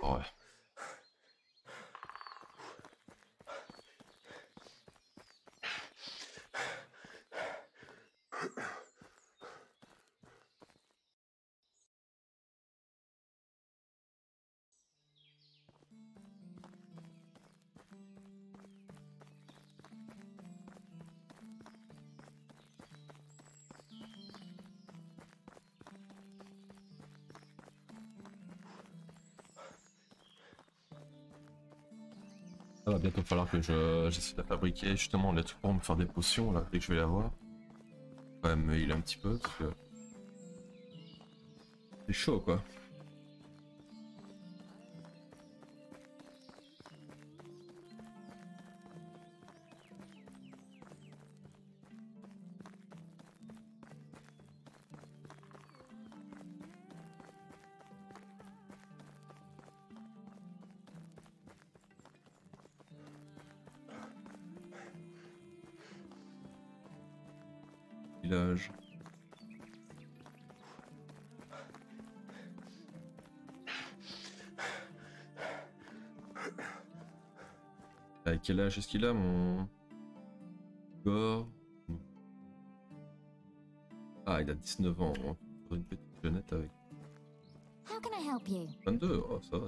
Ouais. Ça va bientôt falloir que je j'essaie de fabriquer justement les trucs pour me faire des potions là dès que je vais les avoir. Quand même il un petit peu parce que c'est chaud quoi. Quel âge est-ce qu'il a mon Gore Ah il a 19 ans, on va une petite jeunette avec How can I help you? 22, oh ça va,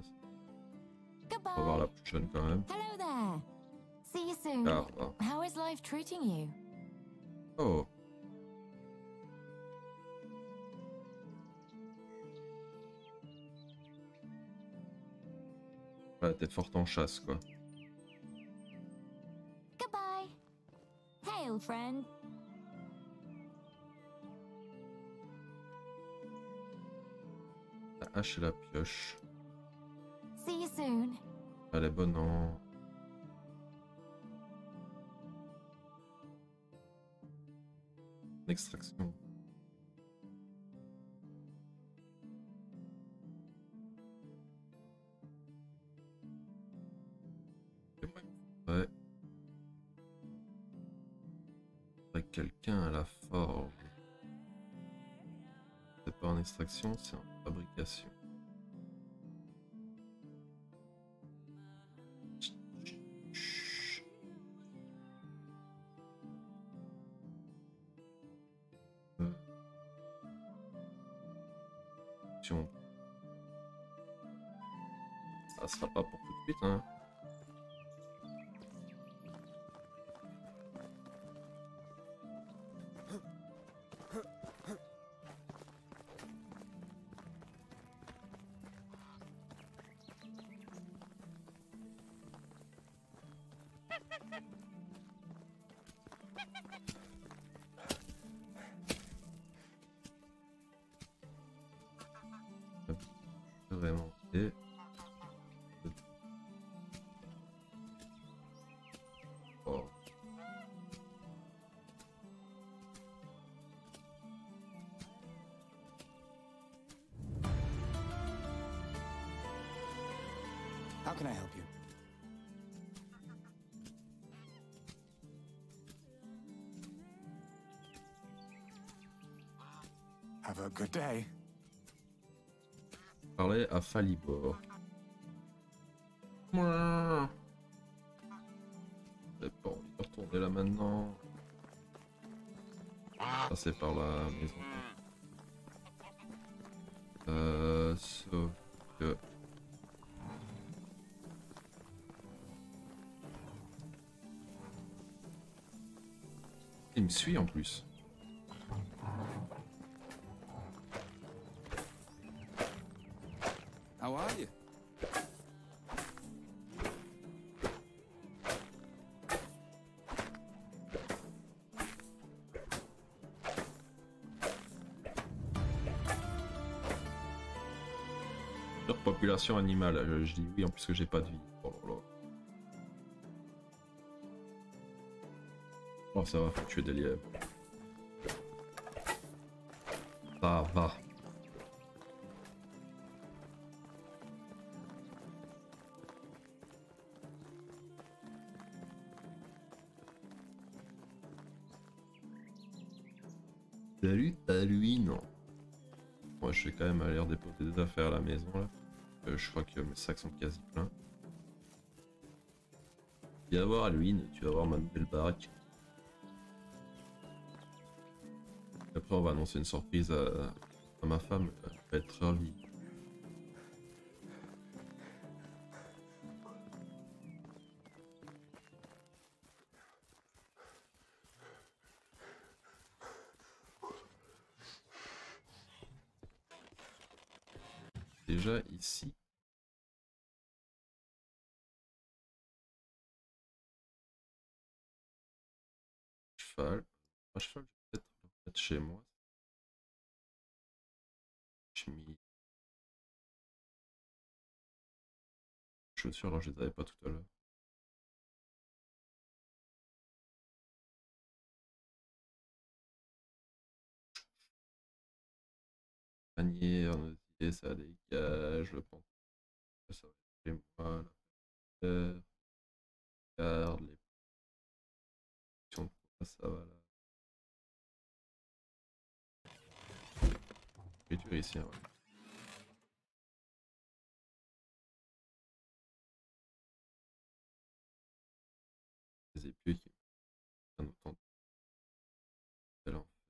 on va voir la plus jeune quand même. Hello there. See you soon. Ah. How is life treating you? Oh. Ouais, t'es forte en chasse, quoi. Friend. La hache et la pioche. See you soon. Elle est bonne en extraction. Extraction, c'est en fabrication. Good day. Parler à Falibor. Mouah. J'ai pas envie de retourner là maintenant? Passer par la maison. Euh, sauf que... Il me suit en plus. How are animale, je, je dis oui en plus que j'ai pas de vie. Oh. Oh ça va, faut tuer des lièvres. Sacs sont quasi pleins. Viens voir Halloween, tu vas voir ma nouvelle baraque. Après on va annoncer une surprise à, à ma femme, elle va être ravie. Déjà ici. Chaussures, là, je les avais pas tout à l'heure. Panier, en osier, ça dégage, le pantalon, ça moi, la les ça va là. Ici, hein.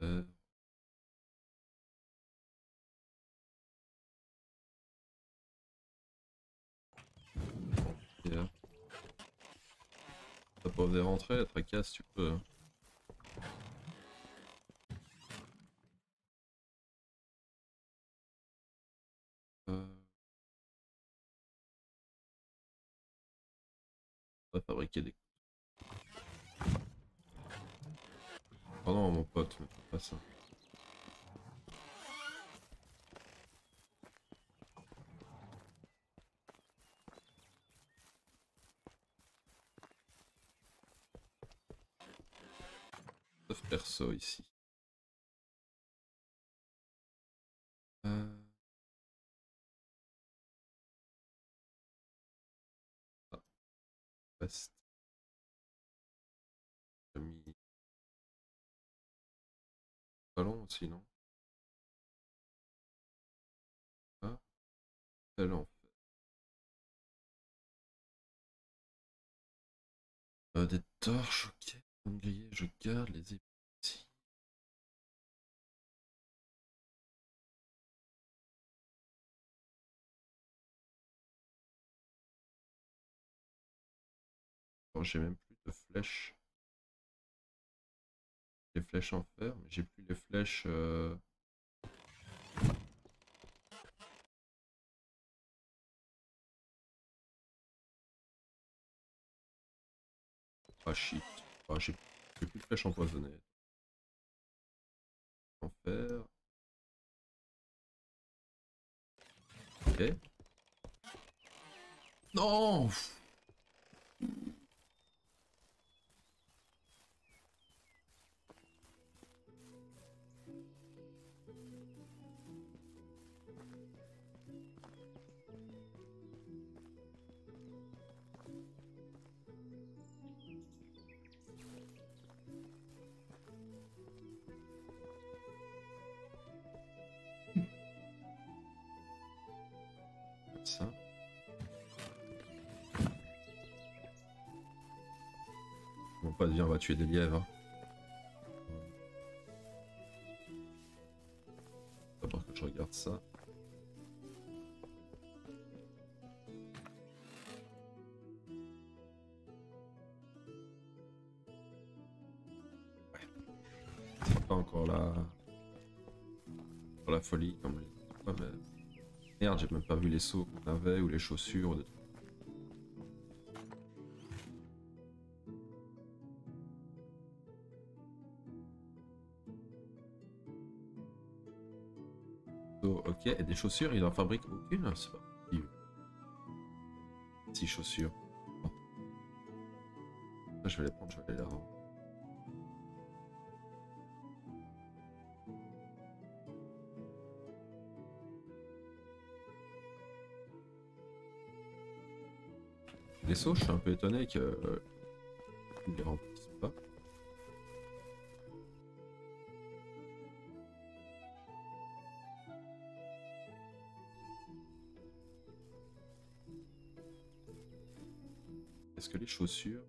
Enfer. Pierre. T'as pas osé rentrer, la tracasse, tu peux. hein. Euh... Fabriquer des. Non, mon pote, mais pas ça. Neuf perso ici. Euh... Ah. Ballon aussi, non? Ah. Euh, des torches, ok. Je garde les. Bon, j'ai même plus de flèches. Les flèches en fer, mais j'ai plus les flèches. euh, Ah shit. Ah, j'ai plus de flèches empoisonnées. En fer. Ok. Non on va tuer des lièvres. hein. D'abord que je regarde ça. Pas encore la... pour la folie comme les. Merde, j'ai même pas vu les sauts qu'on avait ou les chaussures. ou des. Et des chaussures, il en fabrique aucune C'est pas possible. Six chaussures. Je vais les prendre, je vais les rendre. Les sauts, je suis un peu étonné que euh, Est-ce que les chaussures...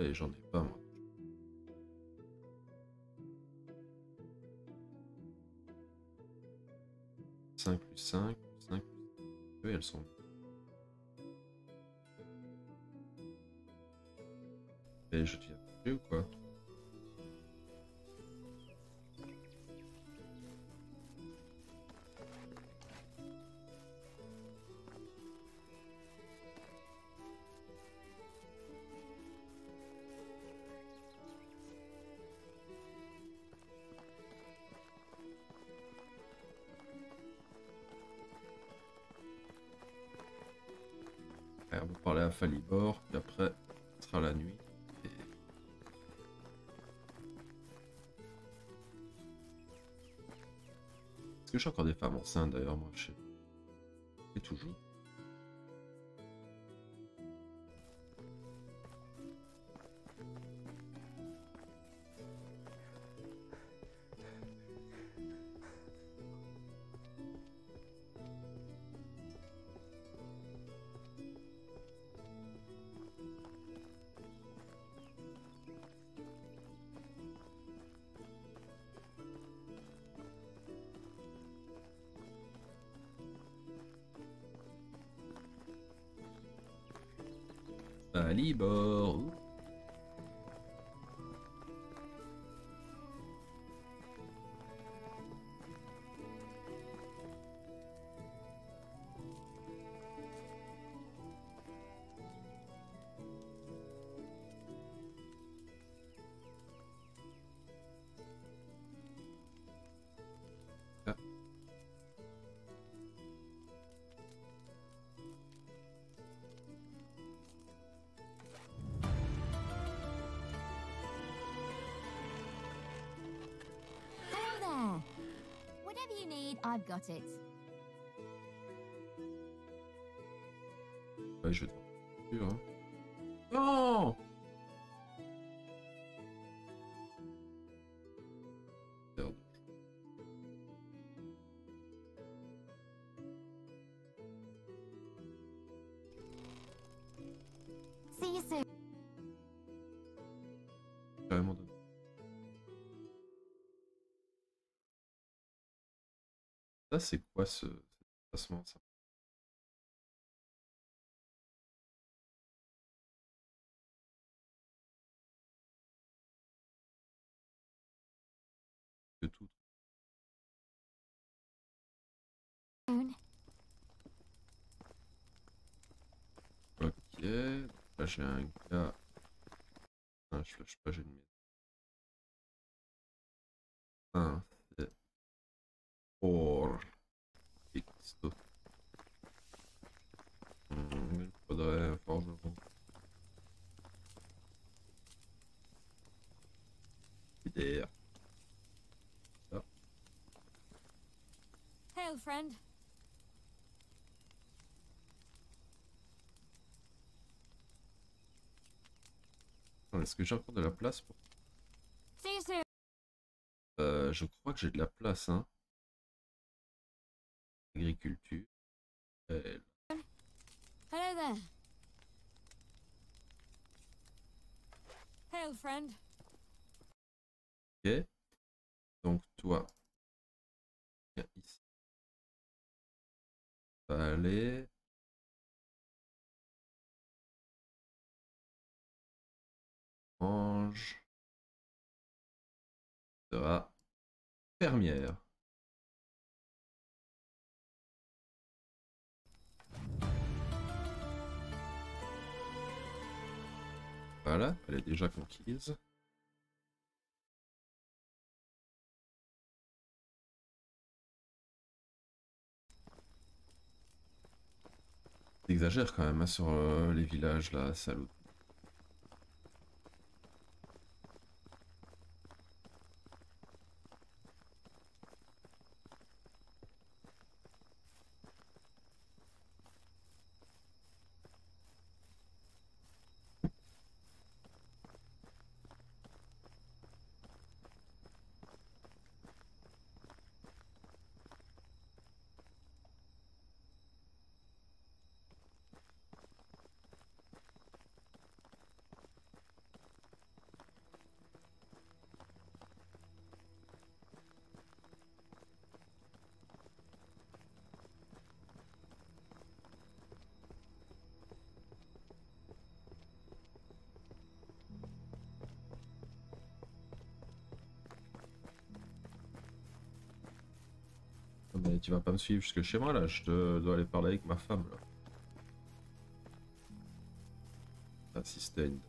Eh, j'en ai pas, moi. Cinq plus 5, 5 plus... Oui, elles sont... Et je deviens plus ou quoi? Que j'ai encore des femmes enceintes d'ailleurs, moi je sais. Et toujours. I've got it. Ouais, je vais te. Non C'est quoi ce cet placement ça? Ok. j'ai un gars. Ah, je flash pas, j'ai une maison. Un, c'est. Pour. Faudrait forgeron. Idée. Hail, friend. Est-ce que j'ai encore de la place pour... Euh, je crois que j'ai de la place, hein. Agriculture. Euh, Hello there. Hail, friend. Ok. Donc toi, viens ici. Ça va aller. Ange. Sera fermière. Voilà, elle est déjà conquise. T'exagères quand même hein, sur euh, les villages là, salaud. Tu vas pas me suivre jusque chez moi là, je dois aller parler avec ma femme là. Une-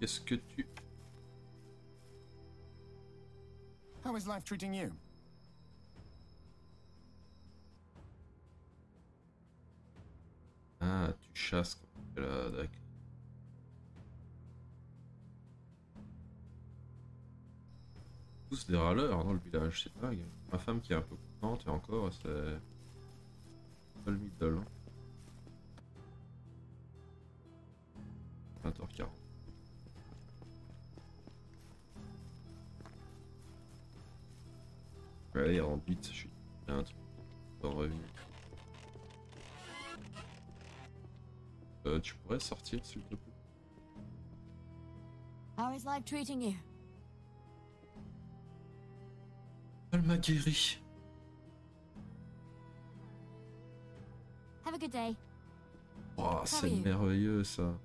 Qu'est-ce que tu... How is life treating you? Tous des râleurs dans le village, c'est dingue. Ma femme qui est un peu contente et encore, c'est... Le middle. Hein. 20h40. Allez, rentre vite, je suis... un truc revenu. Euh, tu pourrais sortir s'il te plaît? How is life treating you? Elle m'a guéri. Have a good day. Oh, c'est merveilleux ça.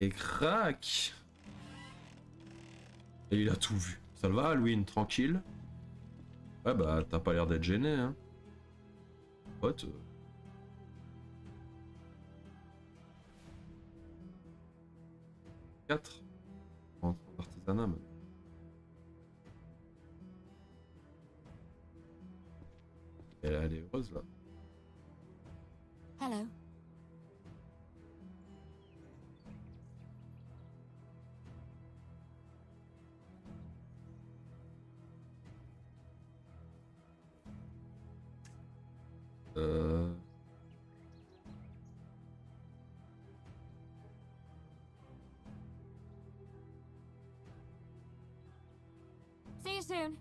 Et crac Et il a tout vu. Ça le va, Halloween, tranquille? Ouais bah t'as pas l'air d'être gêné hein. Pote. euh. Quatre. En artisanat même. Elle, elle est heureuse là. Hello. Euh... See you soon.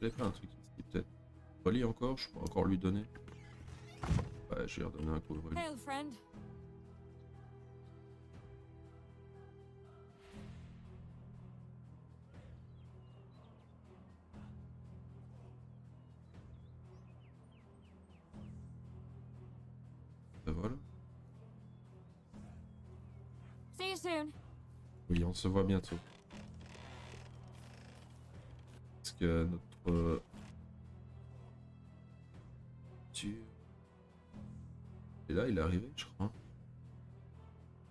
J'avais fait un truc ici peut-être. Relais encore, je peux encore lui donner. Ouais, lui redonner un coup de on se voit bientôt. Parce que notre... euh, Tu... Et là, il est arrivé, je crois.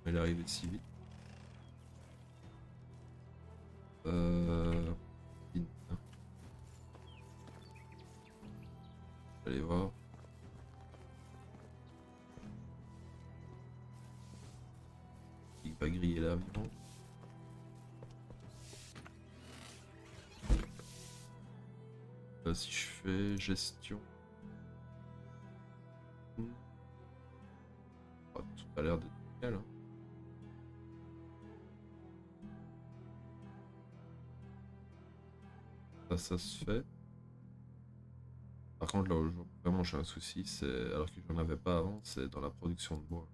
Il est arrivé si vite. Gestion. Ah, tout a l'air d'être nickel. hein. Ça, ça se fait. Par contre, là où vraiment j'ai un souci, c'est alors que j'en avais pas avant, c'est dans la production de bois.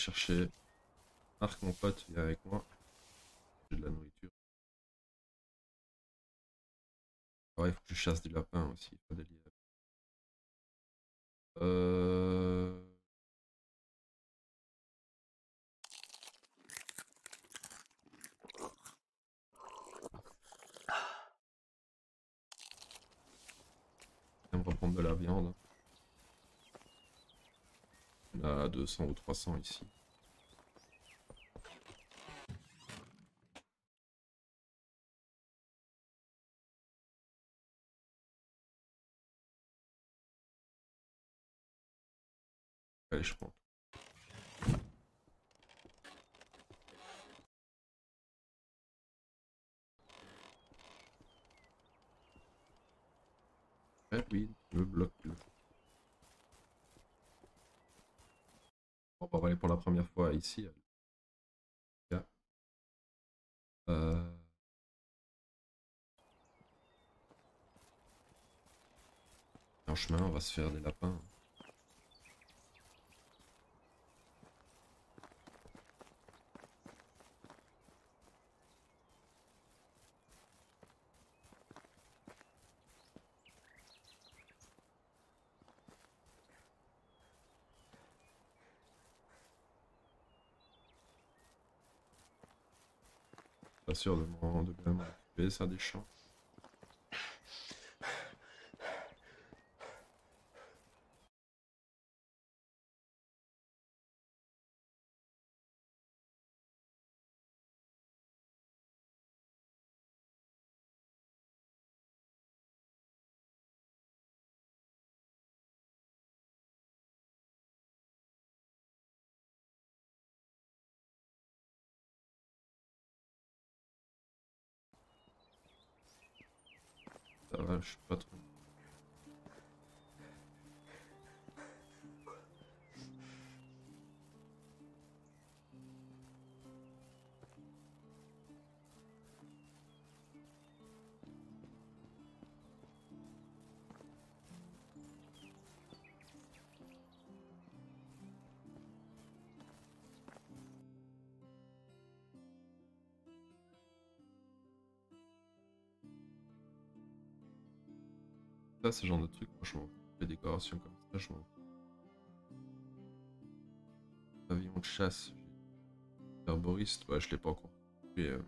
Chercher Marc, mon pote, viens avec moi. J'ai de la nourriture. Ah il faut que je chasse du lapin aussi. pas des. Euh... Je vais me reprendre de la viande. A 200 ou 300 ici. Allez, je prends. Eh oui, le bloc. le- Bon, on va aller pour la première fois ici. Euh... En chemin, on va se faire des lapins. Pas sûr de, m'en- m'occuper, ça, des champs. Je pas. Ça, ce genre de truc, franchement. Les décorations comme ça, je m'en. Avion de chasse. Herboriste, ouais, je l'ai pas encore. Euh,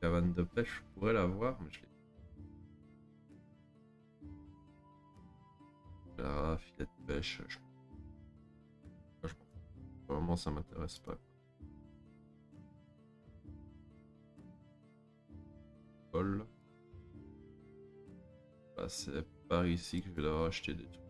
Cabane de pêche, je pourrais l'avoir, mais je l'ai Là, filet de pêche, je... Vraiment, ça m'intéresse pas. Paul. C'est par ici que je vais devoir acheter des trucs.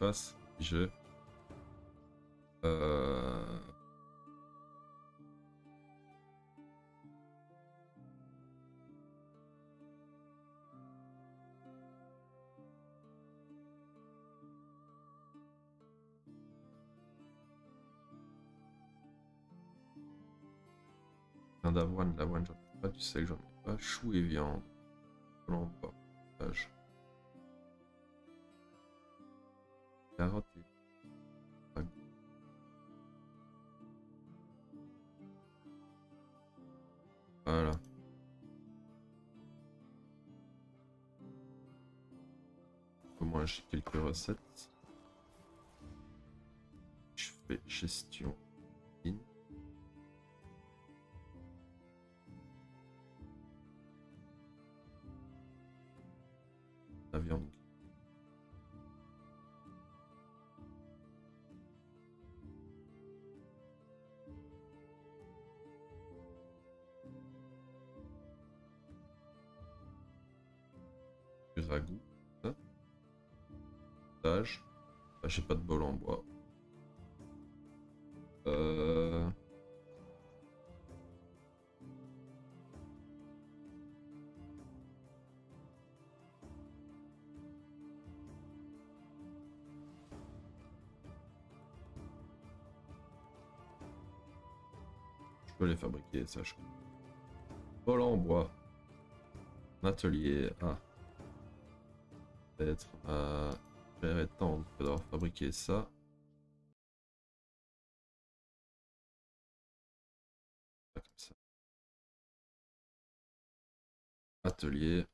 Que je. Euh... D'avoine, l'avoine, j'en ai pas, du sel, j'en ai pas. Chou et viande. Quelques recettes. Je fais gestion. Pas de bol en bois. Euh... Je peux les fabriquer, ça je Bol en bois. Atelier. Ah. Peut-être. Euh... Je vais devoir fabriquer ça. Comme ça. Atelier.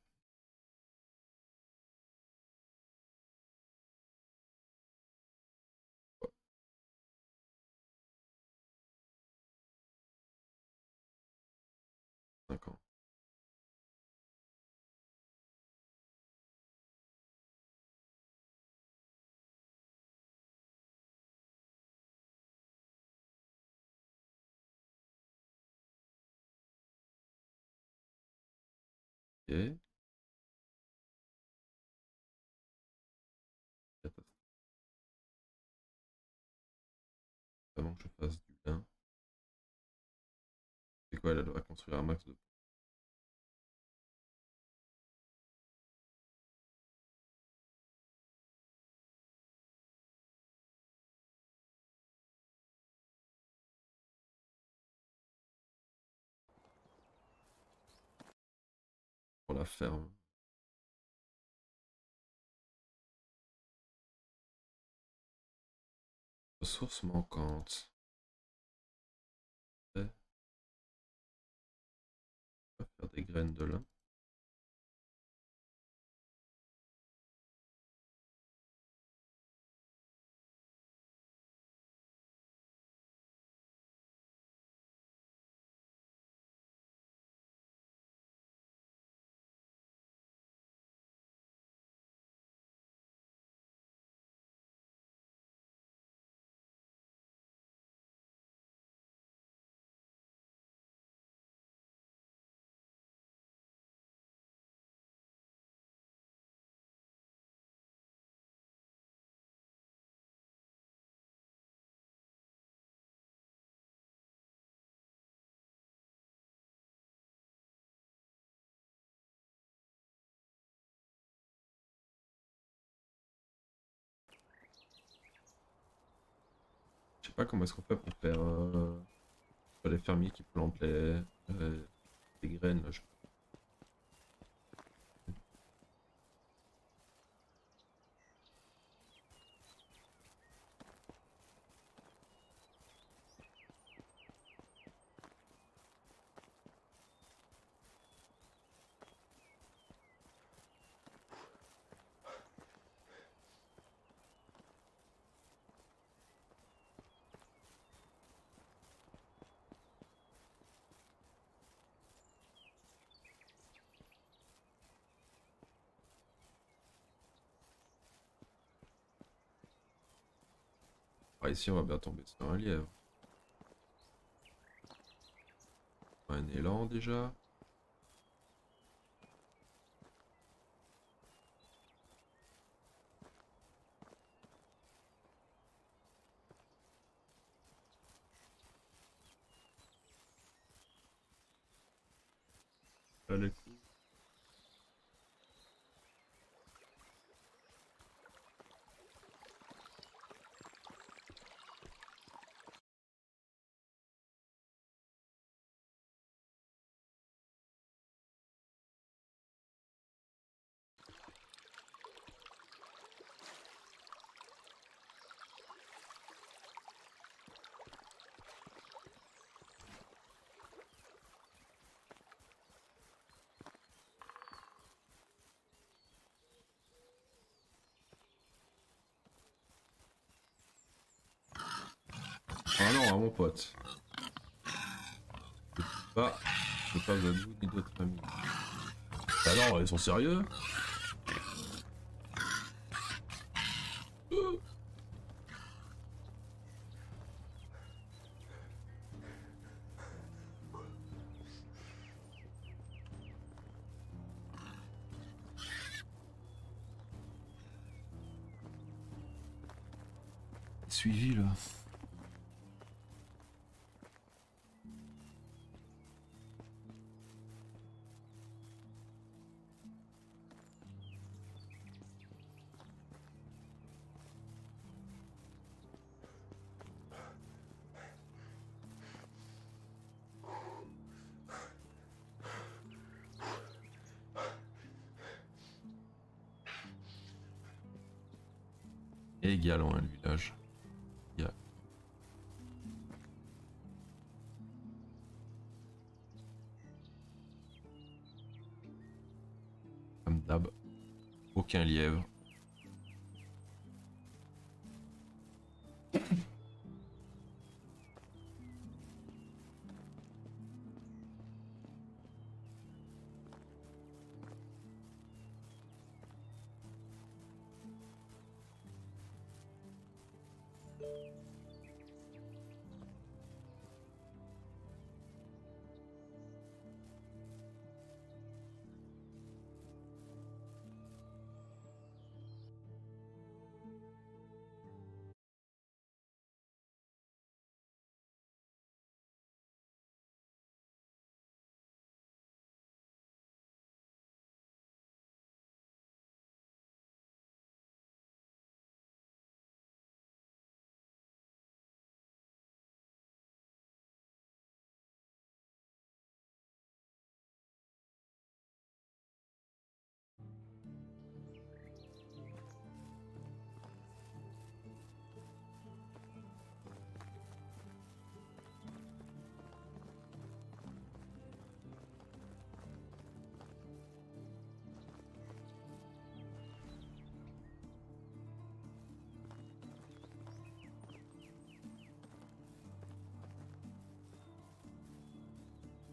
Avant que je fasse du lin. C'est quoi, elle, va construire un max de ferme. Ressources manquantes. Faire des graines de lin. Pas comment est-ce qu'on fait pour faire euh, les fermiers qui plantent les, euh, graines. Ici, on va bien tomber sur un lièvre. Un élan déjà. Allez. Ah non, à mon pote. Je peux pas, je pas ni d'autres familles. Ah non, ils sont sérieux? Également un village. Il y a- Comme d'hab, aucun lièvre.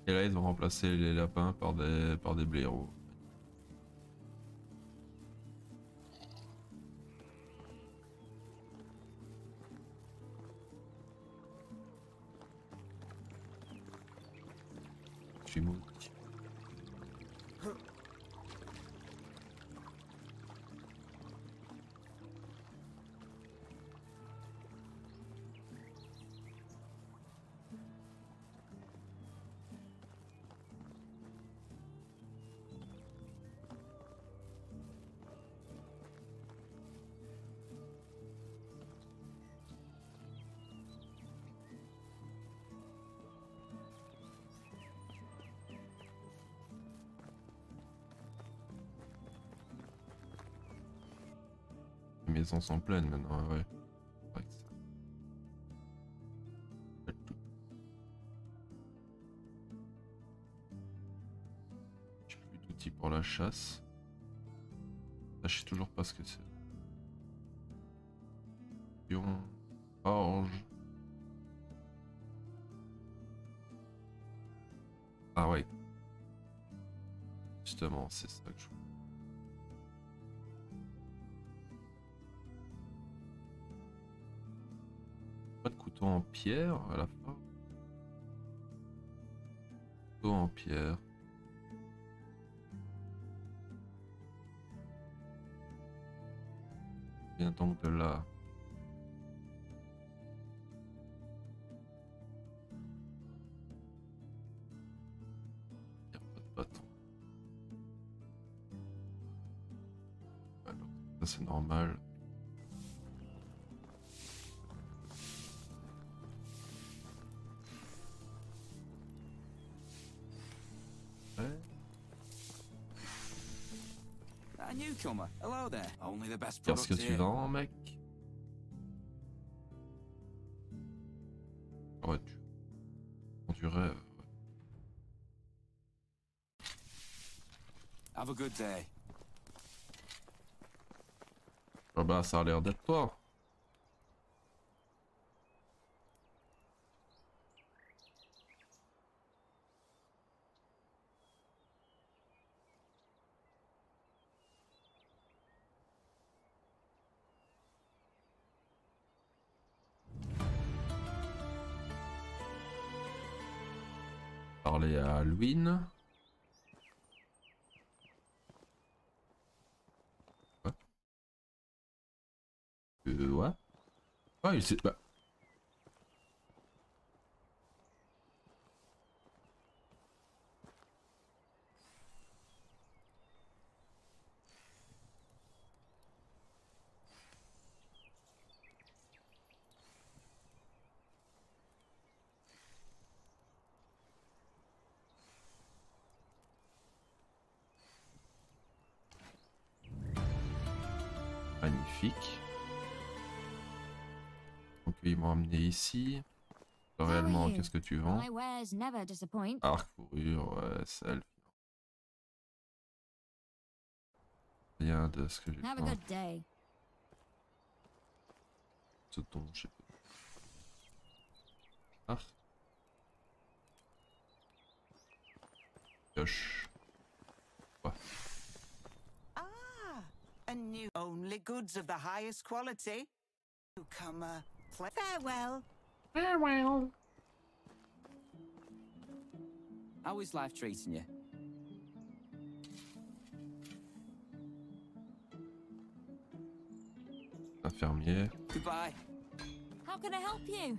Et là, ils vont remplacer les lapins par des, par des blaireaux. Sont pleines maintenant, ouais. Que ça- plus d'outils pour la chasse. Ça, je sais toujours pas ce que c'est. Orge. Ah ouais. Justement, c'est ça que je En pierre à la fin. En pierre. Vient donc de là. Products que tu vends, mec? Ouais, tu. Quand tu rêves. Have a good day. Ah bah, ça a l'air d'être toi. À Halloween. Euh, ouais. Il s'est. Bah. Amené ici. Réellement, you? qu'est-ce que tu vends? My wares never disappoint. Arc, fourrure, ouais, self. Rien de ce que j'ai. Ce. Ah, a new only goods of the highest quality. Newcomer, pl- farewell. How is life treating you? Un fermier. Goodbye. How can I help you?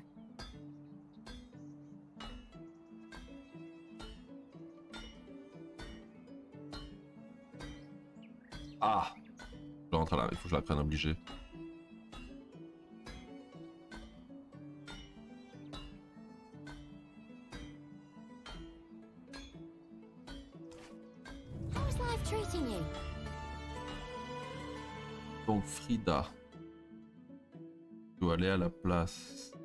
Ah Je rentre là, il faut que je la prenne obligé. À la place.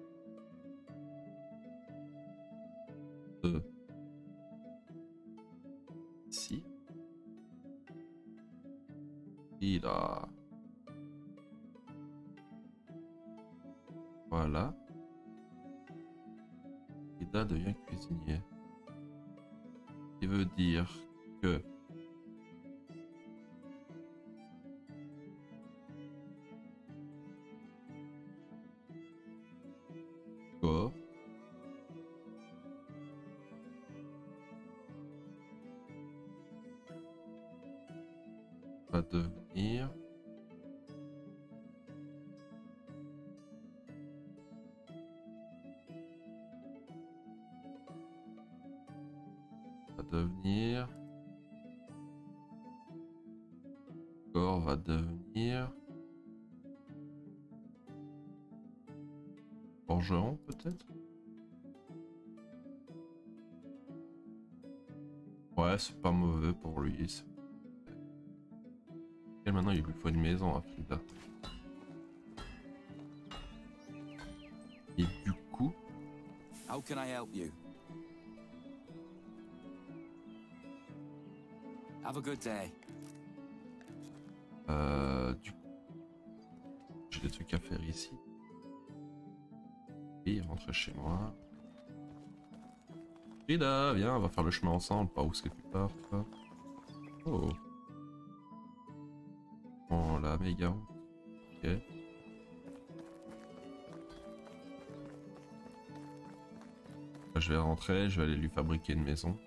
Va devenir Gore va devenir Forgeron peut-être? Ouais, c'est pas mauvais pour lui. Et maintenant, il lui faut une maison à Frida. Et du coup, How can I help you? Have a good day. euh, j'ai des trucs à faire ici. Et rentrer chez moi. Frida, viens, on va faire le chemin ensemble. Par où est-ce que tu pars, toi Oh. Oh, la méga. Ok. Je vais rentrer, je vais aller lui fabriquer une maison.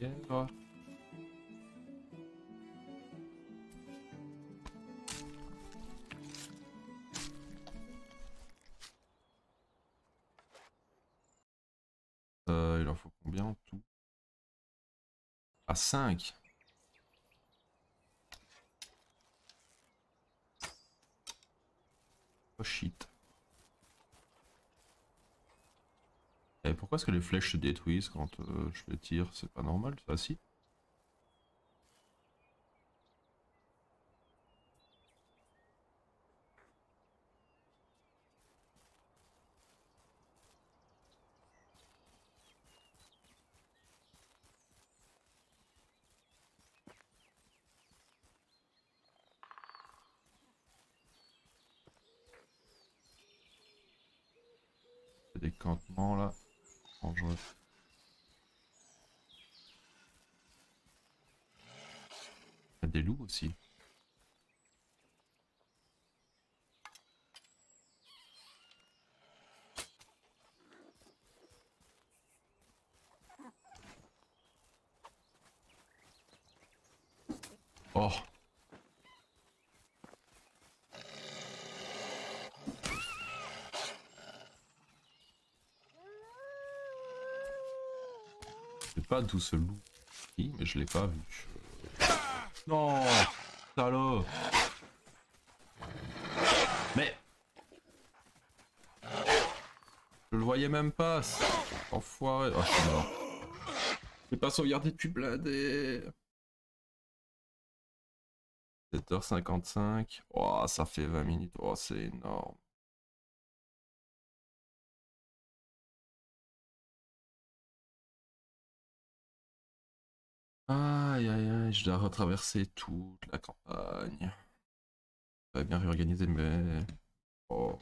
Lièvre. Euh, il en faut combien en tout? À 5 Oh shit. Et pourquoi est-ce que les flèches se détruisent quand euh, je les tire C'est pas normal, ça si Il y a des campements là. Dangereux. Il y a des loups aussi. Oh Je sais pas d'où ce loup qui, mais je l'ai pas vu. Non. Salaud Mais Je le voyais même pas Enfoiré. Oh je suis mort. J'ai pas sauvegardé depuis blindé. 7h55 Oh ça fait 20 minutes. Oh c'est énorme Aïe aïe aïe, je dois retraverser toute la campagne. J'avais bien réorganisé mais... Oh.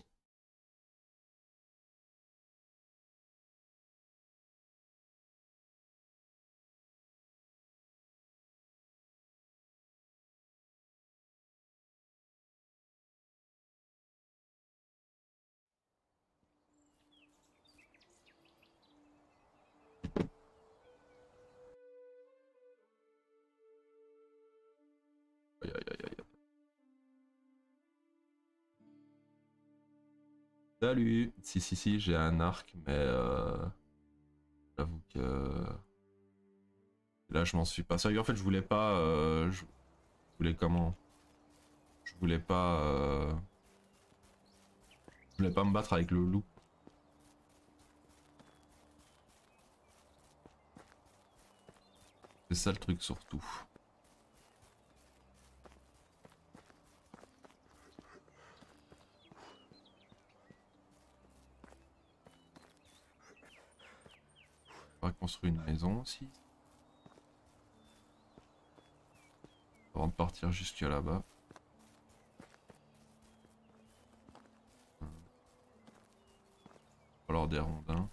Salut Si, si, si, j'ai un arc, mais euh, j'avoue que là, je m'en suis pas sérieux. En fait, je voulais pas. euh, je je voulais comment? Je voulais pas. euh, Je voulais pas me battre avec le loup. C'est ça le truc surtout. Va construire une maison aussi. Avant de partir jusqu'à là-bas. Alors des rondins.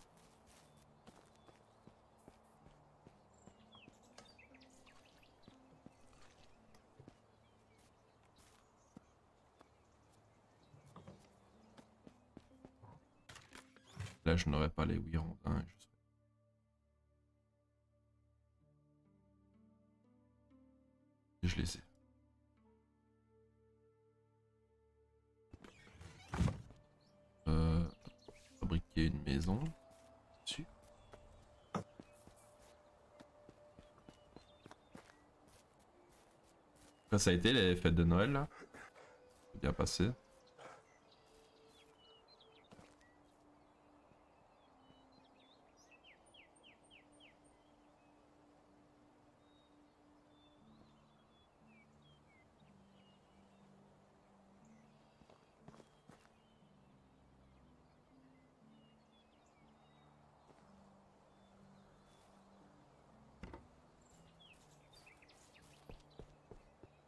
Là, je n'aurais pas les huit rondins. je Je les ai. Euh, fabriquer une maison. Dessus. Ça, a été les fêtes de Noël là Bien passé.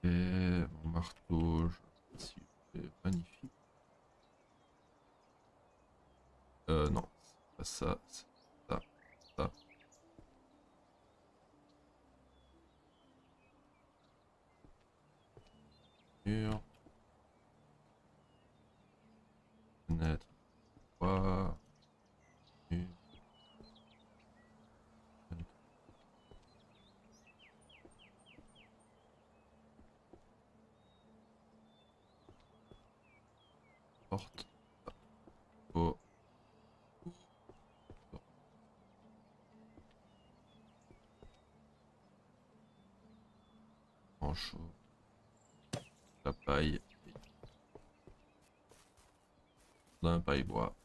Et mon marteau, je sais pas si c'est magnifique. Euh, non, c'est pas ça, c'est ça, ça. Mur. Fenêtre. Trois. Mur. Porte. Oh. La paille. D'un paille bois.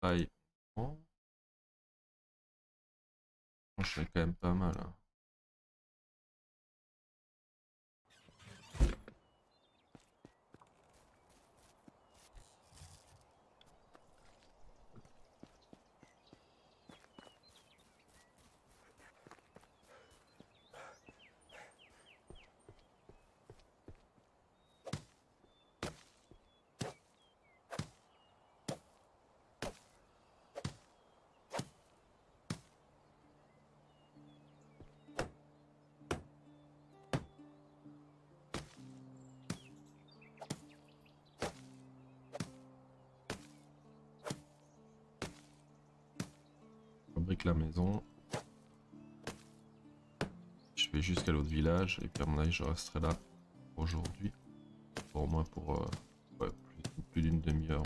Paille. Oh. Fais quand même pas mal. hein. Fabrique la maison. Je vais jusqu'à l'autre village et puis à mon avis je resterai là aujourd'hui. Au moins pour euh, plus, d'une demi-heure.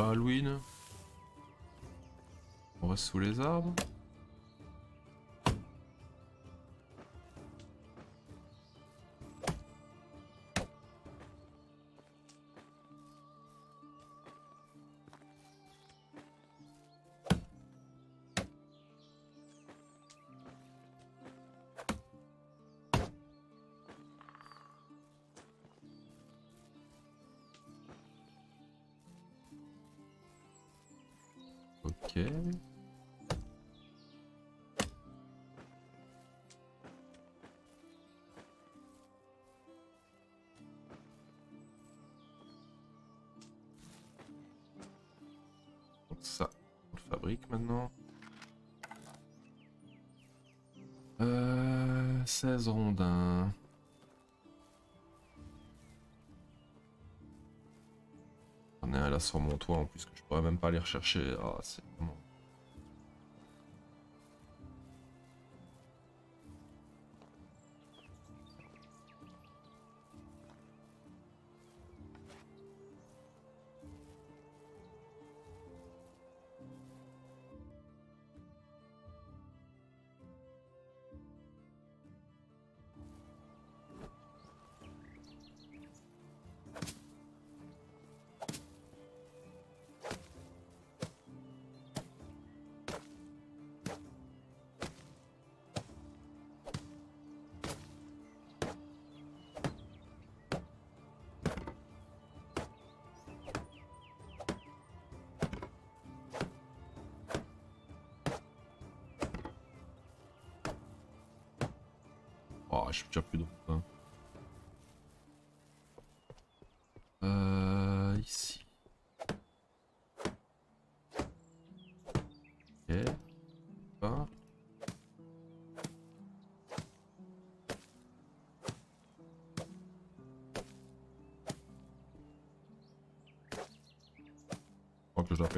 Halloween. On reste sous les arbres. Ok. Donc ça, on le fabrique maintenant. Euh, 16 rondins. J'en ai un là sur mon toit en plus que je pourrais même pas aller rechercher. Ah, c'est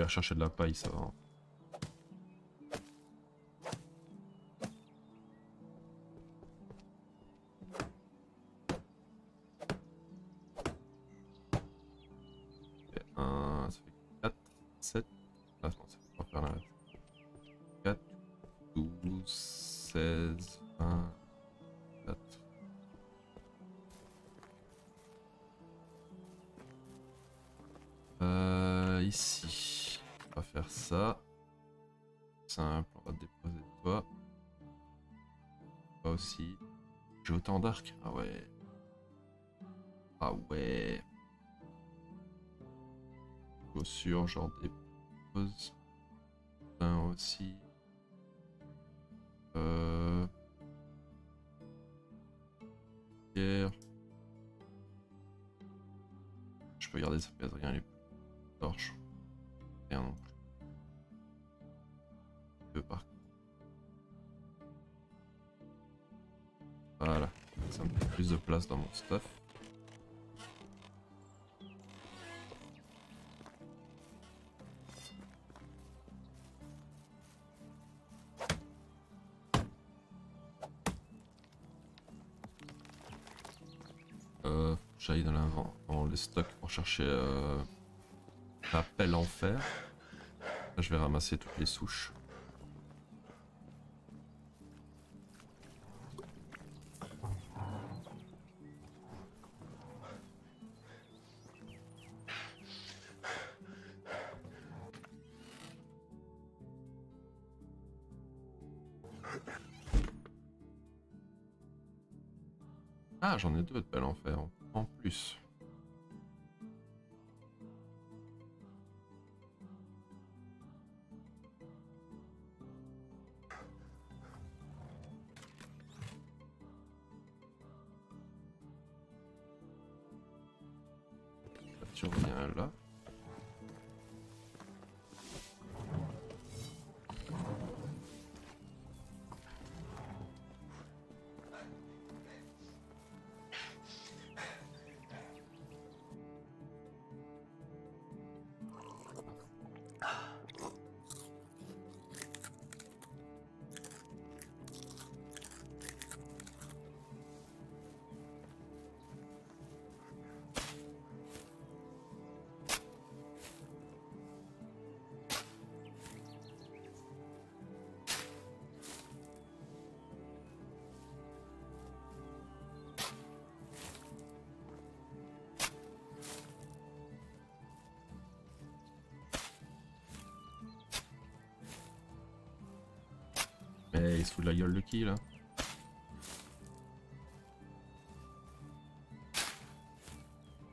Je crois que je dois pas aller chercher de la paille, ça va. Simple, on va déposer toi. Aussi. J'ai autant d'arcs Ah ouais. Ah ouais chaussures, genre des poses. Un aussi. Euh... Pierre. Je peux garder ça dans mon stuff. Euh, J'aille dans, l'invent- dans les stocks pour chercher euh, la pelle en fer. Je vais ramasser toutes les souches. J'en ai deux de pelles en fer en plus. Fout de la gueule de qui là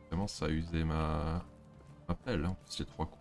Vraiment, ça a usé ma, ma pelle, hein, ces trois coups.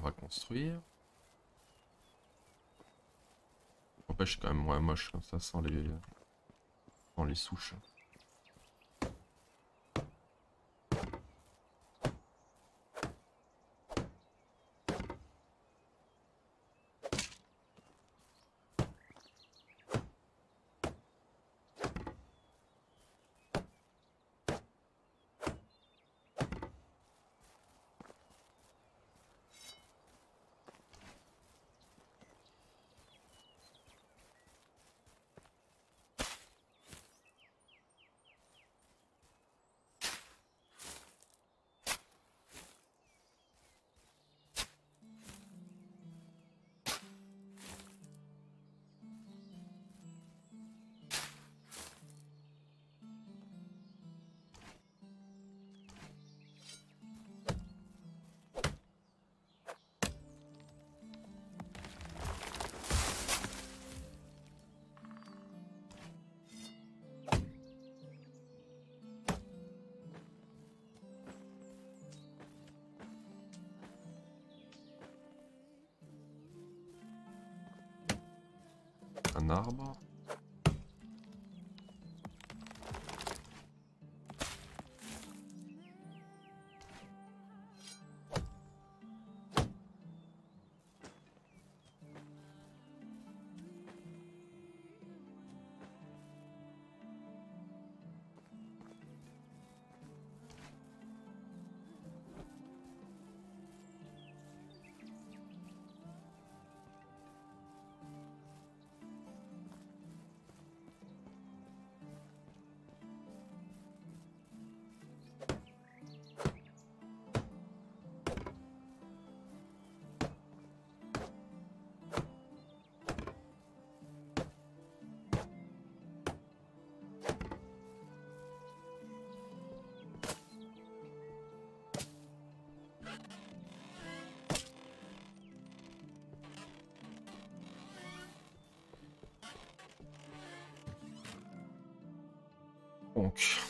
Va construire. N'empêche, quand même moins moche comme ça sans les, sans les souches. Un arbre. Donc,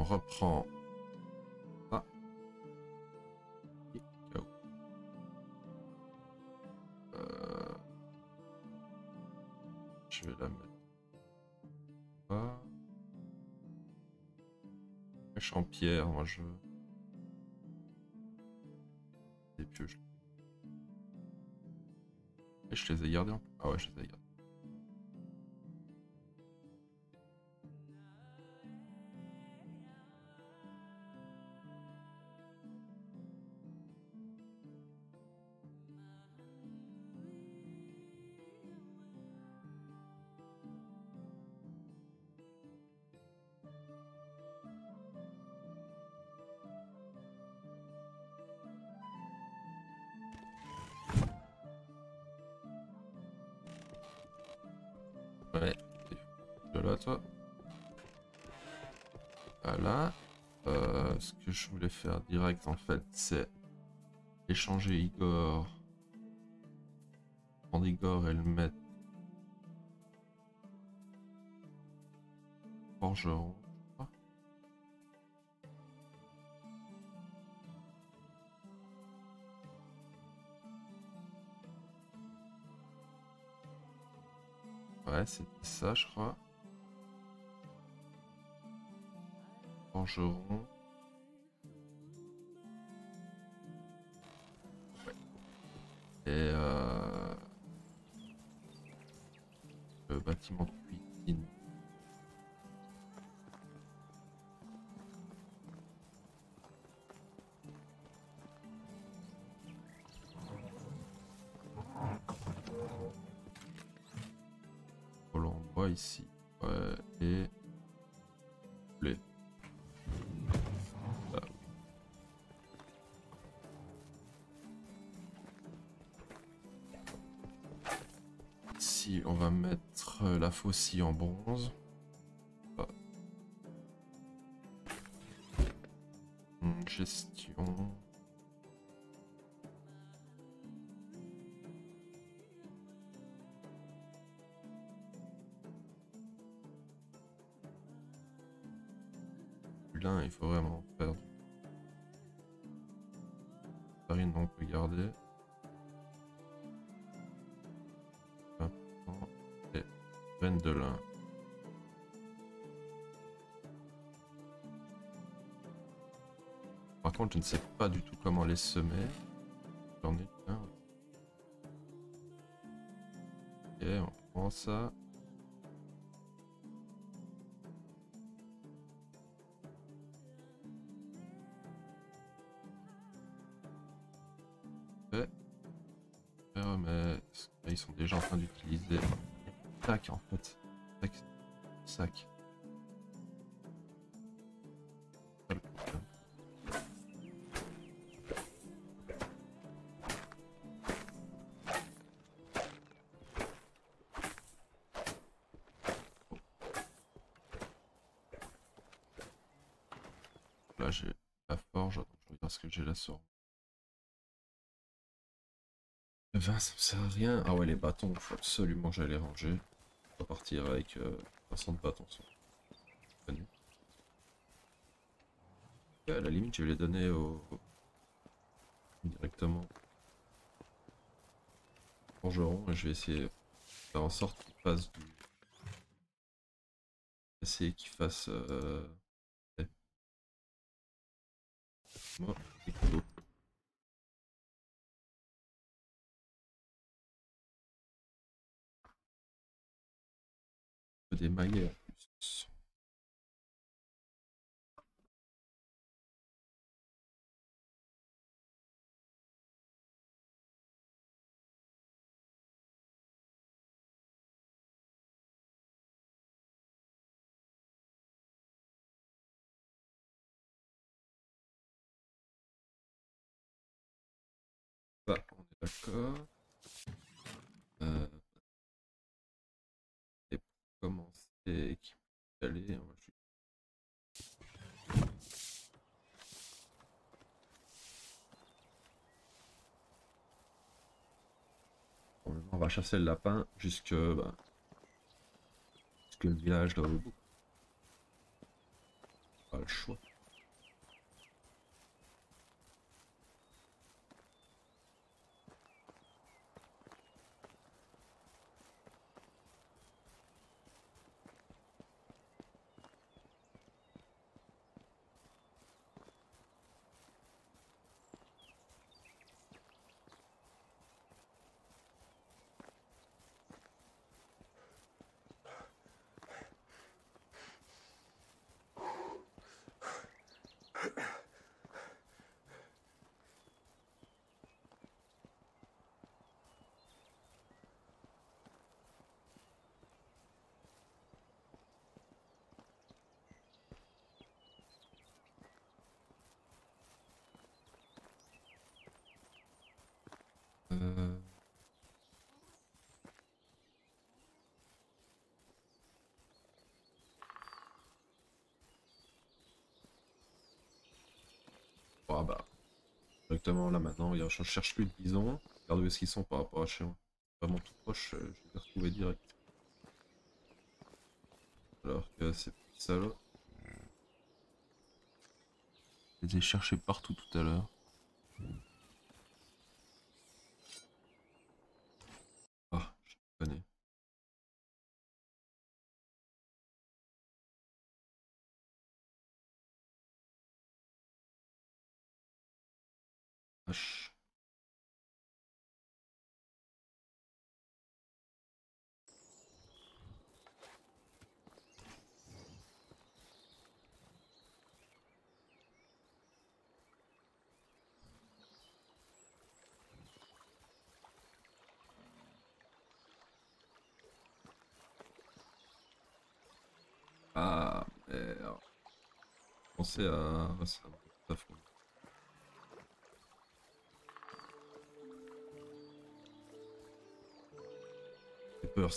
on reprend KO. Euh, Je vais la mettre là. Pêche en pierre, moi je. Des pioches. Et je les ai gardés en Ah ouais, je les ai gardés. Ce que je voulais faire direct, en fait, c'est échanger Igor. Prendre Igor et le mettre. Forgeron. Ouais, c'était ça, je crois. Forgeron. On va mettre euh, la faucille en bronze. Je ne sais pas du tout comment les semer. J'en ai plein. Ok, on prend ça. Ouais. Mais ils sont déjà en train d'utiliser. Sac en fait. Sac. Sac. Que j'ai sur. Le vin ça me sert à rien. Ah ouais les bâtons, faut absolument les ranger. Partir avec euh, 60 bâtons. ça. À la limite je vais les donner au... directement forgeron et je vais essayer de faire en sorte qu'il fasse du... Essayer qu'il fasse... Euh... Moi, des couteaux. des d'accord. Euh, et pour commencer, équipe aller, on va juste- Bon, On va chasser le lapin jusque, bah, jusque le village là au bout. Pas le choix. Euh, Ah bah. Là maintenant, je cherche plus de bisons. Regarde où est-ce qu'ils sont par rapport à chez moi. Vraiment tout proche, euh, je vais les retrouver direct. Alors que ces petits salauds. Je les ai cherchés partout tout à l'heure. Ah, je les connais. H. Et, alors, Pensez à... peur.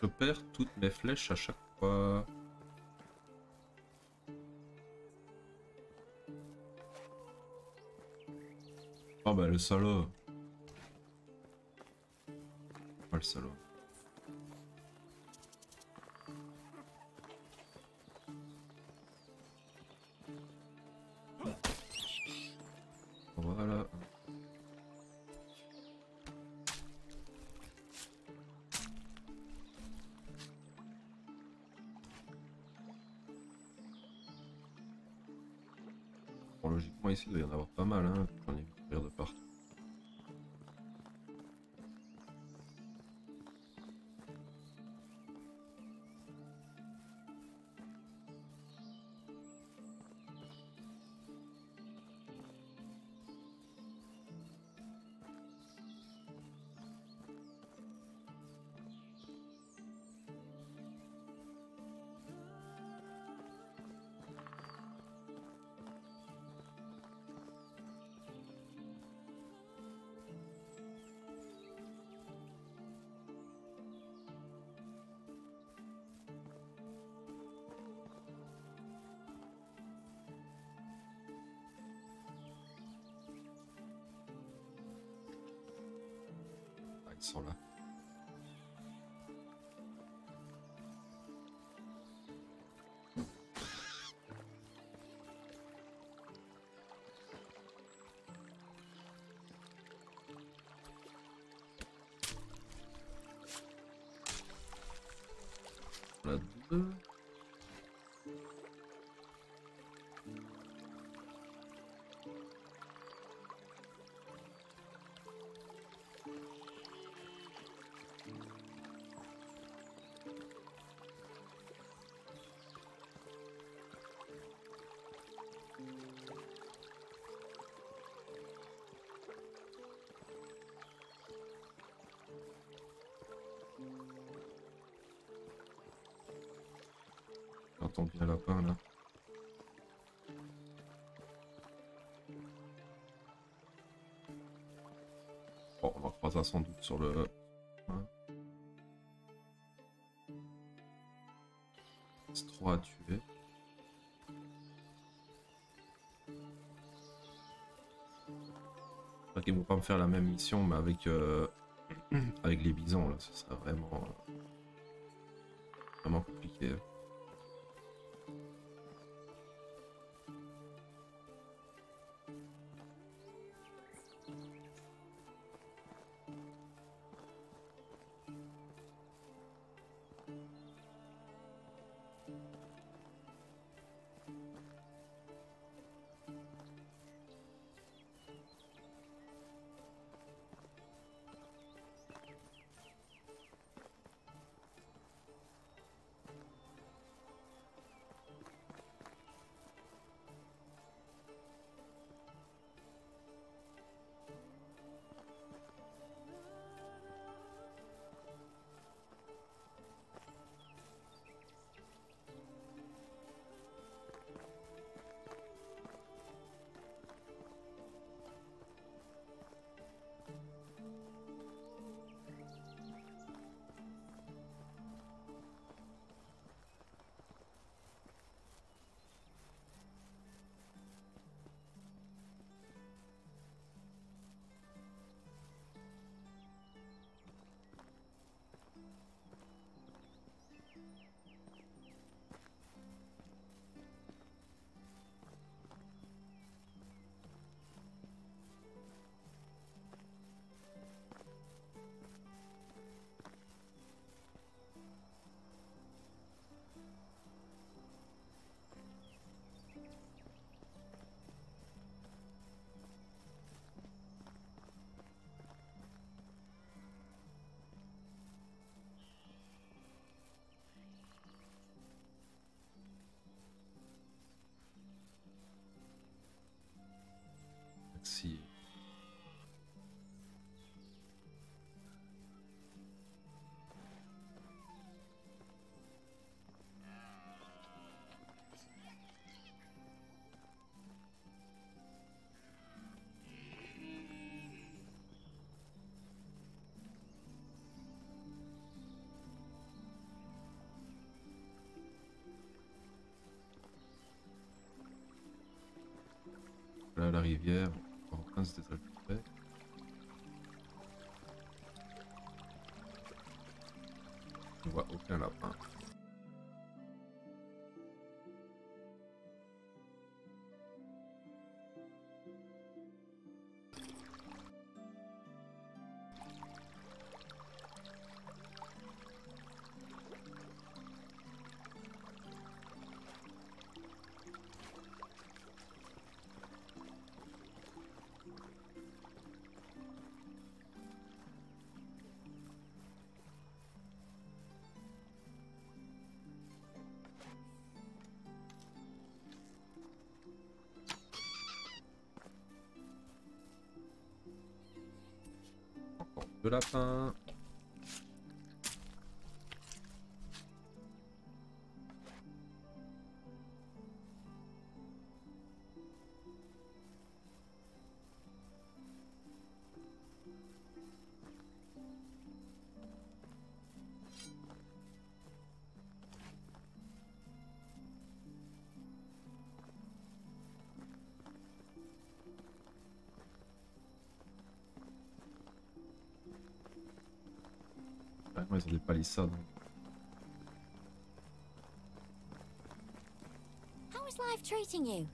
Je perds toutes mes flèches à chaque salaud. Oh le salaud. Voilà. Bon, logiquement ici il doit y en avoir pas mal, hein. Ils sont là. Bien lapin là. Bon, on en croisera sans doute sur le. hein. C'est 3 à tuer. Qu'ils vont pas me faire la même mission, mais avec, euh, avec les bisons là, ce serait vraiment. euh, Vraiment la rivière, Encore deux lapins. Ouais, moi, ils ont des palissades. How is life treating you?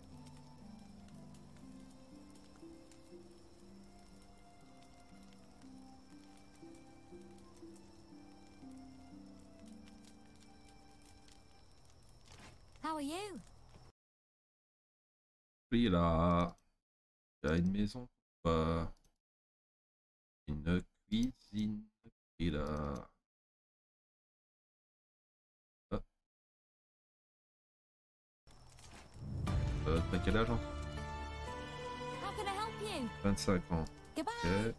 How are you? Lui, il a, il a une maison, quel âge hein How can I help you? 25 ans. Goodbye. Ok.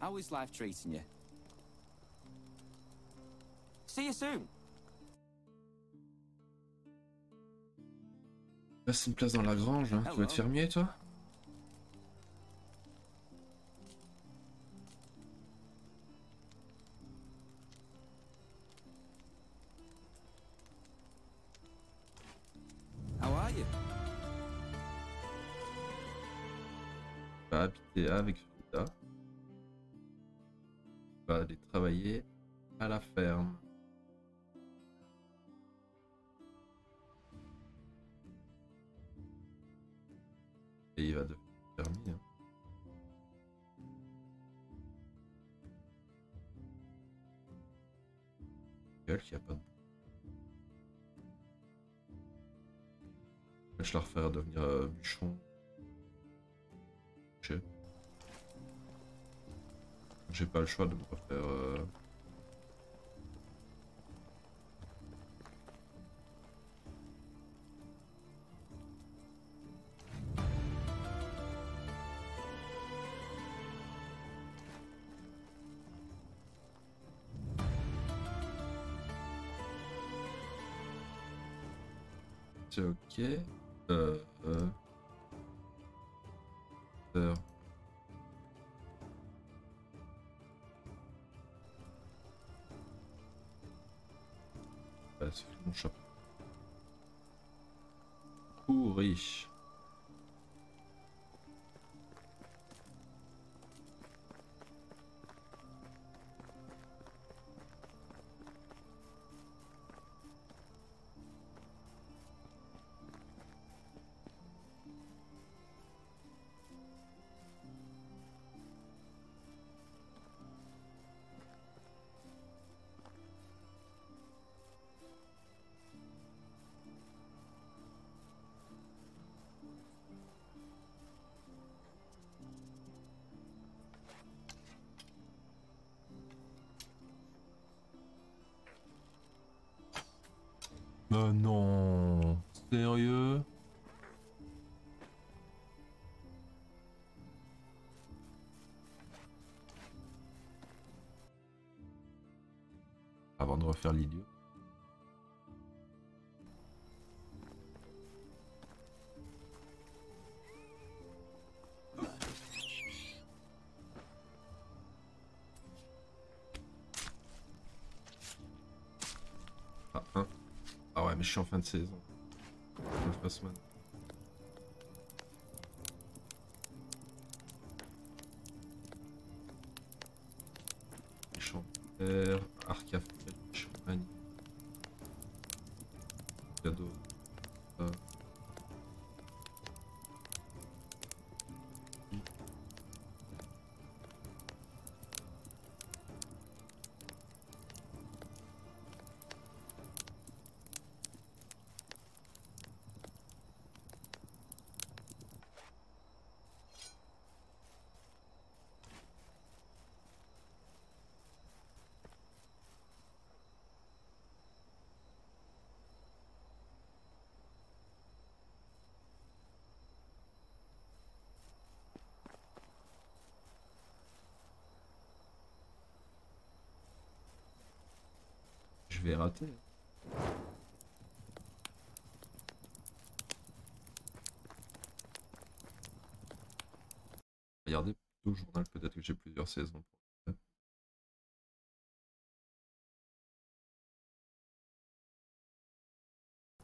How is life treating you? See you soon. Reste une place dans la grange, hein. Tu veux être fermier, toi? Habiter avec Frida. Tu vas aller travailler à la ferme. Et il va devenir fermier. hein. Gueule a pas de... Je la refaire devenir euh. J'ai pas le choix de me refaire. euh, C'est ok. Sérieux Avant de refaire l'idiot. Ah, un. Ah ouais, mais je suis en fin de saison. Haussmann. Regardez plutôt journal, peut-être que j'ai plusieurs saisons.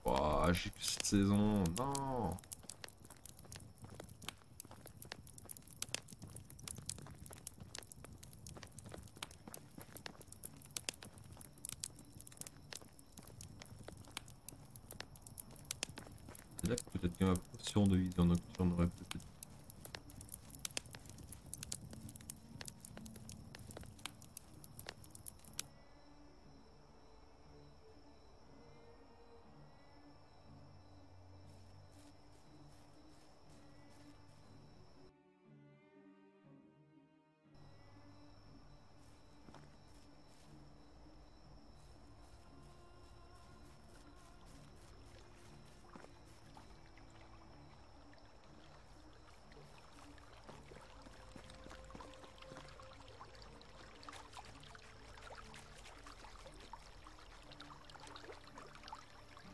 Ouah, j'ai que cette saison, non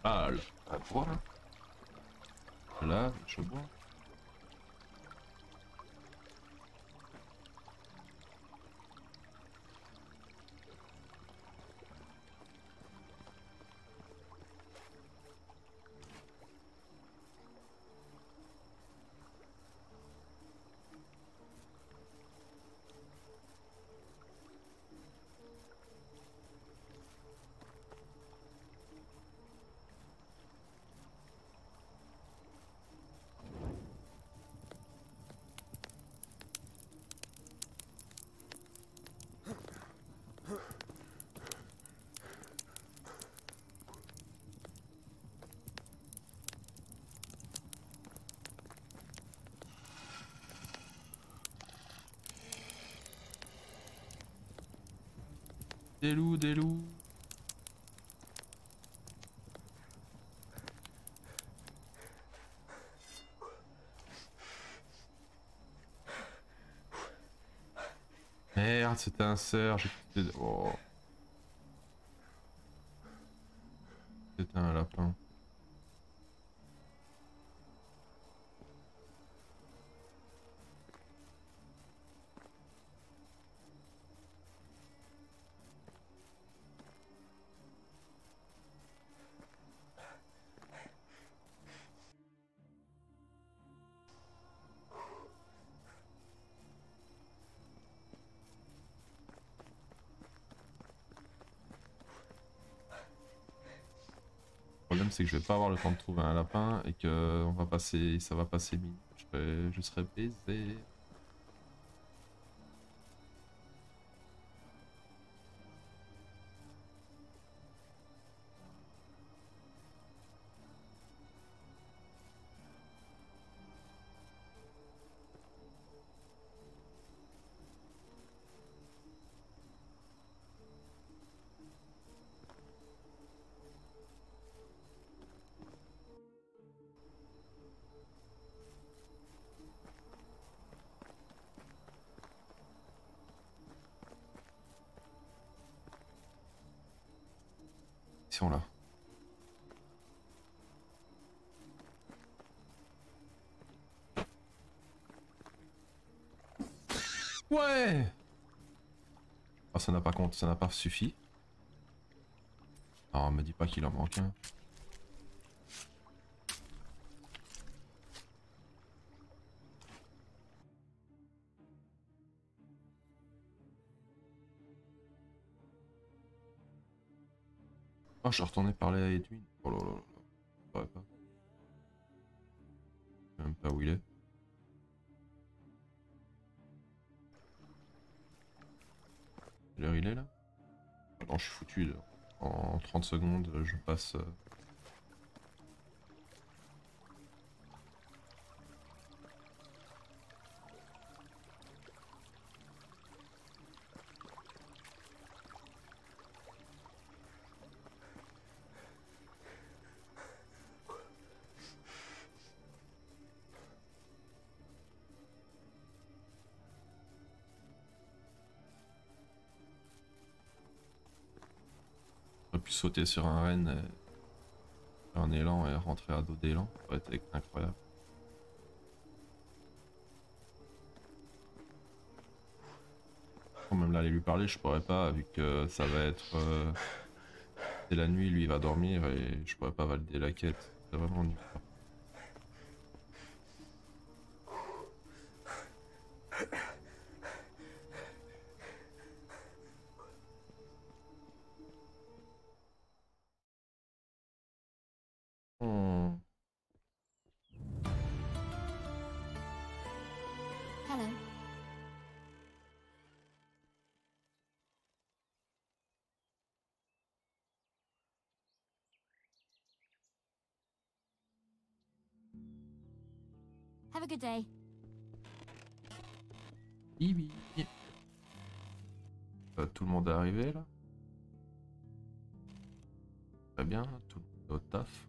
Ah, le- à. Là, je bois. Des loups, des loups. Merde, c'était un cerf. Oh. C'est que je vais pas avoir le temps de trouver un lapin et que on va passer, ça va passer mine. Je je serai baisé. Ils sont là. Ouais Ah ça n'a pas compte, ça n'a pas suffi. Non, me dis pas qu'il en manque un. Je suis retourné parler à Edwin. Oh là là là. Pas. Je sais même pas où il est. Quelle il est là? Non, je suis foutu. En 30 secondes, je passe. Sur un renne, faire un élan et rentrer à dos d'élan. Ça aurait été incroyable. Quand même là aller lui parler, je pourrais pas vu que ça va être euh, la nuit, lui il va dormir et je pourrais pas valider la quête. C'est vraiment nul. Tout le monde est au taf.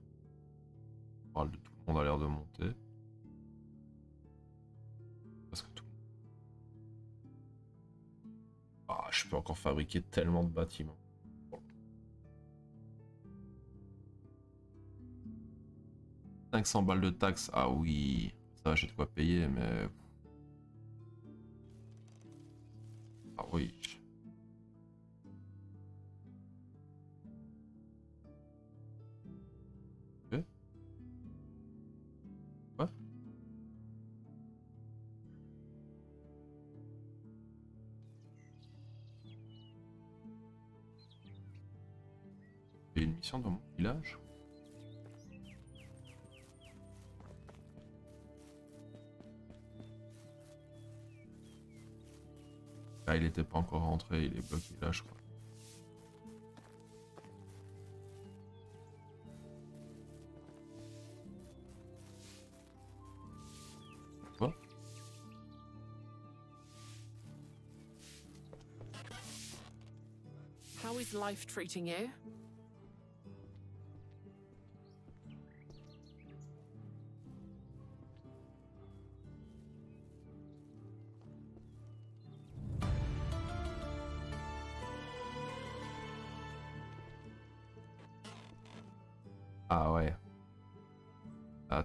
On parle de tout le monde a l'air de monter. Parce que tout. Ah, je peux encore fabriquer tellement de bâtiments. Bon. 500 balles de taxes, ah oui, ça j'ai de quoi payer, mais Ah oui. Dans mon village Ah, il était pas encore rentré, il est bloqué là, je crois. Quoi How is life treating you?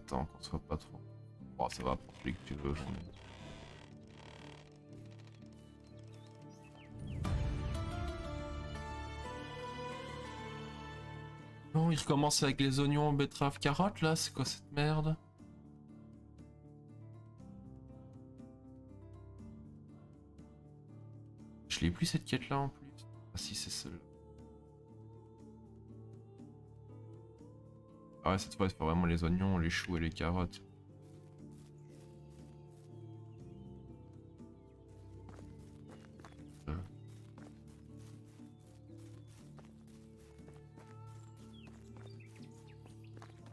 Attends, qu'on soit pas trop. Bon, ça va pour celui que tu veux. Non, il recommence avec les oignons, betteraves, carottes là, c'est quoi cette merde? Je l'ai plus cette quête là en plus. Ah si, c'est celle-là. Ah cette fois, il faut vraiment les oignons, les choux et les carottes.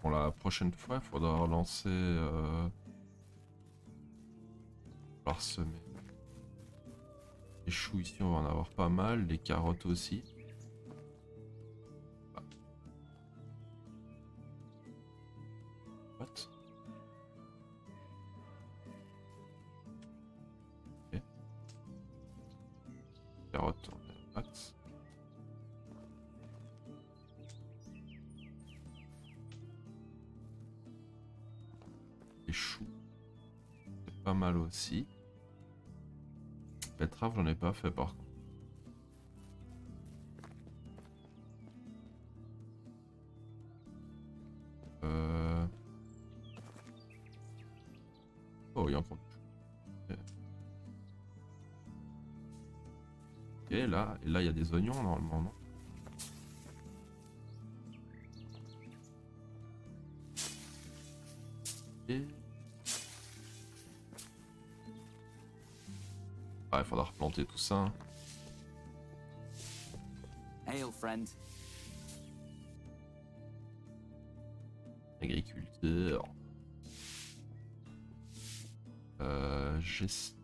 Bon, la prochaine fois, il faudra relancer... Euh... Parsemer. Les choux ici, on va en avoir pas mal. Les carottes aussi. Par contre. Euh... Oh, il y a encore. Ok, Ok, là, et là, il y a des oignons normalement, non? Tout ça. Hail, friend. Agriculteur. Euh, gestion.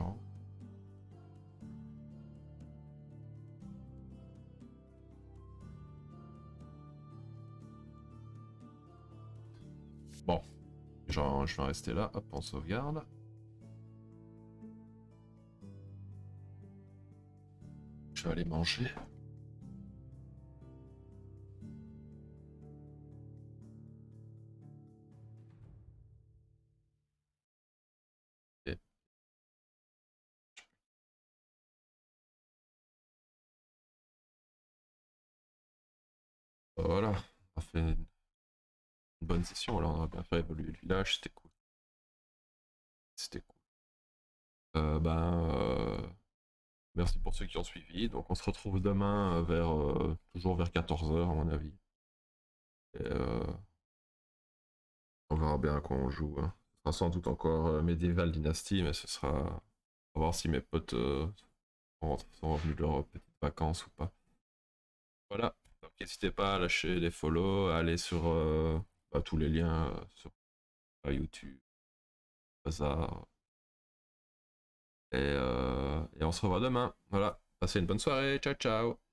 Non. Bon. Genre, je vais rester là. Hop, on sauvegarde. Aller manger. Qui ont suivi. Donc, on se retrouve demain euh, vers euh, toujours vers 14h, à mon avis. Et, euh, on verra bien quoi on joue. hein. Ce sera sans doute encore euh, Medieval Dynasty, mais ce sera. Voir si mes potes euh, sont revenus de leurs petites vacances ou pas. Voilà. Donc, n'hésitez pas à lâcher des follow, à aller sur bah, tous les liens sur YouTube, Bazar. Et, euh, et on se revoit demain. Voilà. Passez une bonne soirée. Ciao, ciao.